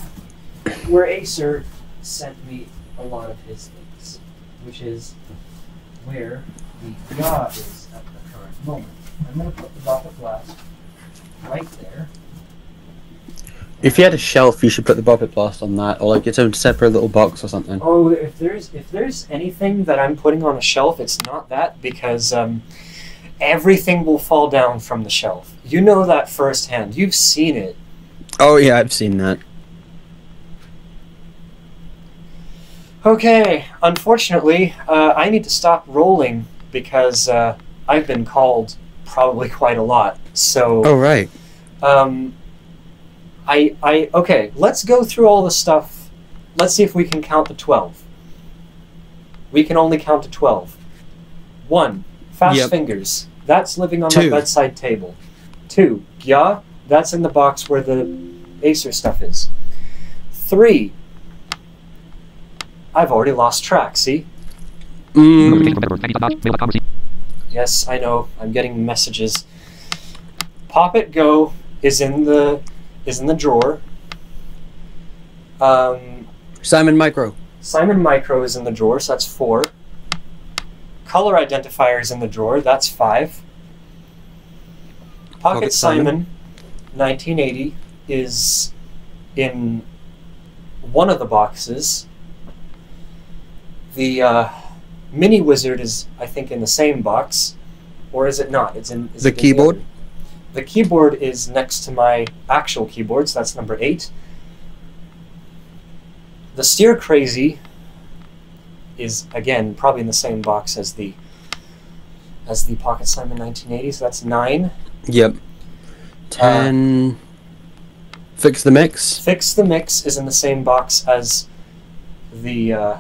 where Acer sent me a lot of his things, which is where the yaw is at the current moment. I'm going to put the Bop It Blast right there. If you had a shelf, you should put the Bop Blast on that, or like its own separate little box or something. Oh, if there's if there's anything that I'm putting on a shelf, it's not that because um, everything will fall down from the shelf. You know that firsthand. You've seen it. Oh yeah, I've seen that. Okay, unfortunately, uh, I need to stop rolling because uh, I've been called probably *laughs* quite a lot. So, Oh right. um, I, I, okay, let's go through all the stuff. Let's see if we can count to 12. We can only count to 12. One, fast Yep. fingers. That's living on my bedside table. Two, yeah, that's in the box where the Acer stuff is. Three, I've already lost track, see? Mm, Yes, I know. I'm getting messages. Pop It Go is in the is in the drawer. Um, Simon Micro. Simon Micro is in the drawer, so that's four. Color identifier is in the drawer, that's five. Pocket, Pocket Simon, Simon. 1980, is in one of the boxes. The uh, Mini Wizard is, I think, in the same box, or is it not? It's in is The it keyboard? other? The keyboard is next to my actual keyboard, so that's number eight. The Steer Crazy is again probably in the same box as the as the Pocket Simon 1980, so that's nine. Yep. Ten. Fix the mix. Fix the Mix is in the same box as the uh,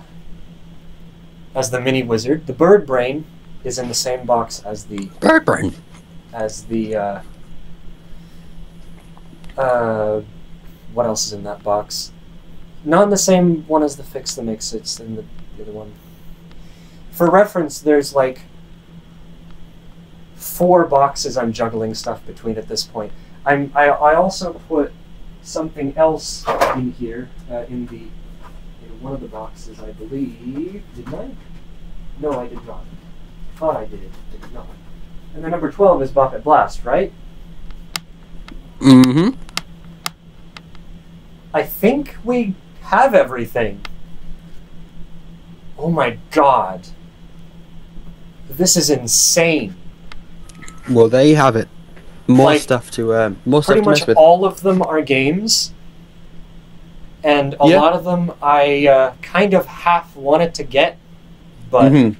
as the Mini Wizard. The Bird Brain is in the same box as the Bird brain. as the uh, uh, what else is in that box? Not in the same one as the Fix the Mix. It's in the, the other one. For reference, there's like four boxes I'm juggling stuff between at this point. I'm I, I also put something else in here uh, in the one of the boxes I believe. Didn't I? No, I did not. Thought I did. I did not. And the number twelve is Bop It Blast, right? Mm-hmm. I think we have everything. Oh my god. This is insane. Well, there you have it. More Like, stuff to um, more stuff Pretty to much mess with. all of them are games. And a Yeah. lot of them I uh, kind of half wanted to get, but Mhm.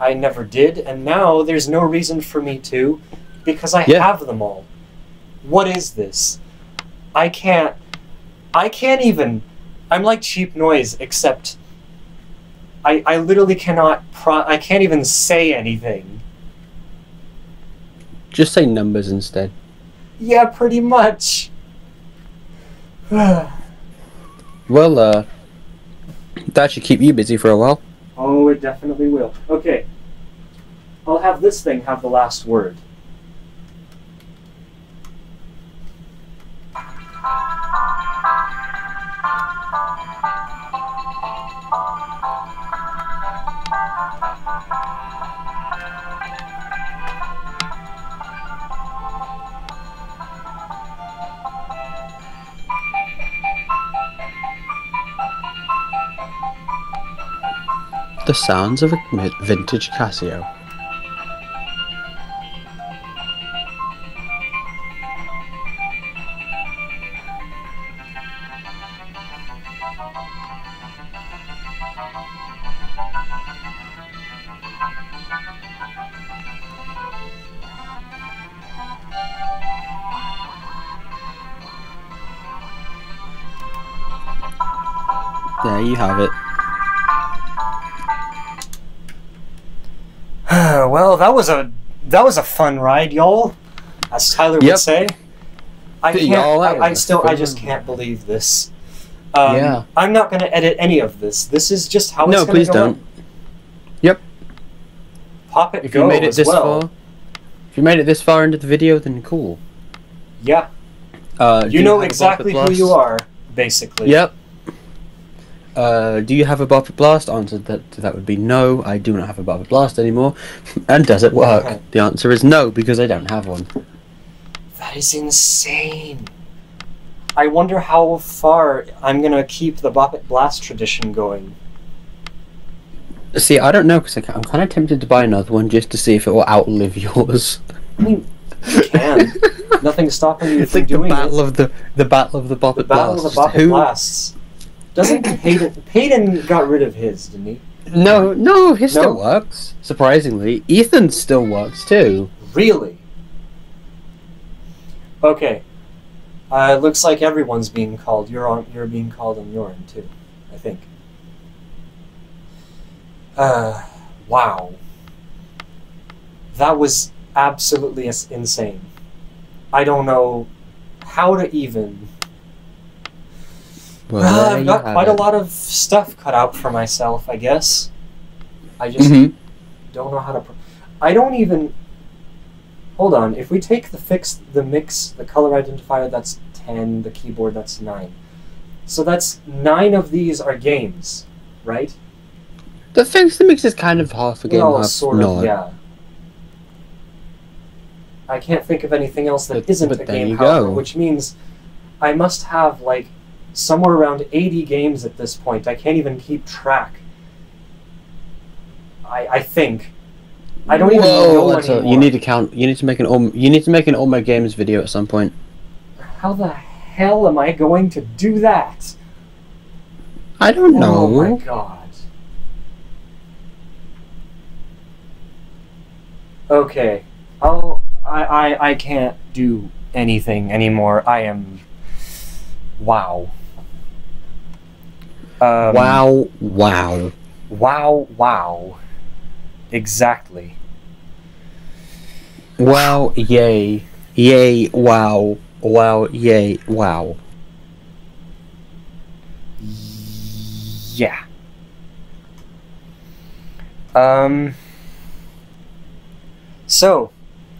I never did. And now there's no reason for me to because I Yeah. have them all. What is this? I can't. I can't even. I'm like cheap noise, except. I, I literally cannot. Pro- I can't even say anything. Just say numbers instead. Yeah, pretty much. *sighs* *sighs* Well, uh, that should keep you busy for a while. oh, it definitely will. Okay. I'll have this thing have the last word. The sounds of a vintage Casio. Well, that was a that was a fun ride, y'all. As Tyler would say. I can't. I, I still. I just can't believe this. Um, Yeah. I'm not going to edit any of this. This is just how No, it's going please to go. don't. Yep. Pop it If you made it this well. far, if you made it this far into the video, then cool. Yeah, Uh, you know exactly who you are, basically. Yep. Uh, do you have a Bop It Blast? Answer that to that would be no. I do not have a Bop It Blast anymore. *laughs* and does it work? *laughs* The answer is no because I don't have one. That is insane. I wonder how far I'm gonna keep the Bop It Blast tradition going. See, I don't know because I'm kind of tempted to buy another one just to see if it will outlive *laughs* yours. I mean, You can. Nothing's stopping you It's from like the doing battle it. of the the battle of the Bop It The battle of the Blasts. Who- Blasts. Doesn't Peyton? Peyton got rid of his, didn't he? No, no, he still works. Surprisingly, Ethan still works too. Really? Okay. Uh, it looks like everyone's being called. You're on. You're being called on your end too. I think. Uh, wow. That was absolutely insane. I don't know how to even. Well, there I've got quite a lot of stuff cut out for myself. I guess. I just Mhm. don't know how to. Pro- I don't even. Hold on. If we take the fix, the mix, the color identifier, that's ten. The keyboard, that's nine. So that's nine of these are games, right? The fix the mix is kind of half a game, well, half sort not. of, yeah. I can't think of anything else that But- not but a game, however, go. which means I must have like somewhere around 80 games at this point. I can't even keep track. I, I think. I don't even Whoa, know that's a- you need to count. You need to make an all. You need to make an all my games video at some point. How the hell am I going to do that? I don't know. Oh my god. Okay. Oh, I, I, I can't do anything anymore. I am. Wow. Um, wow, wow. Wow, wow. Exactly. Wow, yay. Yay, wow. Wow, yay, wow. Yeah. Um. So,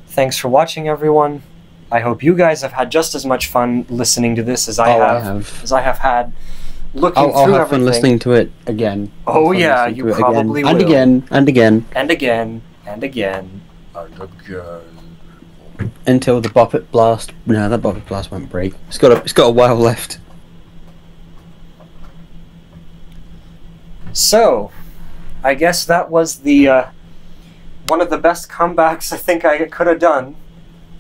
thanks for watching, everyone. I hope you guys have had just as much fun listening to this as I oh, have, I have. as I have had looking I'll, I'll have fun listening to it again. Oh, yeah, you probably again. And will. again, and again, and again, and again, and again. until the Bop It Blast. No, that Bop It Blast won't break. It's got a, it's got a while left. So, I guess that was the uh, one of the best comebacks I think I could have done.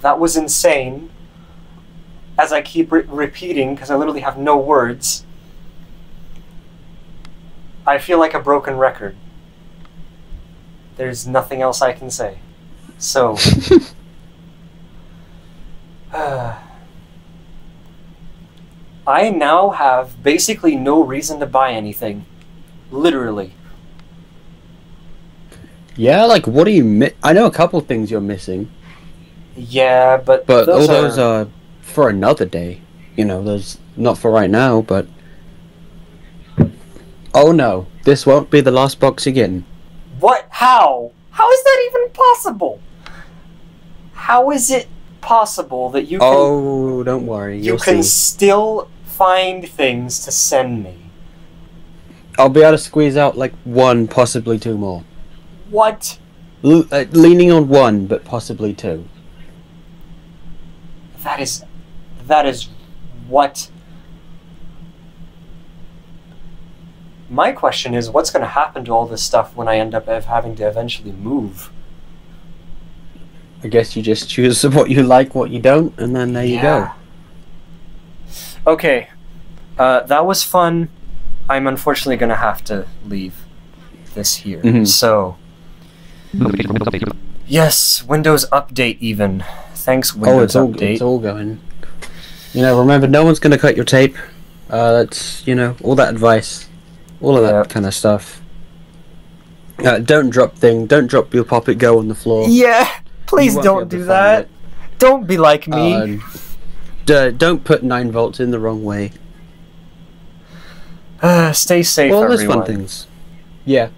That was insane. As I keep re- repeating, because I literally have no words. I feel like a broken record. There's nothing else I can say. So. *laughs* *sighs* I now have basically no reason to buy anything. Literally. Yeah, like what do you? Mi- I know a couple things you're missing, Yeah, but but those all those are for another day. You know, those not for right now. But oh no, this won't be the last box again. What? How? How is that even possible? How is it possible that you can Oh, don't worry, you can see. still find things to send me? I'll be able to squeeze out like one, possibly two more. What? L- uh, leaning on one, but possibly two. That is that is what My question is what's going to happen to all this stuff when I end up having to eventually move? I guess you just choose *laughs* what you like, what you don't, and then there you go. Okay. Uh, that was fun. I'm unfortunately going to have to leave this here. Mhm. So, yes, Windows Update even. Thanks, Windows oh, it's all Update. it's all going. You know, remember, no one's gonna cut your tape. Uh, that's you know all that advice, all of that kind of stuff. Uh, don't drop thing. Don't drop your pop it go on the floor. Yeah, please You won't be don't do that. it. Don't be like me. Um, don't put nine volts in the wrong way. Uh, stay safe, All those fun things. Yeah.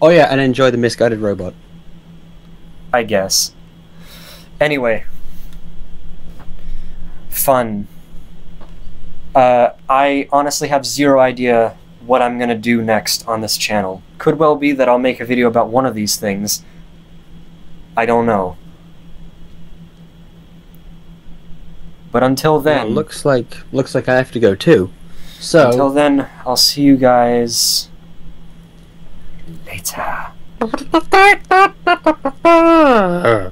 Oh yeah, and enjoy the misguided robot. I guess. Anyway, fun. Uh, I honestly have zero idea what I'm gonna do next on this channel. Could well be that I'll make a video about one of these things. I don't know. But until then, Well, looks like looks like I have to go too. So until then, I'll see you guys later. *laughs* Uh.